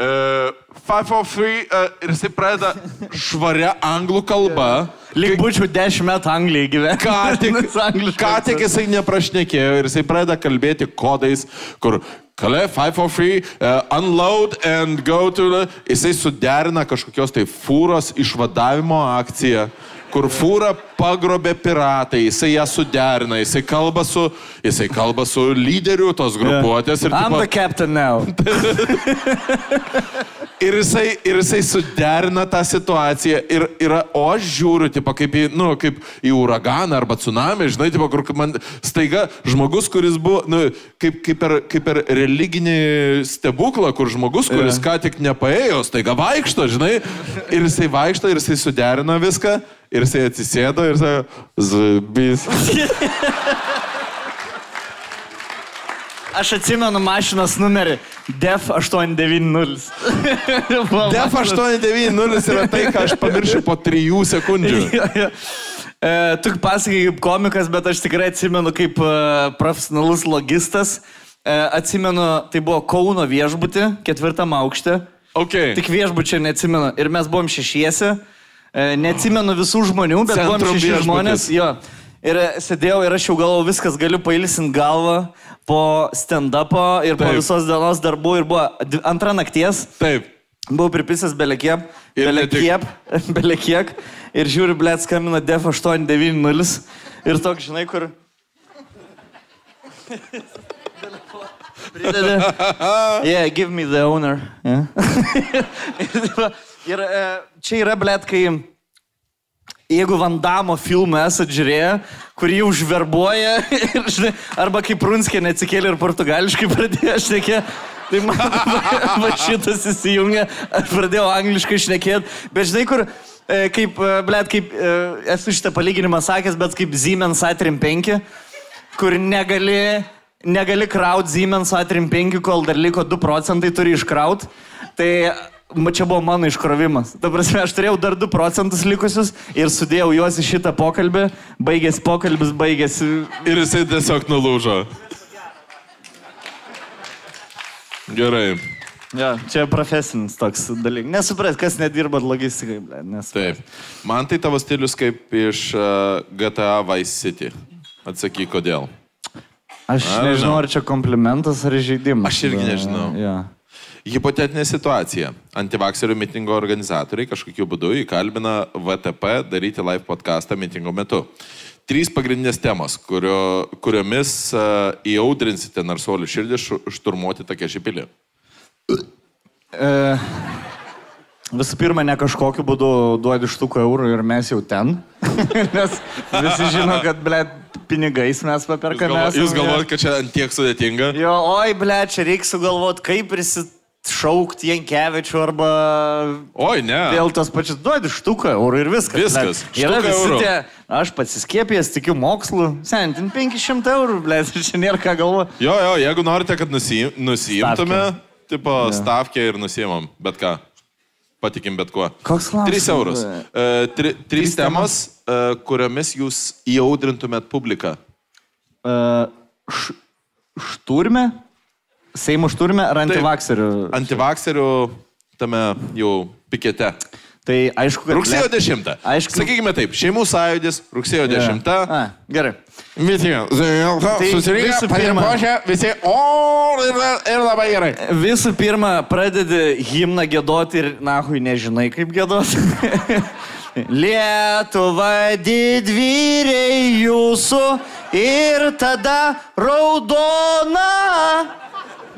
Uh, 503 uh, ir jisai pradeda švaria anglų kalba. Lyg būčiau 10 metų Anglijai gyvenęs. Ką tik, ką tik jisai neprašnekėjo ir jisai pradeda kalbėti kodais, kur Kale 543, uh, unload and go to the... Jisai suderina kažkokios tai fūros išvadavimo akciją, kur fūra pagrobė piratai, jisai ją suderina, jisai kalba su, jisai kalba su lyderiu tos grupuotės ir, I'm tipo, the captain now. ir, jisai, ir jisai suderina tą situaciją ir, yra, o aš žiūriu, tipo, kaip, į, nu, kaip į uraganą arba tsunami, žinai, tipo, kur man staiga žmogus, kuris buvo, nu, kaip, kaip, per, kaip per religinį stebuklą, kur žmogus, kuris ką tik nepaėjo, staiga vaikšto, žinai, ir jisai vaikšto ir jisai suderina viską, ir jisai atsisėdo ir sako, zubis. Aš atsimenu mašinos numerį DEF 890. DEF 890 yra tai, ką aš pamiršiu po 3 sekundžių. Jo, jo. E, tu pasakai kaip komikas, bet aš tikrai atsimenu kaip e, profesionalus logistas. E, atsimenu, tai buvo Kauno viešbutį, ketvirtam aukšte. Okay. Tik viešbučio neatsimenu. Ir mes buvom šešiesi. E, neatsimenu visų žmonių, bet buvom šeši žmonės. Jo. Ir e, sėdėjau ir aš jau galvojau, viskas galiu pailsint galvą po stand-upo ir po Taip. visos dienos darbų. Ir buvo antra nakties. Taip. Buvau pripisęs belekiep, belekiep, belekiek. Ir žiūriu, blėt, skambina DEF 890. Ir toks, žinai, kur... Pridedi. Yeah, give me the owner. Yeah. ir e, čia yra, blėt, kai... Jeigu Vandamo filmą esate žiūrėję, kur jį užverbuoja, ir, žinai, arba kaip Prunskė neatsikėlė ir portugališkai pradėjo šnekėti, tai man va šitas įsijungia, aš pradėjau angliškai šnekėti, bet žinai, kur, e, kaip, e, blėt, kaip, e, esu šitą palyginimą sakęs, bet kaip Siemens A35, kur negali, negali kraut Siemens A35, kol dar liko 2 procentai turi iškraut, tai čia buvo mano iškrovimas. Ta prasme, aš turėjau dar 2 procentus likusius ir sudėjau juos į šitą pokalbį, baigėsi pokalbis, baigėsi... Ir jisai tiesiog nulūžo. Gerai. Ja, čia profesinis toks dalykas. Nesupras, kas nedirba logistikai, ble, nes. Taip. Man tai tavo stilius kaip iš uh, GTA Vice City. Atsakyk, kodėl. Aš don't nežinau, ar čia komplimentas ar žaidimas. Aš irgi nežinau. Ja. Hipotetinė situacija. Antivakserių mitingo organizatoriai kažkokiu būdu įkalbina VTP daryti live podcastą mitingo metu. Trys pagrindinės temos, kurio, kuriomis uh, įaudrinsite narsuolių širdį šturmuoti tokią šipilį. E, visų pirma, ne kažkokiu būdu duodi štuką eurų ir mes jau ten. Nes visi žino, kad, ble, pinigais mes paperkame. jūs jo. galvojat, kad čia tiek sudėtinga? Jo, oi, ble, čia reiks sugalvoti, kaip prisišaukti Jankievičių arba Oi, ne. vėl tos pačius duodi štuką eurų ir viskas. Viskas, Blet. Yra visi tie, aš pats įskiepėjęs, tikiu mokslu, sentin 500 eurų, ble, čia nėra ką galvoti. Jo, jo, jeigu norite, kad nusi, nusiimtume, tipo stavkę ir nusimam, bet ką. Patikim bet kuo. Koks klausimas? 3 eurus. E, tri, trys temos, e, kuriomis jūs įaudrintumėt publiką. Uh, š, šturme? Seimo šturme ar antivakserių? Antivakserių tame jau pikete. Tai aišku, kad... Rugsėjo ble- 10. Aišku. Sakykime taip, šeimų sąjūdis, rugsėjo 10. A, gerai. Visi, susirinkę, visų paėmė pirma- košę, visi, o, ir, ir labai gerai. Visų pirma, pradedi himną gėdoti ir, nahui, nežinai, kaip gėdoti. Lietuva didvyriai jūsų ir tada raudona,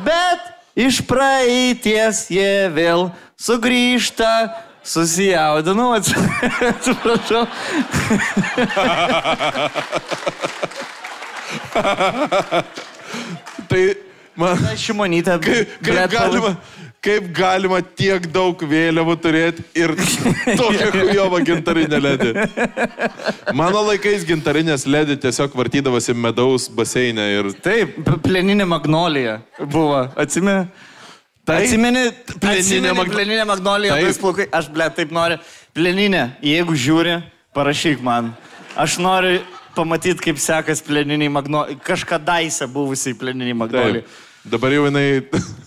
bet iš praeities jie vėl sugrįžta. Susijaudinau, ats- atsiprašau. Tai man... Šimonytė. Kaip, kaip, galima, kaip galima tiek daug vėliavų turėti ir tokią kujovą gintarinę ledį. Mano laikais gintarinės ledį tiesiog vartydavosi medaus baseinė ir... Taip, pleninė magnolija buvo. Atsimeni? Taip, Atsimeni, pleninė mag- pleninė magnolija, tais plaukai. Aš, ble, taip noriu. Pleninė, jeigu žiūri, parašyk man. Aš noriu pamatyti, kaip sekas pleniniai magnolijai. Kažkadaise buvusiai pleniniai magnolijai. Taip. Dabar jau jinai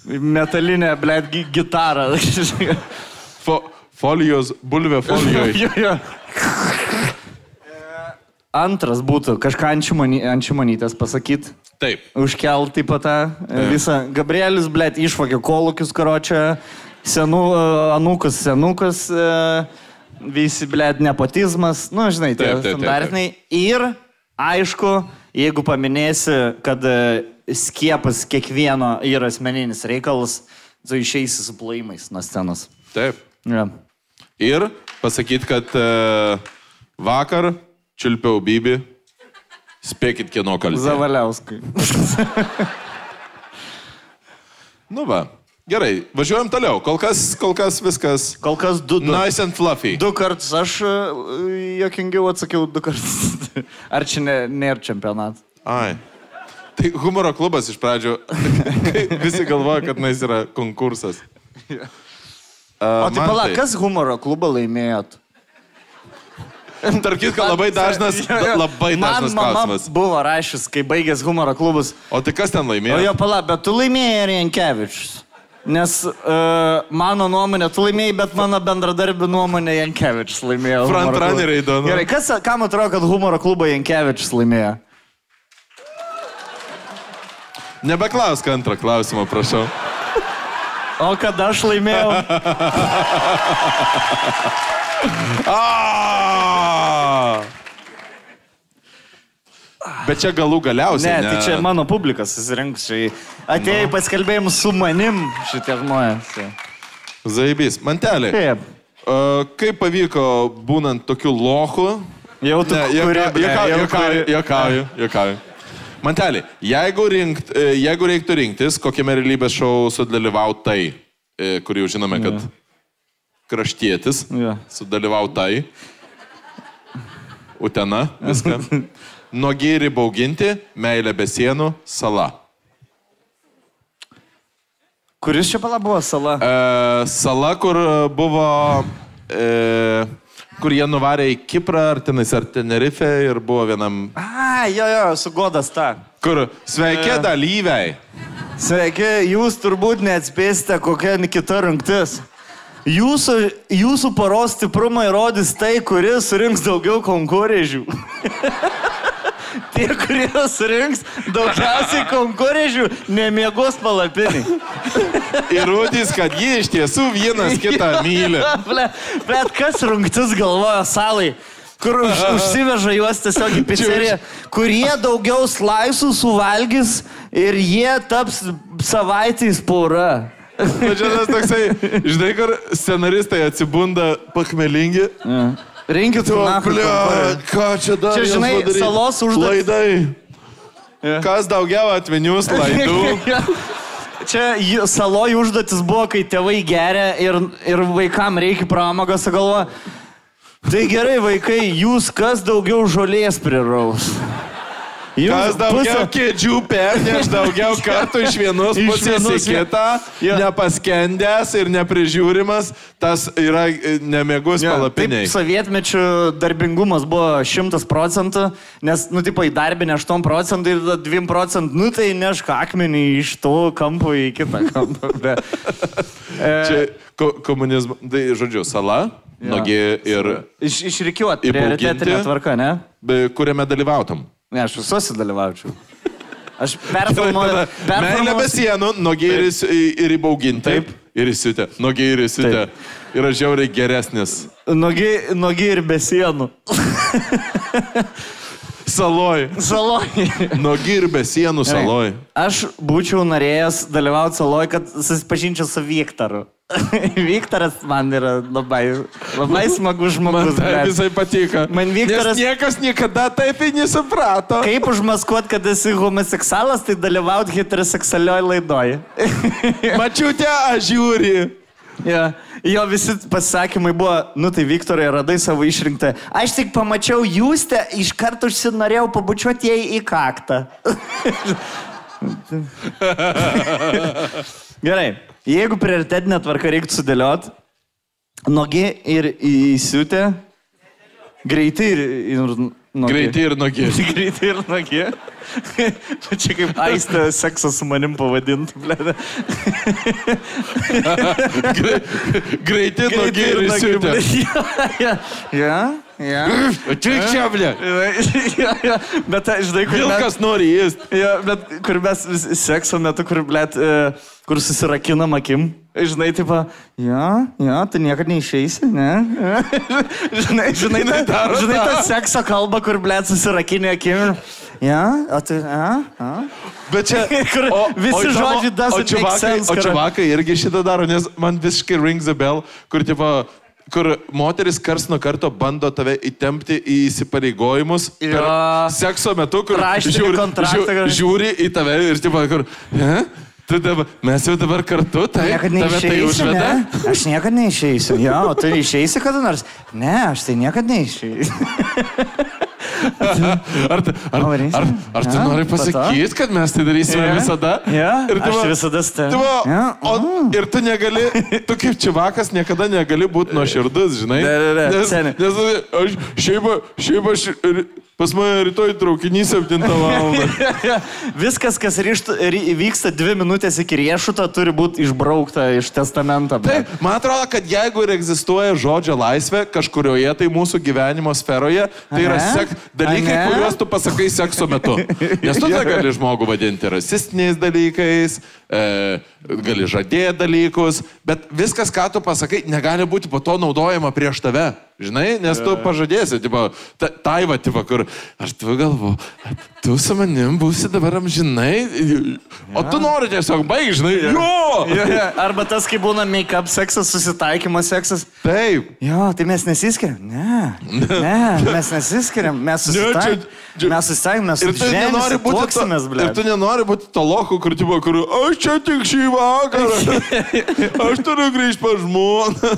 Metalinė, gi- gitara. fo, folijos, bulvė folijoje. Jo, jo. Antras būtų kažką šimonytės pasakyti. Taip. Užkelt taip pat tą visą. Gabrielis, blėt, išvagė kolokius, karočią, senų, anūkus, senukus, e, visi, blėt, nepotizmas, nu, žinai, tie standartiniai. Ir, aišku, jeigu paminėsi, kad e, skiepas kiekvieno yra asmeninis reikalas, tu išeisi su plojimais nuo scenos. Taip. Ja. Ir pasakyti, kad e, vakar čiulpiau Bibi. Spėkit, kieno kaltė. Zavaliauskai. Nu va. Gerai, važiuojam toliau. Kol kas, kol kas viskas. Kol kas du, du. Nice and fluffy. Du kartus aš e, jokingiau atsakiau du kartus. Ar čia ne, nėra čempionatas? Ai. Tai humoro klubas iš pradžių. Visi galvoja, kad jis yra konkursas. O tai pala, kas humoro klubą laimėjot? Tark kitko, labai dažnas, Jo, jo. labai dažnas Man klausimas. buvo rašęs, kai baigęs humoro klubus. O tai kas ten O laimėjo? jo pala, bet tu laimėjai Jankievičius. Nes uh, mano nuomonė, tu laimėjai, bet mano bendradarbių nuomonė Jankievičius laimėjo. Frontrunneriai, Donu. Gerai, kas, kam atrodo, kad humoro klubą Jankievičius laimėjo? Nebeklausk antrą klausimą, prašau. O kad aš laimėjau? A! Bet čia galų Ne, galiausiai. tai čia mano publika susirinks. Atėjai paskalbėjimus su manim šitie žmonės. Zaibys. Mantelė. Taip. Kaip pavyko būnant tokiu lochu? Jau tu Ne, kuri, juoka- Mantelė, jeigu, rinkt, e, jeigu reiktų rinktis, kokiame realybės šou sudalyvautai, e, kur jau žinome, kad kraštietis Jo. sudalyvautai, Utena, viską. Nuogiai bauginti, meilė be sienų, sala. Kuris čia pala buvo sala? E, sala, kur buvo, e, kur jie nuvarė į Kiprą, ar tenais, ar Tenerife ir buvo vienam, A, jo, jo, su godas ta. kur sveiki E. dalyviai. Sveiki, jūs turbūt neatspėsite, kokia kita rungtis. Jūsų, jūsų paros stiprumą įrodys tai, kuris surinks daugiau konkurežių. Tie, kurie surinks daugiausiai konkurežių, nemiegos palapinį. Įrodys, kad jie iš tiesų vienas kitą myli. Bet kas rungtis galvoja salai? Kur už, užsiveža juos tiesiog į pizzeriją, kurie daugiau slaisų suvalgys ir jie taps savaitės pora. Na čia tas toksai, žinai, kur scenaristai atsibunda pachmelingi. Rinkit ble, ką čia dar? Čia, žinai, salos užduotis. Laidai. Kas daugiau atminius laidų? Čia saloj užduotis buvo, kai tėvai geria ir, ir vaikam reikia pramogos, galvoja. Tai gerai, vaikai, jūs kas daugiau žolės priraus? Kas daugiau kėdžių perneš, daugiau kartų iš vienos pusės į vienos- kitą, Jo. nepaskendęs ir neprižiūrimas, tas yra e, nemėgus Jo, palapiniai. Taip, sovietmečių darbingumas buvo 100 procentų, nes, nu, tipo, įdarbinė 8 procentų ir tada 2 procentų, nu, tai nešk akmenį iš to kampo į kitą kampą. Be. E, Čia ko, komunizmo, tai žodžiu, sala, nogi ir iš, išrikiuot, Įbauginti. prioritetinė tvarka, ne? kuriame dalyvautum. Ne, aš visuose dalyvaučiau. Aš performuoju. Meilė be sienų, nogi ir, įbauginti. Taip. Ir įsiutę. Nogi ir įsiutę. Yra žiauriai geresnis. Nogi, nogi ir be sienų. Saloj. Saloj. Nogi ir be sienų saloj. Aš būčiau norėjęs dalyvauti saloj, kad susipažinčiau su Viktoru. Viktoras man yra labai, labai smagus Man žmogus. tai blet. visai patiko. Man Viktoras- Nes niekas niekada taip ir nesuprato. Kaip užmaskuot, kad esi homoseksualas, tai dalyvauti heteroseksualioj laidoj. Mačiute, aš žiūri. Ja. Jo visi pasakymai buvo, nu tai Viktorai, radai savo išrinktą. Aš tik pamačiau jūstę, iš karto užsinorėjau pabučiuoti jai į kaktą. Gerai, jeigu prioritetinė tvarka reiktų sudėliot, nogi ir įsiutę, greitai ir, ir nogi. Greitai ir nogi. Greitai ir nogi. Čia kaip aistė seksą su manim pavadintų, ble. Greitai nogi ir įsiutę. Ja, ja, ja. Atvik čia, ble. Ja, ja. Bet, žinai, kur Vilkas nori įst. ja, bet kur mes sekso metu, kur, blėt, kur susirakinam akim. Žinai, taip, ja, ja, tu niekada neišeisi, ne? žinai, žinai, ta, daro žinai, tą. ta sekso kalba, kur, blėt, susirakinė akim. Ja, o tu, ja, ja. Bet čia... Kur visi įdomu, žodžiai doesn't o O čiavakai irgi šitą daro, nes man visiškai rings the bell, kur, tipo, kur moteris kars nuo karto bando tave įtempti į įsipareigojimus per Jo. sekso metu, kur žiūri, žiūri, žiūri į tave ir, tipo, kur... "E? Tu dabar, mes jau dabar kartu, tai tai neišeisiu, užveda. ne? Aš niekada neišeisiu. Jo, tu išeisi kada nors? Ne, aš tai niekada neišeisiu. Ar, tu- ar, ar, ar tu nori pasakyti, kad mes tai darysime Ja. visada? Ja, Ir tu aš va- visada ste. Tu va, Ja, o, ir tu negali, tu kaip čivakas niekada negali būti nuoširdus, žinai? Ne, ne, ne, Nes, nes aš, šiaip, šiaip aš, pas mane rytoj traukinys 7 val. Viskas, kas ryšt, ry, vyksta dvi minutės iki riešuto, turi būti išbraukta iš testamento. Taip, man atrodo, kad jeigu ir egzistuoja žodžio laisvė kažkurioje tai mūsų gyvenimo sferoje, tai yra sek, dalykai, Ane? kuriuos tu pasakai sekso metu. Nes tu negali žmogų vadinti rasistiniais dalykais, e, gali žadėti dalykus, bet viskas, ką tu pasakai, negali būti po to naudojama prieš tave. Žinai, nes tu pažadėsi, tipo, ta, taiva, tipo, kur, ar tu galvo, tu su manim būsi dabar amžinai, o tu nori tiesiog baig, žinai, jo! Jo, jo. Arba tas, kai būna make-up seksas, susitaikymo seksas. Taip. Jo, tai mes nesiskiriam. Ne. Ne, mes nesiskiriam. Mes čia- Mes susitaikėm, mes to, tuoksimės, ble. ir tu nenori būti to loku, kur, tipo, kur aš čia tik šį vakarą. Aš turiu grįžti pa žmoną.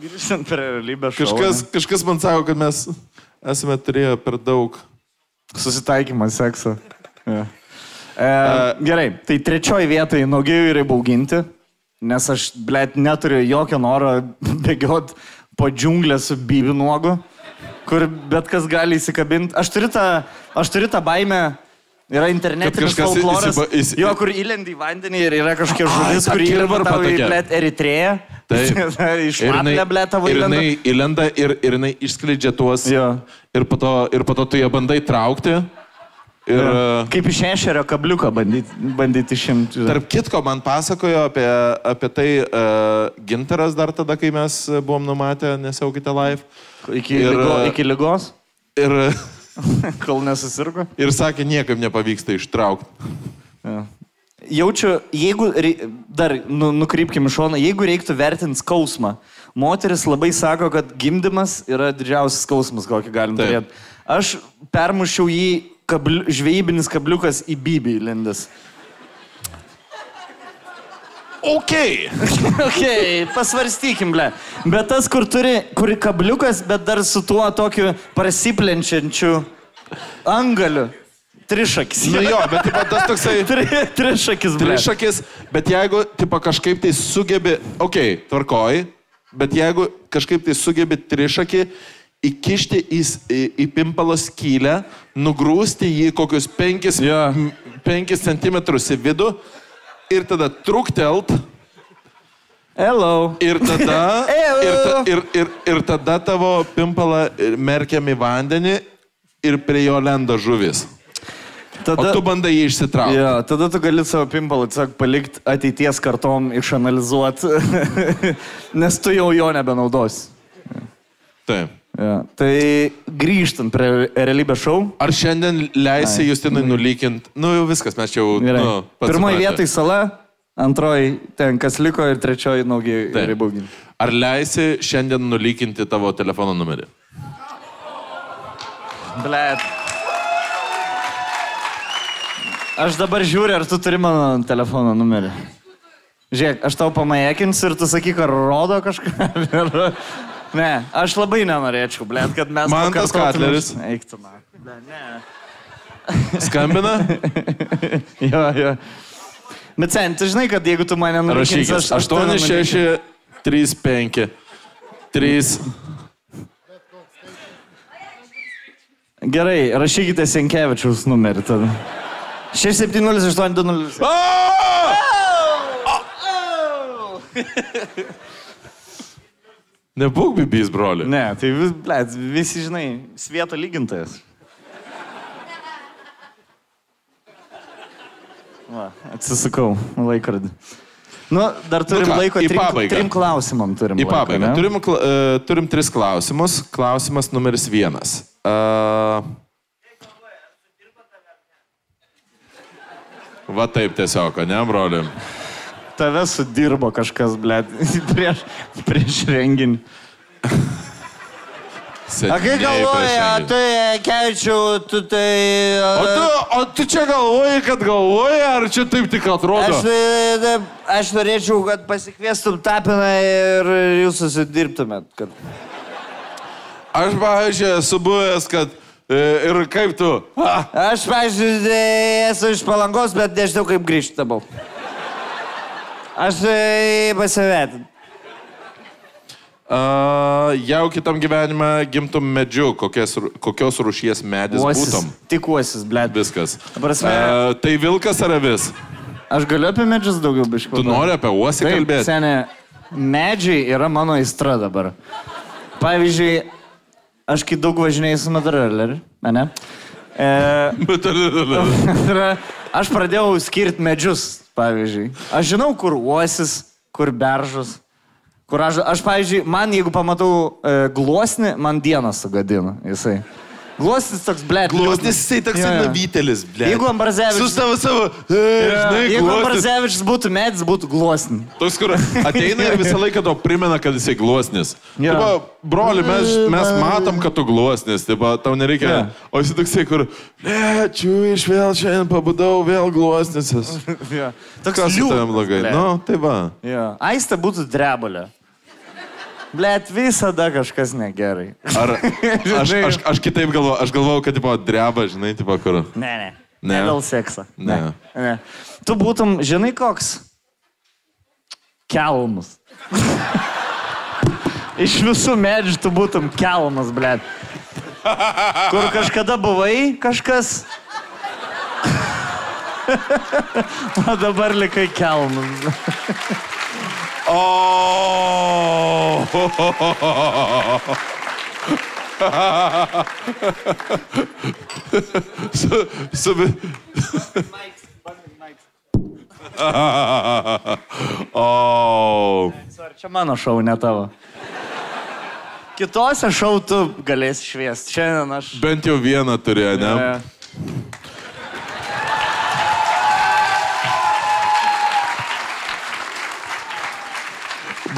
Grįžtant prie realybės. Kažkas, kažkas man sako, kad mes esame turėję per daug. ne? Susitaikymo sekso. Ja. E, gerai, tai trečioji vietoje nuogėjų yra bauginti, nes aš, blėt, neturiu jokio noro bėgiot po džiunglę su bybi nuogu, kur bet kas gali įsikabinti. Aš turiu tą, aš turiu tą baimę. Yra internetinis folkloras, įsiba- įsi- jo, kur įlendi į vandenį ir yra kažkokia žuvis, ta kur įlenda tau į, blėt, Eritreją. Taip. Iš Latvijos, blėt, tavo ir įlenda. jinai įlenda ir, ir jinai išskleidžia tuos. Jo. Ir po, to, ir po to tu ją bandai traukti. Ir ja. Kaip iš ešerio kabliuką bandyti bandyt išimti. tarp kitko man pasakojo apie, apie tai uh, Ginteras dar tada, kai mes buvom numatę Nesaukite live. Iki, Ir, lygo, e, iki lygos, Ir, kol nesusirgo. ir sakė, niekaip nepavyksta ištraukti. Ja. Jaučiu, jeigu, dar nu, nukrypkim į šoną, jeigu reiktų vertinti skausmą, moteris labai sako, kad gimdymas yra didžiausias skausmas, kokį galim Taip. turėti. Aš permušiau jį kabli, žvejybinis kabliukas į bybį lindęs. Ok. ok, pasvarstykim, ble. Bet tas, kur turi, kur kabliukas, bet dar su tuo tokiu prasiplenčiančiu angaliu. Trišakis. Nu jo, bet taip, tas toksai... Tri, trišakis, ble. Trišakis, bet jeigu, tipo, kažkaip tai sugebi, okei, okay, tvarkoj, bet jeigu kažkaip tai sugebi trišakį, įkišti į, į, į pimpalo skylę, nugrūsti jį kokius 5 Jo. cm į vidų ir tada truktelt Hello. ir tada, Ew. ir, ta, ir, ir, ir tada tavo pimpalą merkiam į vandenį ir prie jo lenda žuvis. O Tada, tu bandai jį išsitraukti. jo, tada tu gali savo pimpalą tiesiog palikti ateities kartom išanalizuoti, nes tu jau jo nebenaudosi. Taip. Ja. Tai grįžtant prie realybės šou. Ar šiandien leisi Justinui nulykinti? Nu jau viskas, mes čia jau... Gerai. Nu, Pirmoji vietoj sala, antroji ten kas liko ir trečioji naugi Taip. ribauginti. Ar leisi šiandien nulykinti tavo telefono numerį? Blet. Aš dabar žiūriu, ar tu turi mano telefono numerį. Žiūrėk, aš tau pamajekinsiu ir tu sakyk, ar rodo kažką. ne, aš labai nenorėčiau, blėt, kad mes... Mantas pakartotumėm- Katleris. Eik tu, man. Ble, ne. Skambina? Jo, jo. Bet sen, tu žinai, kad jeigu tu mane nulikinsi, Rašykis. aš... aš tave 8, 6, 3, 5. 3. Gerai, rašykite Senkevičiaus numerį tada. 6708200. Nebūk bibys, broli. Ne, tai vis, blėt, visi žinai, svieto lygintojas. Va, atsisukau laikrodį. Nu, dar turim ką, laiko trim, pabaigą. trim klausimam. Turim Į laiko, pabaigą. ne? Turim, e, turim tris klausimus. Klausimas numeris vienas. Uh... Va taip tiesiog, ne, broli? Tave sudirbo kažkas, blėt, prieš, prieš renginį. A kai galvoja, tu, Kevičiau, tu tai... O tu, o tu čia galvoji, kad galvoji, ar čia taip tik atrodo? Aš, e, aš norėčiau, kad pasikviestum tapiną ir jūs susidirbtumėt. Kad... Aš, pavyzdžiui, esu buvęs, kad e, ir kaip tu. A, Aš, pažiūrėjau, esu iš palangos, bet nežinau, kaip grįžti dabar. Aš e, pasivet. a, jau kitam gyvenime gimtum medžiu, kokias, kokios rūšies medis būtum. Tik uosis, ble. Viskas. Prasme- A, tai vilkas ar avis? Aš galiu apie medžius daugiau biškų. Tu nori apie uosį Taip, kalbėti? senė, medžiai yra mano aistra dabar. Pavyzdžiui, aš kai daug važinėjau su motoroleriu, ne? E, aš pradėjau skirti medžius, pavyzdžiui. Aš žinau, kur uosis, kur beržus. Kur aš, aš, pavyzdžiui, man jeigu pamatau e, gluosnį, man dieną sugadina jisai. Gluosnis toks, ble. Gluosnis jisai toks Jo, jo. navytelis, ble. Jeigu Ambrazevičius- Su savo savo. E, žinai, Jeigu gluosnis. Ambrazevičius būtų medis, būtų gluosnis. Toks, kur ateina ir visą laiką to primena, kad jisai gluosnis. Jo. Tipo, broli, mes, mes matom, kad tu gluosnis, tipo, tau nereikia. Jo. O jisai toksai, kur, lečiu, iš vėl šiandien pabudau, vėl gluosnis. Ja. Kas su tavim blogai? ble. Nu, tai va. Jo. Aistė būtų drebolė. Blet, visada kažkas negerai. Ar, aš, aš, aš kitaip galvoju, aš galvoju, kad, tipo, dreba, žinai, tipo, kur. Ne, ne. Ne. Ne dėl sekso. Ne. ne. Tu būtum, žinai, koks? Kelmus. Iš visų medžių tu būtum kelmas, blet. Kur kažkada buvai kažkas. O dabar likai kelmas. O. su, su, o. Ar čia mano šau, ne tavo? Kitose šau tu galėsi šviesti. Šiandien aš. Bent jau vieną turėjo, ne? E,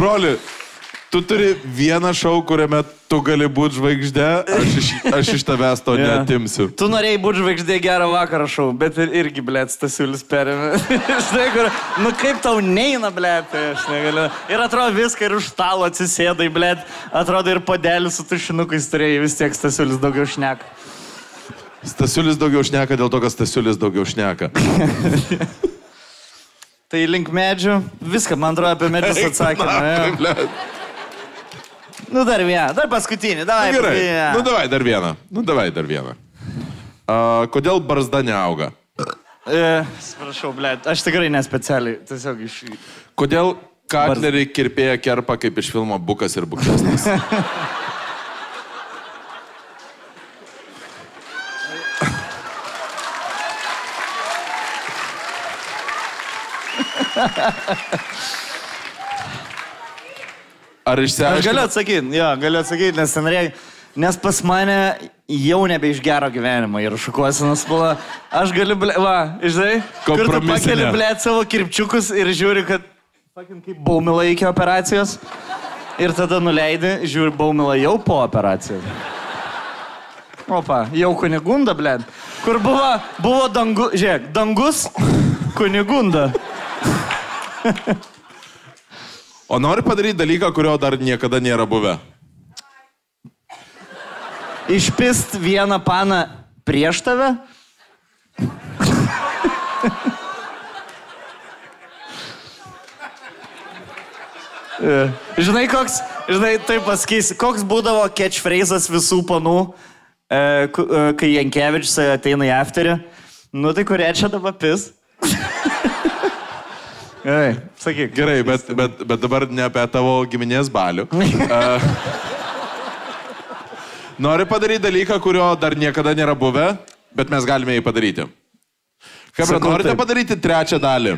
Broli, tu turi vieną šau, kuriame tu gali būti žvaigždė, aš iš, aš iš tavęs to Jo. netimsiu. Tu norėjai būti žvaigždė gerą vakarą šau, bet ir, irgi, blėt, stasiulis perėmė. Žinai, kur, nu kaip tau neina, blėt, tai aš negaliu. Ir atrodo viską ir už stalo atsisėdai, blėt, atrodo ir padelį su tušinukais turėjai, vis tiek stasiulis daugiau šneka. Stasiulis daugiau šneka dėl to, kad Stasiulis daugiau šneka. Tai link medžių, viską, man atrodo, apie medžius atsakymą. Nu dar vieną, dar paskutinį, davai. Gerai. paskutinį. Nu, davai dar vieną. Nu, davai dar vieną. A, kodėl barzda neauga? E, Sprašau, blėt, aš tikrai nespecialiai, tiesiog iš... Kodėl Katlerį kirpėja kerpa kaip iš filmo Bukas ir Bukesnis? Ar Aš išsiaiškinai? galiu atsakyti, jo, galiu atsakyti, nes ten reikia, nes pas mane jau nebe iš gero gyvenimo ir šukuosinas spalva. Aš galiu, ble, va, žinai, kur tu pakeli, ble, savo kirpčiukus ir žiūri, kad, sakim, kaip baumila iki operacijos. Ir tada nuleidi, žiūri, baumila jau po operacijos. Opa, jau kunigunda, ble. Kur buvo, buvo dangu, žiūrėk, dangus, kunigunda. O nori padaryti dalyką, kurio dar niekada nėra buvę? Išpist vieną paną prieš tave? E, žinai, koks, žinai, tai pasakys, koks būdavo catchphrase'as visų panų, e, e, kai Jankievičius ateina į afterį. Nu tai kurie čia dabar pis? Gerai, sakyk. Gerai, bet, bet, bet dabar ne apie tavo giminės balių. Uh, nori padaryti dalyką, kurio dar niekada nėra buvę, bet mes galime jį padaryti. Hebra, norite taip. padaryti trečią dalį?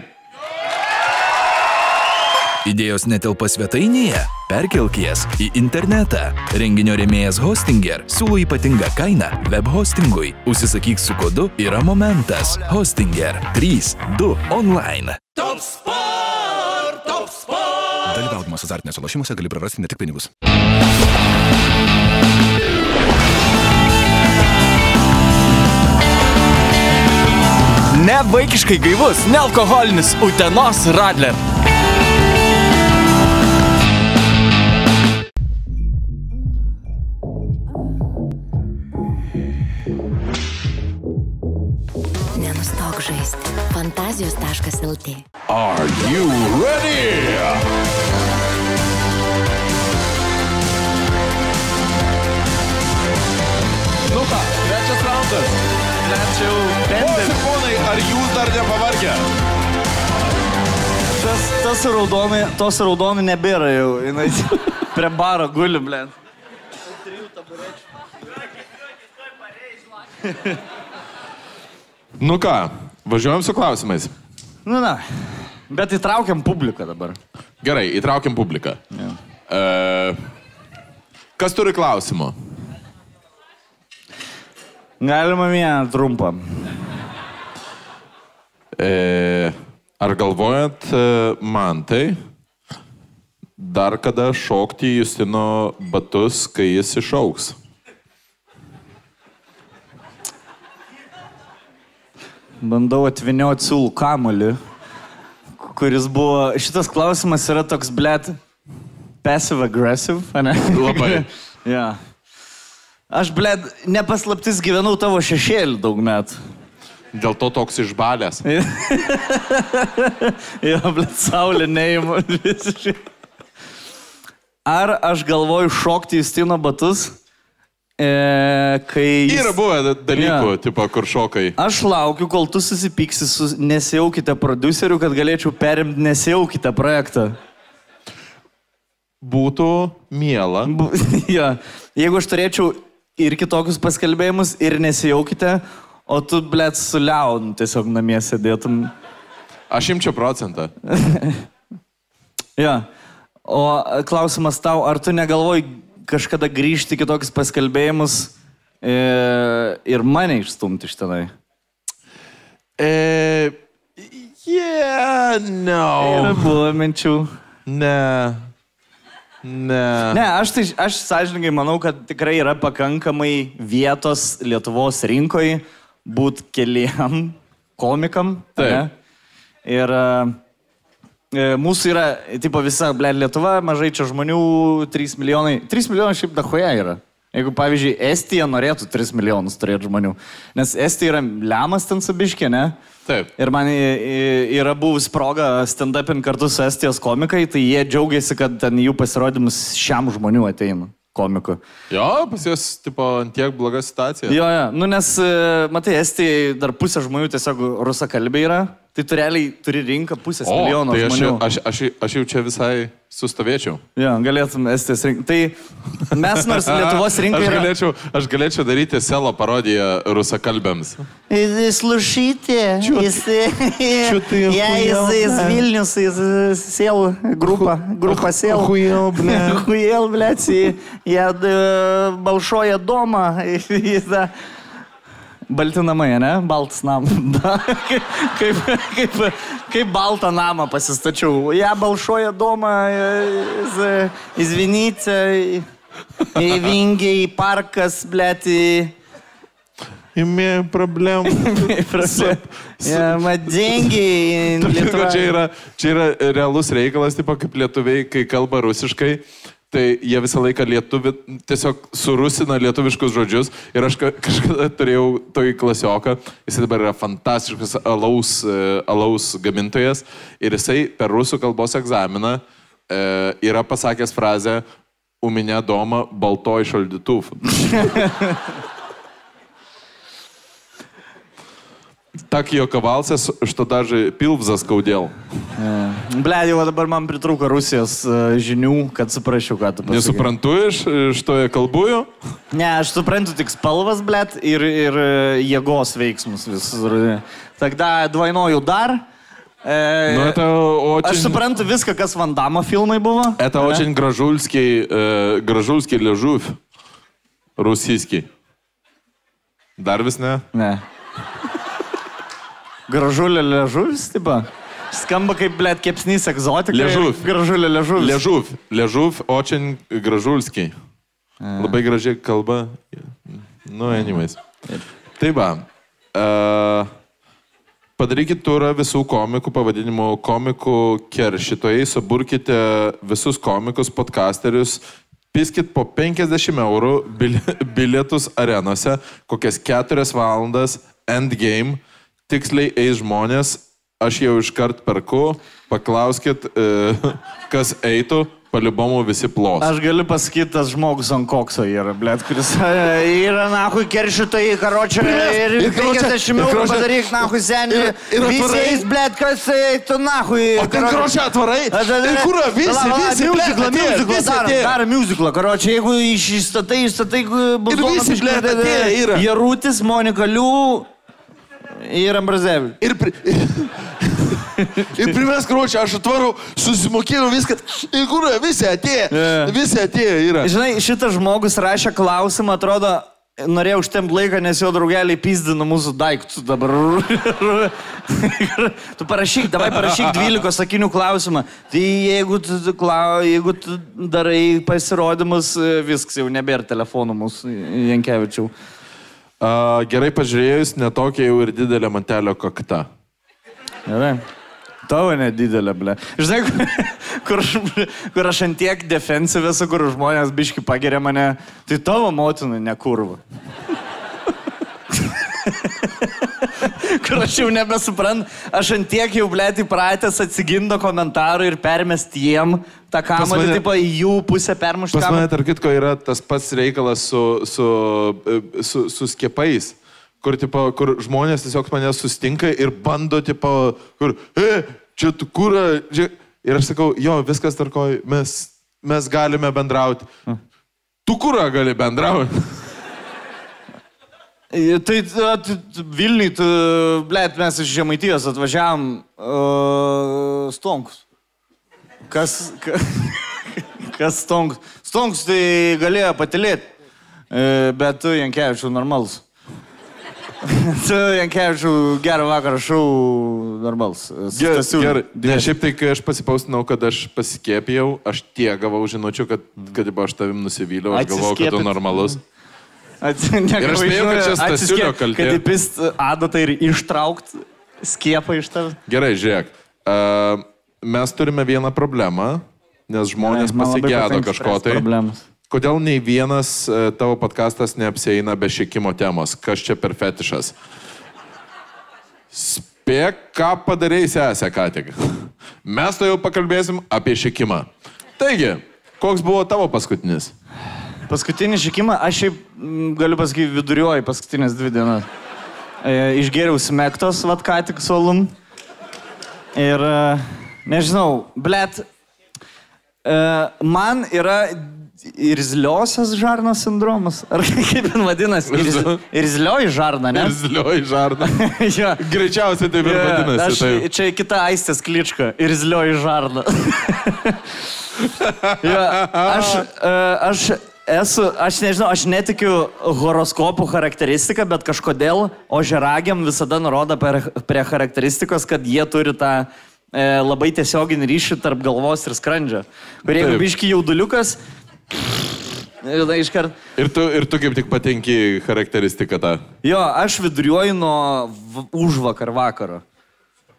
Idėjos netelpa svetainėje? Perkelk jas į internetą. Renginio rėmėjas Hostinger siūlo ypatingą kainą web hostingui. Užsisakyk su kodu yra momentas. Hostinger 3.2 online. Dalyvaudamas azartinėse lošimuose gali prarasti ne tik pinigus. Ne vaikiškai gaivus, nealkoholinis Utenos Radler. Fantazijos.lt Are you ready? Nu ką, trečias raundas. Trečiau, Ponios ir ponai, ar jūs dar nepavargę? tas, tas raudonai, tos raudonai nebėra jau. Jinai prie baro guli, ble. Nu ką, važiuojam su klausimais. Nu, na. Bet įtraukiam publiką dabar. Gerai, įtraukiam publiką. E, kas turi klausimų? Galima vieną trumpą. E, ar galvojat, e, man tai dar kada šokti į Justino batus, kai jis išauks? Bandau atvinioti siūlų kamolį, kuris buvo... Šitas klausimas yra toks, blėt, passive-aggressive, ne? Labai. ja. Aš, blėt, nepaslaptis gyvenau tavo šešėlį daug metų. Dėl to toks išbalęs. Jo, blėt, saulė neįma visiškai. Ar aš galvoju šokti į Stino batus, e, kai... jis- Yra buvę da- dalykų, Jo. tipo, kur šokai. Aš laukiu, kol tu susipyksi su nesijaukite produceriu, kad galėčiau perimti nesijaukite projektą. Būtų miela. Bu- ja. Jeigu aš turėčiau ir kitokius paskelbėjimus, ir nesijaukite, o tu, blėt, su Leonu tiesiog namie sėdėtum. Aš imčiau procentą. Ja. O klausimas tau, ar tu negalvoji kažkada grįžti kitokius paskelbėjimus e, ir mane išstumti iš tenai? E, yeah, no. Yra buvo minčių. Ne. Ne. Ne, aš, tai, aš sąžininkai manau, kad tikrai yra pakankamai vietos Lietuvos rinkoje būti keliam komikam. Taip. ane? Ir e, mūsų yra, tipo visa, ble, Lietuva, mažai čia žmonių, 3 milijonai. 3 milijonai šiaip dahoje yra. Jeigu, pavyzdžiui, Estija norėtų 3 milijonus turėti žmonių. Nes Estija yra lemas ten sabiškė, ne? Taip. Ir man yra buvusi proga stand-upin kartu su Estijos komikai, tai jie džiaugiasi, kad ten jų pasirodymus šiam žmonių ateina komikų. Jo, pas juos, tipo, tiek bloga situacija. Jo, jo, nu nes, e, matai, Estijai dar pusė žmonių tiesiog rusakalbiai yra, Tai tu realiai turi rinką pusės o, milijono tai žmonių. Aš, aš, aš, aš jau čia visai sustovėčiau. Jo, galėtum Estijos rinką. Tai mes nors Lietuvos rinkai... Aš galėčiau, aš galėčiau daryti selo parodiją rusakalbėms. Slušyti. Jisai... Jei jisai Vilnius, jis sėl grupą, grupą sėl. Hujelblė. Hujelblė, jie e, balšoja domą. Balti namai, ne? Baltas namas. Da, kaip, kaip, kaip, kaip baltą namą pasistačiau. Я большое дома, э, из, э, извините, и, и Винги, и Паркас, блядь, и... Имею проблемų. Я, ма, деньги, и Литва. čia, yra, čia yra realus reikalas, tipo, kaip lietuviai, kai kalba rusiškai. Tai jie visą laiką lietuvi, tiesiog surusina lietuviškus žodžius. Ir aš ka- kažkada turėjau tokį klasioką, jis dabar yra fantastiškas alaus, e, alaus gamintojas. Ir jisai per rusų kalbos egzaminą e, yra pasakęs frazę У меня дома baltoj šaldytuv. так ее ковался, что даже пил заскаудел. Бля, его тепер мам притрука Русія з е, жіню, яка це прощукати. Не супрантуєш, э, что я колбую? Ne, aš suprantu tik spalvas, blėt, ir, ir e, jėgos veiksmus visus. Tada dvainoju dar. Ну, что, прям, ты очень... как viską, Ван Vandamo фильмы было? Это очень гражульский, э, гражульский лежув. Русийский. Дарвис, не? Ne. Gražulė ležuvis, tipo. Skamba kaip, blėt, kepsnys egzotikas. Ležuv. Gražulė ležuvis. Ležuv. Ležuv, očin gražulskiai. A. E. Labai gražiai kalba. Nu, animais. Tai va. Uh, Padarykit turą visų komikų pavadinimų komikų keršytojai, suburkite visus komikus, podcasterius, piskit po 50 eurų bilietus arenose, kokias 4 valandas endgame tiksliai eis žmonės, aš jau iškart perku, paklauskit, e, kas eitų, palibomų visi plos. Aš galiu pasakyti, tas žmogus ant kokso yra, blėt, kuris e, yra, nahui, keršytojai, karočią ir ir karoče- 50 ir eurų padaryk, nahui, senį. ir- ir Visiais, blėt, kas tu, nahui. O ten, karoče, atvarai. Ir kur, visi, visi, Muziklą, muziklą, visi dar, dar muziklą, karočią, jeigu išstatai, išstatai, visi, blet, atėjo yra. Jarutis, Monika Liu ir Ambrazevičius. Ir, pri... ir primės kruočią, aš atvarau, susimokėjau viską. Ir kur, visi atėjo. Yeah. Visi atėjo yra. Žinai, šitas žmogus rašė klausimą, atrodo, norėjau užtemti laiką, nes jo draugeliai pizdino mūsų daiktus dabar. tu parašyk, davai parašyk 12 sakinių klausimą. Tai jeigu tu, klau, jeigu tu darai pasirodymus, viskas jau nebėra telefonų mūsų Jankievičiau. Uh, gerai pažiūrėjus, netokia jau ir didelė mantelio kakta. Gerai. Tavo nedidelė, ble. Žinai, kur, kur, kur aš ant tiek defensyvės, kur žmonės biški pagiria mane, tai tavo motina nekurva. kur aš jau nebesuprantu, aš ant tiek jau, ble, įpratęs atsigindo komentarų ir permest jiem tą kamuolį, tipo, į jų pusę permušti. Pas mane, tarp kitko, yra tas pats reikalas su, su, e, su, su skiepais. Kur, tipo, kur žmonės tiesiog mane sustinka ir bando, tipo, kur, e, čia tu kūra. Čia... Ir aš sakau, jo, viskas tarkoj, mes, mes galime bendrauti. Tu kūra gali bendrauti. Tai t- t- Vilniui, blėt, mes iš Žemaitijos atvažiavam uh, stonkus. Kas, ka, kas stonkus? Stonkus tai galėjo patilėti, uh, bet tu, Jankievičiau, normalus. tu, Jankievičiau, gerą vakarą šau, normalus. Gerai, gerai. Ne, šiaip tai, kai aš pasipaustinau, kad aš pasikėpėjau, aš tiek gavau žinučių, kad, kad aš tavim nusivyliau, aš galvojau, kad tu normalus. Ats- Ir aš spėjau, kad čia Stasiulio kaltė. Kad įpist adatą ir ištraukt skiepą iš tavęs. Gerai, žiūrėk. Uh, mes turime vieną problemą, nes žmonės labai pasigėdo kažko tai. problemas. Kodėl nei vienas uh, tavo podkastas neapsieina be šikimo temos? Kas čia per fetišas? Spėk, ką padarėjai sesę ką tik. Mes to jau pakalbėsim apie šikimą. Taigi, koks buvo tavo paskutinis? Paskutinį šikimą, aš šiaip mm, galiu pasakyti viduriuoju paskutinės dvi dienas. E, išgėriau smektos, vad ką tik su alum. Ir e, nežinau, blėt, e, man yra irzliosios žarnos sindromas. Ar kaip jis vadinasi? Irz- Irzlioji žarna, ne? Irzlioji žarna. jo. Greičiausiai taip ir Jo, vadinasi. Aš, taip. čia kita aistės klička. Irzlioji žarna. jo, aš, e, aš esu, aš nežinau, aš netikiu horoskopų charakteristiką, bet kažkodėl ožeragiam visada nurodo per, prie charakteristikos, kad jie turi tą e, labai tiesioginį ryšį tarp galvos ir skrandžio. Kur jeigu Taip. biški jauduliukas, ir iškart. Ir tu, ir tu kaip tik patenki charakteristiką tą. Jo, aš viduriuoju nuo v- už vakar vakaro.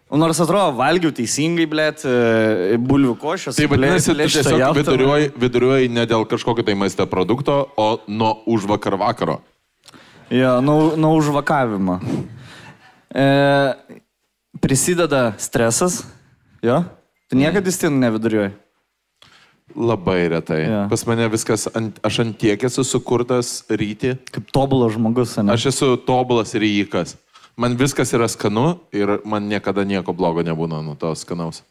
O Nors atrodo, valgiau teisingai, blėt, e, bulvių košės. Tai vadinasi, tiesiog viduriuoji, viduriuoji ne dėl kažkokio tai maisto produkto, o nuo už vakar vakaro. Jo, nuo, nuo užvakavimo. E, prisideda stresas. Jo. Tu niekada vis ten neviduriuoji. Labai retai. Jo. Pas mane viskas, ant, aš ant tiek esu sukurtas ryti. Kaip tobulas žmogus, ne? Aš esu tobulas ryjikas. Man viskas yra skanu ir man niekada nieko blogo nebūna nuo to skanaus.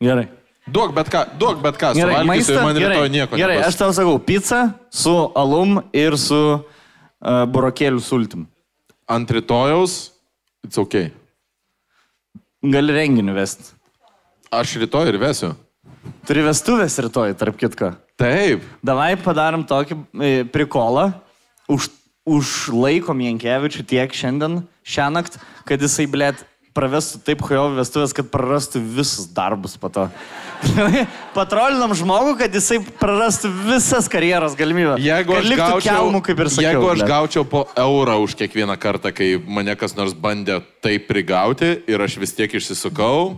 Gerai. Duok bet ką, duok bet ką, Gerai, maistą. ir man Gerai, rytoj nieko gerai nebus. aš tau sakau, pica su alum ir su uh, burokėlių sultim. Ant rytojaus, it's ok. Gali renginį vesti. Aš rytoj ir vesiu. Turi vestuvės rytoj, tarp kitko. Taip. Davai padarom tokį e, prikolą, už, užlaikom Jankievičių tiek šiandien, šią naktį, kad jisai, blėt, pravestų taip hujo vestuvės, kad prarastų visus darbus po to. Patrolinam žmogų, kad jisai prarastų visas karjeros galimybės. Jeigu aš, gaučiau, kelmų, kaip ir sakiau. jeigu aš gaučiau po eurą už kiekvieną kartą, kai mane kas nors bandė taip prigauti ir aš vis tiek išsisukau,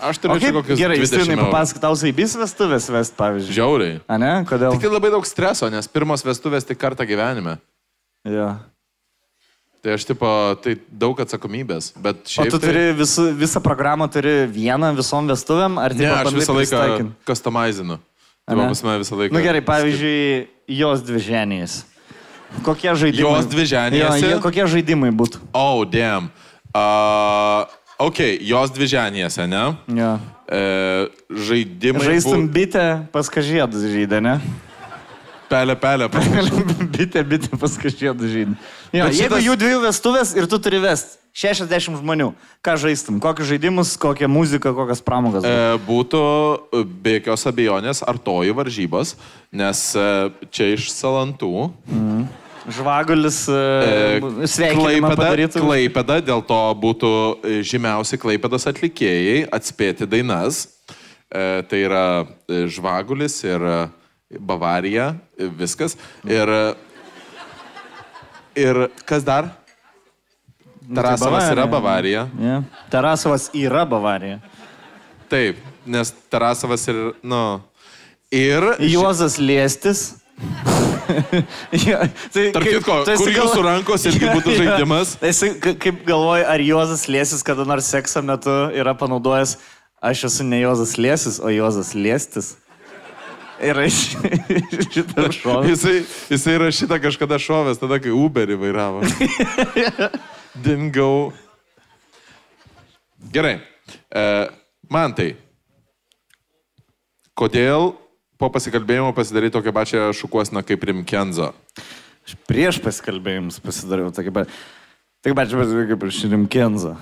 aš O turėčiau kaip, kokius gerai, 20 Justinai, papasakok, tau saibys vestuvės vest, pavyzdžiui. Žiauriai. A ne? Kodėl? Tik tai labai daug streso, nes pirmos vestuvės tik kartą gyvenime. Jo. Tai aš tipo, tai daug atsakomybės, bet O šiaip... tu tai... turi visu, visą programą, turi vieną visom vestuvėm, ar Ne, tipo aš visą laiką customizinu. Tai pas mane visą laiką. Na nu, gerai, pavyzdžiui, jos dvi ženijas. Kokie žaidimai? Jos dvi ženijasi? Jo, jie- kokie žaidimai būtų? Oh, damn. Uh, ok, jos dvi ženijasi, ne? Jo. E, žaidimai. Žaistum bu- bitę, pas kažėdus žaidė, ne? Pelė, pelė. bitė, bitė, pas kažėdus žaidė. Jo, Bet jeigu šitas- jų dviejų vestuvės ir tu turi vest 60 žmonių, ką žaistum? Kokius žaidimus, kokią muziką, kokias pramogas? E, būtų? e, be jokios abejonės artoji varžybos, nes e, čia iš salantų. Žvagulis, e, sveikinimą Klaipėda, padarytų. Klaipėda, dėl to būtų e, žymiausi Klaipėdos atlikėjai atspėti dainas. E, tai yra e, Žvagulis ir e, Bavarija, viskas. Ir, ir kas dar? Tarasovas yra Bavarija. Ja. Tarasovas yra Bavarija. Taip, nes Tarasovas ir, nu. Ir. Juozas Liestis. ja, tai Tarp kitko, esi kur jūsų rankos irgi būtų žaidimas? Tai esi, ka- kaip galvoji, ar Juozas Liesis kada nors sekso metu yra panaudojęs, aš esu ne Juozas Liesis, o Juozas Liestis. Ir aš šitą šovę. Jisai, jisai yra šitą kažkada šovęs, tada kai Uberį vairavo. Dingau. Gerai. E, man tai. Kodėl po pasikalbėjimo pasidarai tokią pačią šukuosną kaip Rimkenzo? Aš prieš pasikalbėjimus pasidariau tokį pat. Taip pat, kaip ir širim Kenzo.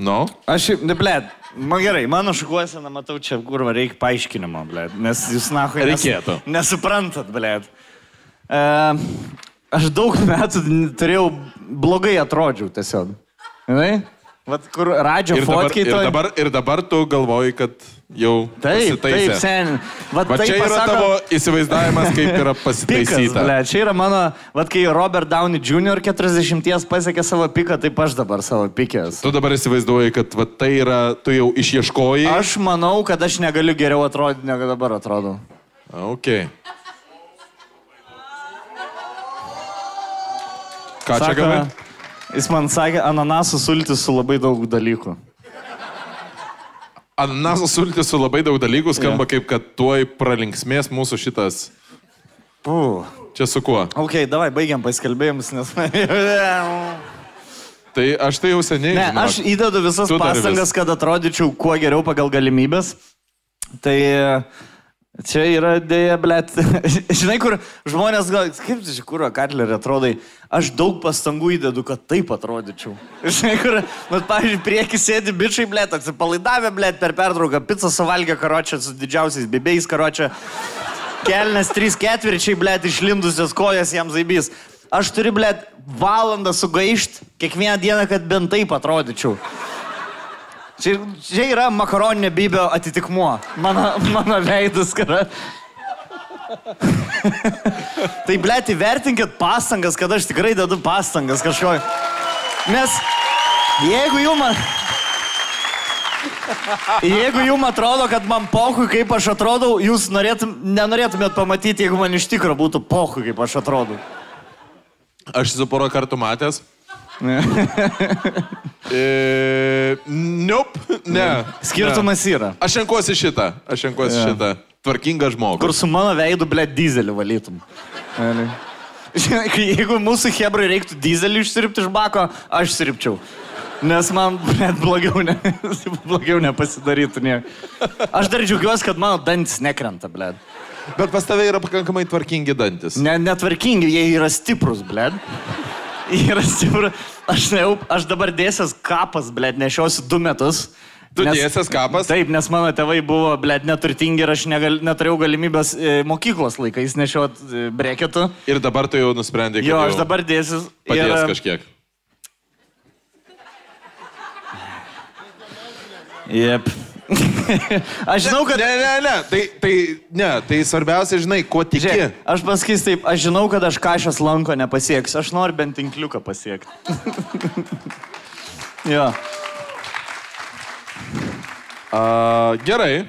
Nu? Aš, ne, ble, man gerai, mano šukuosena, matau, čia kur va, reikia paaiškinimo, ble, nes jūs nahui Reikėtų. nesuprantat, ble. E, aš daug metų turėjau blogai atrodžiau tiesiog. Žinai? Vat kur radžio Ir dabar, fotkiai ir, dabar, ir dabar tu galvoji, kad jau Taip, pasitaisė. taip, sen. Vat Va tai čia yra pasako- tavo įsivaizdavimas, kaip yra Pikas, pasitaisyta. ble, čia yra mano, vad kai Robert Downey Jr. 40 pasiekė savo piką, taip aš dabar savo pikęs. Tu dabar įsivaizduoji, kad va, tai yra, tu jau išieškoji. Aš manau, kad aš negaliu geriau atrodyti, negu dabar atrodau. Ok. Ką čia Sako, gavai? Jis man sakė, ananasų sultis su labai daug dalykų. Ananasų sultis su labai daug dalykų skamba kaip, kad tuoj pralinksmės mūsų šitas. Puh. Čia su kuo? Ok, davai, baigiam pasikalbėjimus, nes... Tai aš tai jau seniai. ne, žinok. aš įdedu visas pastangas, vis. kad atrodyčiau kuo geriau pagal galimybės. Tai e, čia yra dėja, blėt. Žinai, kur žmonės gal, kaip čia kur, Katlerį atrodai, aš daug pastangų įdedu, kad taip atrodyčiau. Žinai, kur, nu, pavyzdžiui, prieki sėdi bičiai, blėt, atsipalaidavę, blėt, per pertrauką, pizzą suvalgė karočią su didžiausiais bibėjais karočią. Kelnes trys ketvirčiai, blėt, išlindusios kojas jam zaibys. Aš turiu, blėt, valandą sugaišti kiekvieną dieną, kad bent taip atrodyčiau. Čia, čia yra makaroninė bibio atitikmuo. Mano, mano veidas, kad... tai, blėt, įvertinkit pastangas, kad aš tikrai dedu pastangas kažko. Nes jeigu jums... Jeigu jums atrodo, kad man pohui, kaip aš atrodau, jūs norėtum, nenorėtumėt pamatyti, jeigu man iš tikrųjų būtų pohui, kaip aš atrodau. Aš esu porą kartų matęs. E, nope, ne. Skirtumas ne. yra. Aš renkuosi šitą. Aš renkuosi Jo. šitą. Tvarkingą žmogų. Kur su mano veidu, ble, dizelį valytum. Kai jeigu mūsų hebrai reiktų dizelį išsirpti iš bako, aš sirpčiau. Nes man, net blogiau, ne, blogiau nepasidarytų nieko. Aš dar džiaugiuosi, kad mano dantis nekrenta, ble. Bet pas tave yra pakankamai tvarkingi dantis. Ne, netvarkingi, jie yra stiprus, ble. Yra stiprus. Aš, ne, aš dabar dėsias kapas, ble, nešiosiu du metus. Tu dėsies kapas? Taip, nes mano tėvai buvo, ble, neturtingi ir aš negal, neturėjau galimybės e, mokyklos laikais nešiot e, breketų. Ir dabar tu jau nusprendai, kad Jo, aš dabar dėsiu. padės ir, kažkiek. Jep. Aš žinau, kad... Ne, ne, ne. Tai, tai, ne, tai svarbiausia, žinai, kuo tiki. Žiūrėk, aš pasakysiu taip, aš žinau, kad aš kažkas lanko nepasieksiu, aš noriu bent tinkliuką pasiekti. jo. A, gerai.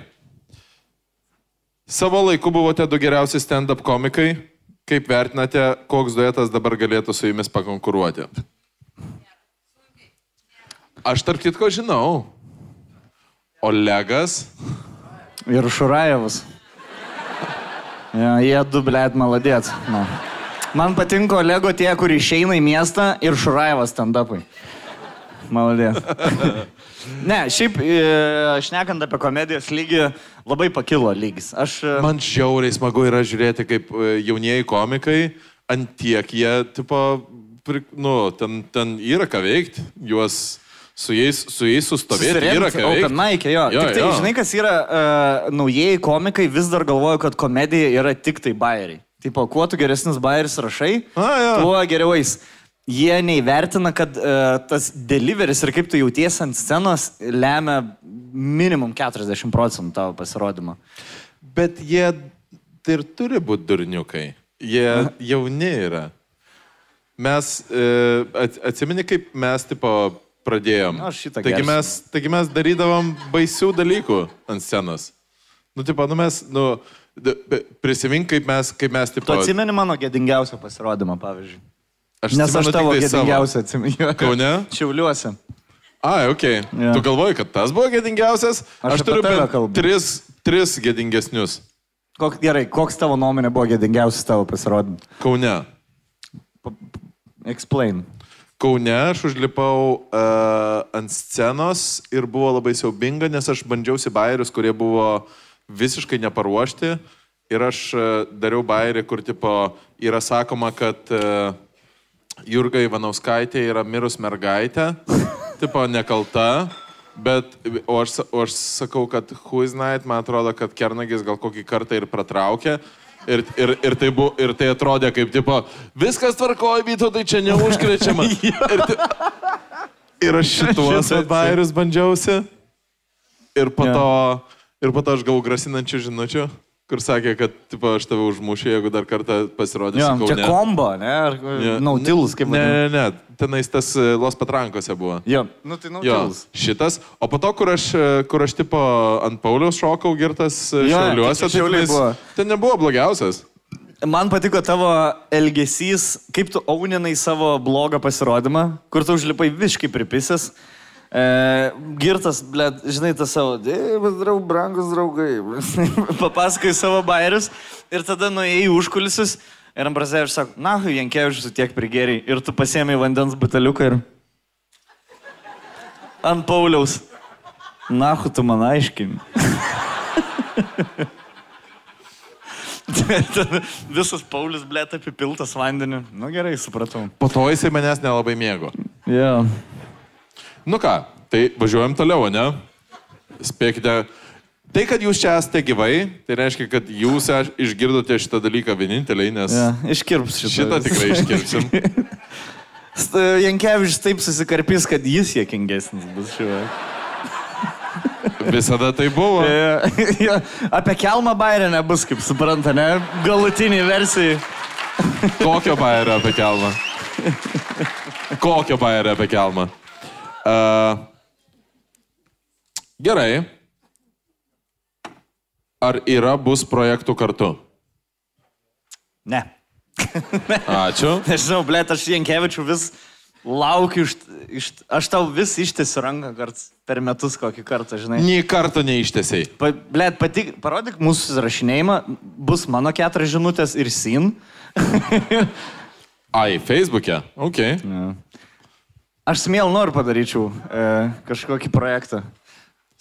Savo laiku buvote du geriausi stand-up komikai. Kaip vertinate, koks duetas dabar galėtų su jumis pakonkuruoti? Aš tarp kitko žinau. Olegas. Ir Šurajevas. Ja, jie du, blėt, maladėt. Na. Man patinka Lego tie, kur išeina į miestą ir Šurajevas stand-upai. Maladėt. Ne, šiaip, e, šnekant apie komedijos lygį, labai pakilo lygis. Aš... e, Man žiauriai smagu yra žiūrėti, kaip e, jaunieji komikai, ant tiek jie, tipo, pri, nu, ten, ten yra ką veikti, juos su jais, su jais sustovėti yra ką veikti. mic, jo. Jo, tik tai, jo. žinai, kas yra, uh, naujieji komikai vis dar galvoja, kad komedija yra tik tai bairiai. Tipo, kuo tu geresnis bairis rašai, A, jo. tuo geriau eis. Jie neįvertina, kad uh, tas deliveris ir kaip tu jautiesi ant scenos lemia minimum 40 procentų tavo pasirodymą. Bet jie tai ir turi būti durniukai. Jie jauni yra. Mes, e, at- atsimeni, kaip mes, tipo, pradėjom. Aš šitą taigi gersiu. mes, taigi mes darydavom baisių dalykų ant scenos. Nu, tipo, nu mes, nu, prisimink, kaip mes, kaip mes, tipo... Tu atsimeni mano gėdingiausią pasirodymą, pavyzdžiui. Aš Nes aš tavo tai gėdingiausią atsimenu. Kaune? Šiauliuose. Ai, ok. Jo. Tu galvoji, kad tas buvo gėdingiausias? Aš Aš turiu bent tris, tris gėdingesnius. Kok, gerai, koks tavo nuomonė buvo gėdingiausias tavo pasirodymas? Kaune. Explain. Kaune aš užlipau uh, ant scenos ir buvo labai siaubinga, nes aš bandžiausi bairius, kurie buvo visiškai neparuošti. Ir aš uh, dariau bairį, kur tipo, yra sakoma, kad uh, Jurga Ivanauskaitė yra mirus mergaitė, tipo nekalta. Bet, o aš, o aš sakau, kad Huiznait, man atrodo, kad Kernagis gal kokį kartą ir pratraukė. Ir, ir, ir, tai bu, ir tai atrodė kaip, tipo, viskas tvarkoja, vyto, tai čia neužkrečiama. ir, ti- ir aš šituos Šitą bairius bandžiausi. Ir po, Jo. to, ir po to aš gavau grasinančių žinučių, kur sakė, kad, tipo, aš tave užmušiu, jeigu dar kartą pasirodysiu. Jo, čia kombo, ne? Ar Jo. nautilus, kaip Ne, vadinasi? ne, ne, tenais tas e, Los Patrankose buvo. Jo, nu tai Jo, nautilus. šitas. O po to, kur aš, e, kur aš tipo ant Pauliaus šokau girtas e, Jo, šiauliuose, tai čia Šiauliai tenais- buvo. ten nebuvo blogiausias. Man patiko tavo elgesys, kaip tu auninai savo blogą pasirodymą, kur tu užlipai viškai pripisęs. E, girtas, ble, žinai, tas savo, draug, brangus draugai. Papasakai savo bairius ir tada nuėjai užkulisius ir Ambrazevičius sako, na, Jankievičius tiek prigeriai. Ir tu pasiemi vandens buteliuką ir... Ant Pauliaus. Na, tu man aiškini. Visas Paulius, ble, apipiltas vandeniu. Nu gerai, supratau. Po to jisai manęs nelabai mėgo. Jo. Nu ką, tai važiuojam toliau, ne? Spėkite. Tai, kad jūs čia esate gyvai, tai reiškia, kad jūs išgirdote šitą dalyką vieninteliai, nes Ja, iškirps šitą. šitą tikrai iškirpsim. Jankevičius taip susikarpys, kad jis jėkingesnis bus šiuo. Visada tai buvo. Ja, apie Kelmą Bairę nebus, kaip supranta, ne? Galutiniai versijai. Kokio bairio apie kelmą? Kokio bairio apie kelmą? Uh, gerai. Ar yra bus projektų kartu? Ne. Ačiū. Nežinau, ble, aš Jankevičių vis laukiu, iš, iš, aš tau vis ištesiu ranką kart per metus kokį kartą, žinai. Nei karto neištesiai. Pa, ble, patik, parodyk mūsų susirašinėjimą, bus mano keturias žinutės ir sin. Ai, Facebook'e. Ok. Aš smėl noriu padaryčiau e, kažkokį projektą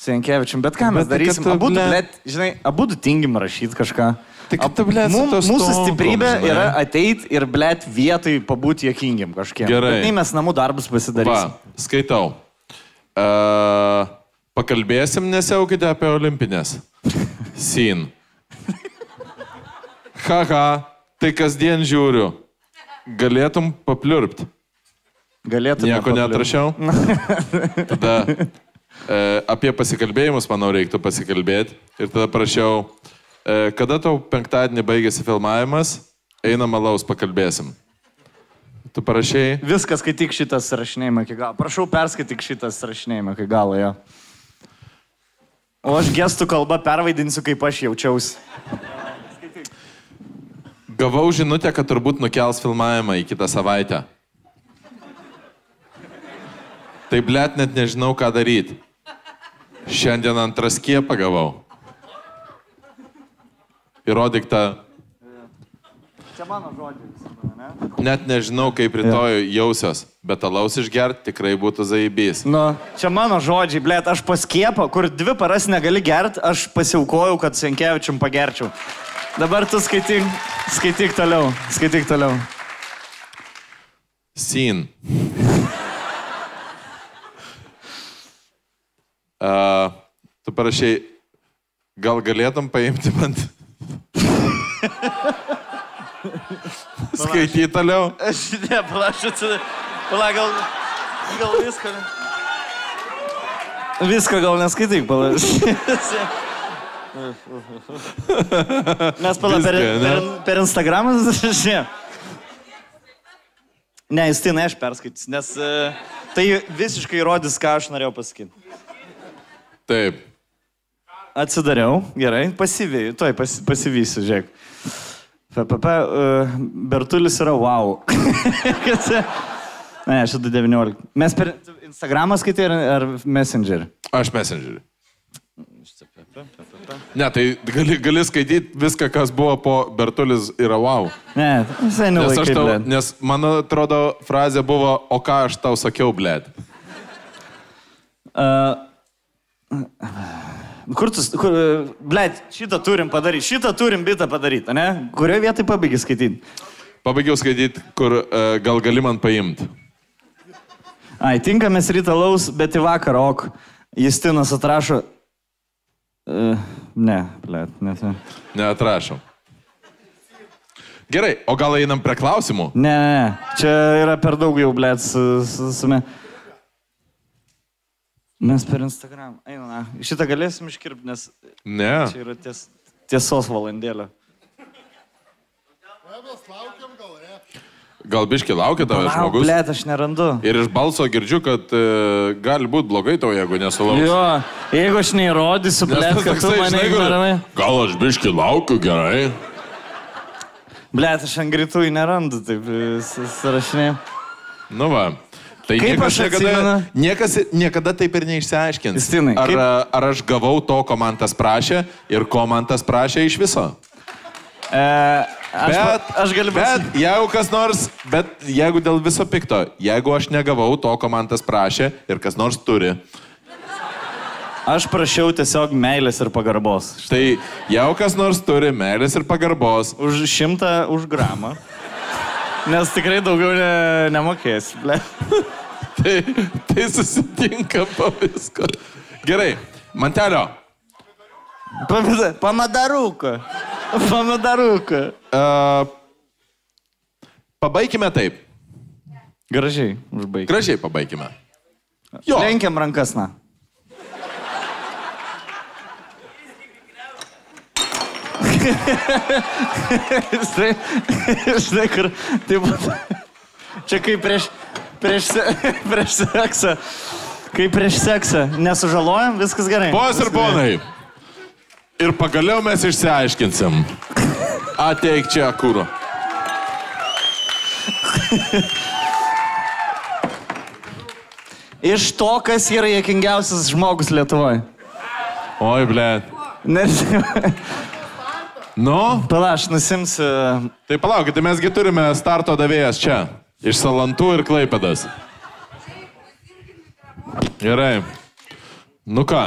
su Jankievičium, bet ką mes Bet tai, darysim? Abu, ble- ble, žinai, abu tingim rašyti kažką. Tai kad tu, ble, mūsų stiprybė žinai. yra ateit ir, ble, vietoj pabūti jokingiam kažkiek. Gerai. Nei mes namų darbus pasidarysim. Va, skaitau. Uh, pakalbėsim, nesiaukite apie olimpinės. Sin. Haha, tai kasdien žiūriu. Galėtum papliurpti. Galėtum. Nieko netrašiau. Tada e, apie pasikalbėjimus, manau, reiktų pasikalbėti. Ir tada prašiau, e, kada tau penktadienį baigėsi filmavimas, einam alaus pakalbėsim. Tu parašiai, Viskas, kai tik šitas rašinėjimą iki galo. Prašau, perskaityk šitas rašinėjimą iki galo, jo. O aš gestų kalbą pervaidinsiu, kaip aš jaučiausi. gavau žinutę, kad turbūt nukels filmavimą į kitą savaitę. Tai blėt net nežinau, ką daryti. Šiandien antras skiepą gavau. Įrodyk tą. Čia mano žodžiai, ne? Net nežinau, kaip rytoj jausios, bet alaus išgert tikrai būtų zaibys. Nu, čia mano žodžiai, blėt, aš paskiepą, kur dvi paras negali gerti, aš pasiaukojau, kad Senkievičium pagerčiau. Dabar tu skaityk, skaityk toliau, skaityk toliau. Sin. Uh, tu parašiai, gal galėtum paimti man. Skaityti toliau. Aš ne, palašau, pala, gal, gal viską. Viską gal neskaityk, palašau. Mes pala per, per, per Instagramą, žinai. Ne, jis tai ne aš perskaitysiu, nes e, tai visiškai įrodys, ką aš norėjau pasakyti. Taip. Atsidariau, gerai, pasivėjau, toj pas, pasivysiu, žiūrėk. FPP, uh, Bertulis yra wow. Ne, šitą 19. Mes per Instagramą skaitai ar, ar Messenger? Aš messengerį. Ne, tai gali, gali skaityti viską, kas buvo po Bertulis yra wow. Ne, visai Nes, aš nelaikai. tau, blet. nes man atrodo, frazė buvo, o ką aš tau sakiau, blėt. Uh, kur tu, kur, blėt, šitą turim padaryti, šitą turim bitą padaryti, ne? Kurioje vietoje pabaigai skaityti? Pabaigiau skaityti, kur uh, gal gali man paimti. Ai, tinkamės ryto laus, bet į vakarą, ok. Justinas atrašo. Uh, ne, blėt, ne. tai. Neatrašom. Gerai, o gal einam prie klausimų? Ne, ne, ne, čia yra per daug jau, blėt, su, su, su me. Mes per Instagram. Eina, na, šitą galėsim iškirpti, nes Ne. čia yra ties, tiesos valandėlė. Gal biški laukia tavęs žmogus? blėt, aš nerandu. Ir iš balso girdžiu, kad uh, gali būti blogai tau, jeigu nesulauksi. Jo, jeigu aš neįrodysiu, blėt, kad tu mane ignoravai. Gal aš biški laukiu gerai? Blėt, aš ant greitų nerandu, taip, s- surašinėjau. Nu va. Tai Kaip aš niekada, atsimenu? niekas niekada taip ir neišsiaiškins. Justinai, ar, kaip- ar aš gavau to, ko man tas prašė ir ko man tas prašė iš viso. E, aš, Bet, aš galiu bet jeigu kas nors, bet jeigu dėl viso pikto, jeigu aš negavau to, ko man tas prašė ir kas nors turi, Aš prašiau tiesiog meilės ir pagarbos. tai jeigu kas nors turi meilės ir pagarbos, Už šimtą, už gramą. Nes tikrai daugiau ne, nemokės. Ble. tai, tai susitinka po visko. Gerai, mantelio. Pamada- Pamadaruką. Pamadaruką. Uh, pabaikime taip. Gražiai, užbaig. Gražiai pabaikime. Jo. Lenkiam rankas, na. Žinai, žinai, kur, taip, čia kaip prieš, prieš, prieš seksą. Kaip prieš seksą. Nesužalojam, viskas gerai. Ponas ir ponai. Ir pagaliau mes išsiaiškinsim. Ateik čia, kūro. Iš to, kas yra jėkingiausias žmogus Lietuvoje. Oi, ble. Nežinau. Nu, Pala, aš nusimsiu. tai palaukit, tai mesgi turime starto davėjas čia. Iš Salantų ir Klaipedas. Gerai. Nu ką?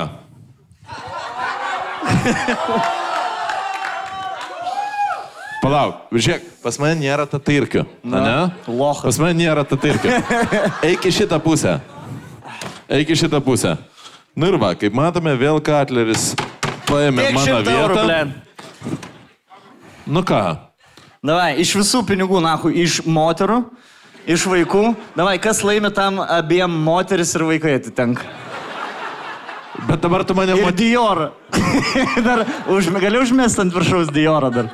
Palauk, žiūrėk, pas mane nėra tatirkių. Na, ne? Lochas. Pas mane nėra tatirkių. Eik į šitą pusę. Eik į šitą pusę. Nu ir va, kaip matome, vėl Katleris paėmė Kiek mano eurų, vietą. ble? Nu ką? Davai, iš visų pinigų, nahu, iš moterų, iš vaikų. Davai, kas laimi tam abiem moteris ir vaikai atitenka. Bet dabar tu mane Ir matai. Diorą. dar už, gali užmest ant viršaus Diorą dar.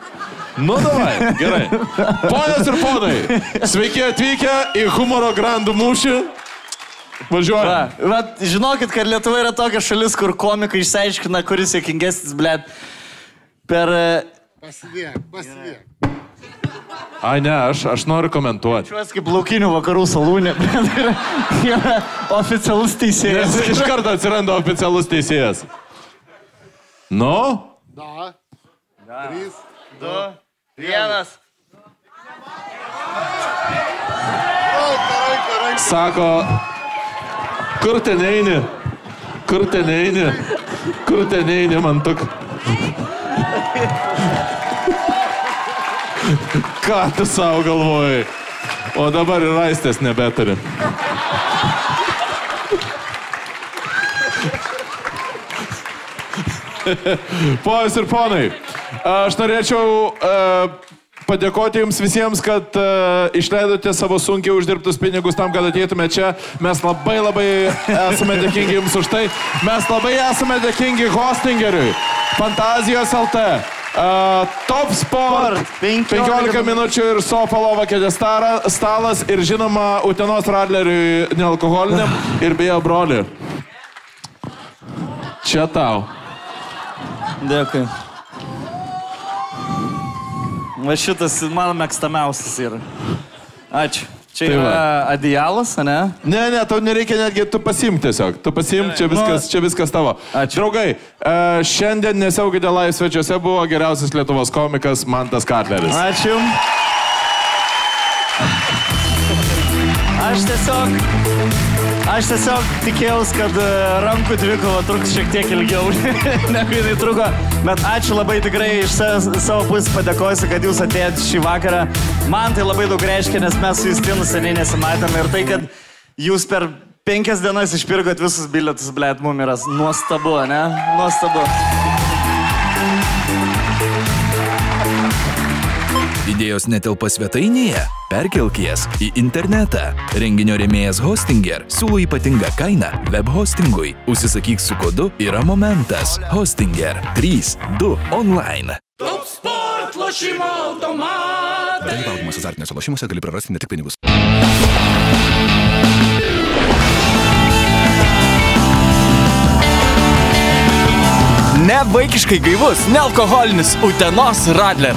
Nu, davai, gerai. Ponios ir ponai, sveiki atvykę į humoro grandų mūšį. Važiuojame. Va, va, žinokit, kad Lietuva yra tokia šalis, kur komikai išsiaiškina, kuris sėkingesnis, blėt. Per... Pasidėk, pasidėk. Ai ne, aš, aš noriu komentuoti. Šiuos kaip laukinių vakarų salūnė. Tai yra, yra oficialus teisėjas. Nes iš karto atsiranda oficialus teisėjas. Nu? Da. Trys. Du. Vienas. Sako, kur ten eini? Kur ten eini? Kur ten eini, man tuk? Ką tu savo galvojai? O dabar ir aistės nebeturi. Pojas ir ponai, aš norėčiau uh, padėkoti jums visiems, kad uh, išleidote savo sunkiai uždirbtus pinigus tam, kad ateitume čia. Mes labai labai esame dėkingi jums už tai. Mes labai esame dėkingi hostingeriui, Fantazijos LT. Uh, top Sport, 15, 15 minučių ir Sofalova kėdė stalas ir žinoma Utenos Radleriui nealkoholiniam ir beje broli. Čia tau. Dėkui. Va šitas mano mėgstamiausias yra. Ačiū. Čia Tai yra va. adialas, ne? Ne, ne, tau nereikia netgi, tu pasimk tiesiog. Tu pasimk, čia viskas, čia viskas tavo. Ačiū. Draugai, e, šiandien nesiaugite live svečiuose buvo geriausias Lietuvos komikas Mantas Katleris. Ačiū. Aš tiesiog, aš tiesiog tikėjausi, kad e, rankų dvikova truks šiek tiek ilgiau, negu jinai truko. Bet ačiū labai tikrai iš sa- savo pusės padėkosiu, kad jūs atėjote šį vakarą. Man tai labai daug reiškia, nes mes su Justinu seniai nesimatėme ir tai, kad jūs per penkias dienas išpirkot visus bilietus, blėt, mum yra nuostabu, ne? Nuostabu. Idėjos netelpa svetainėje? Perkelk jas į internetą. Renginio rėmėjas Hostinger siūlo ypatingą kainą web hostingui. Užsisakyk su kodu yra momentas. Hostinger 3.2 online. Top sport lošimo automatai. Dalyvaudamas azartiniuose lošimuose gali prarasti ne tik pinigus. Ne vaikiškai gaivus, nealkoholinis Utenos Radler.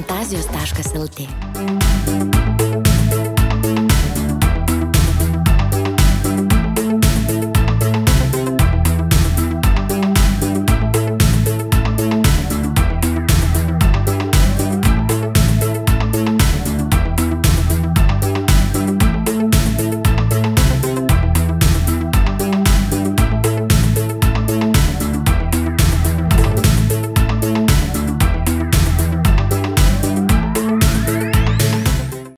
fantazijos.lt.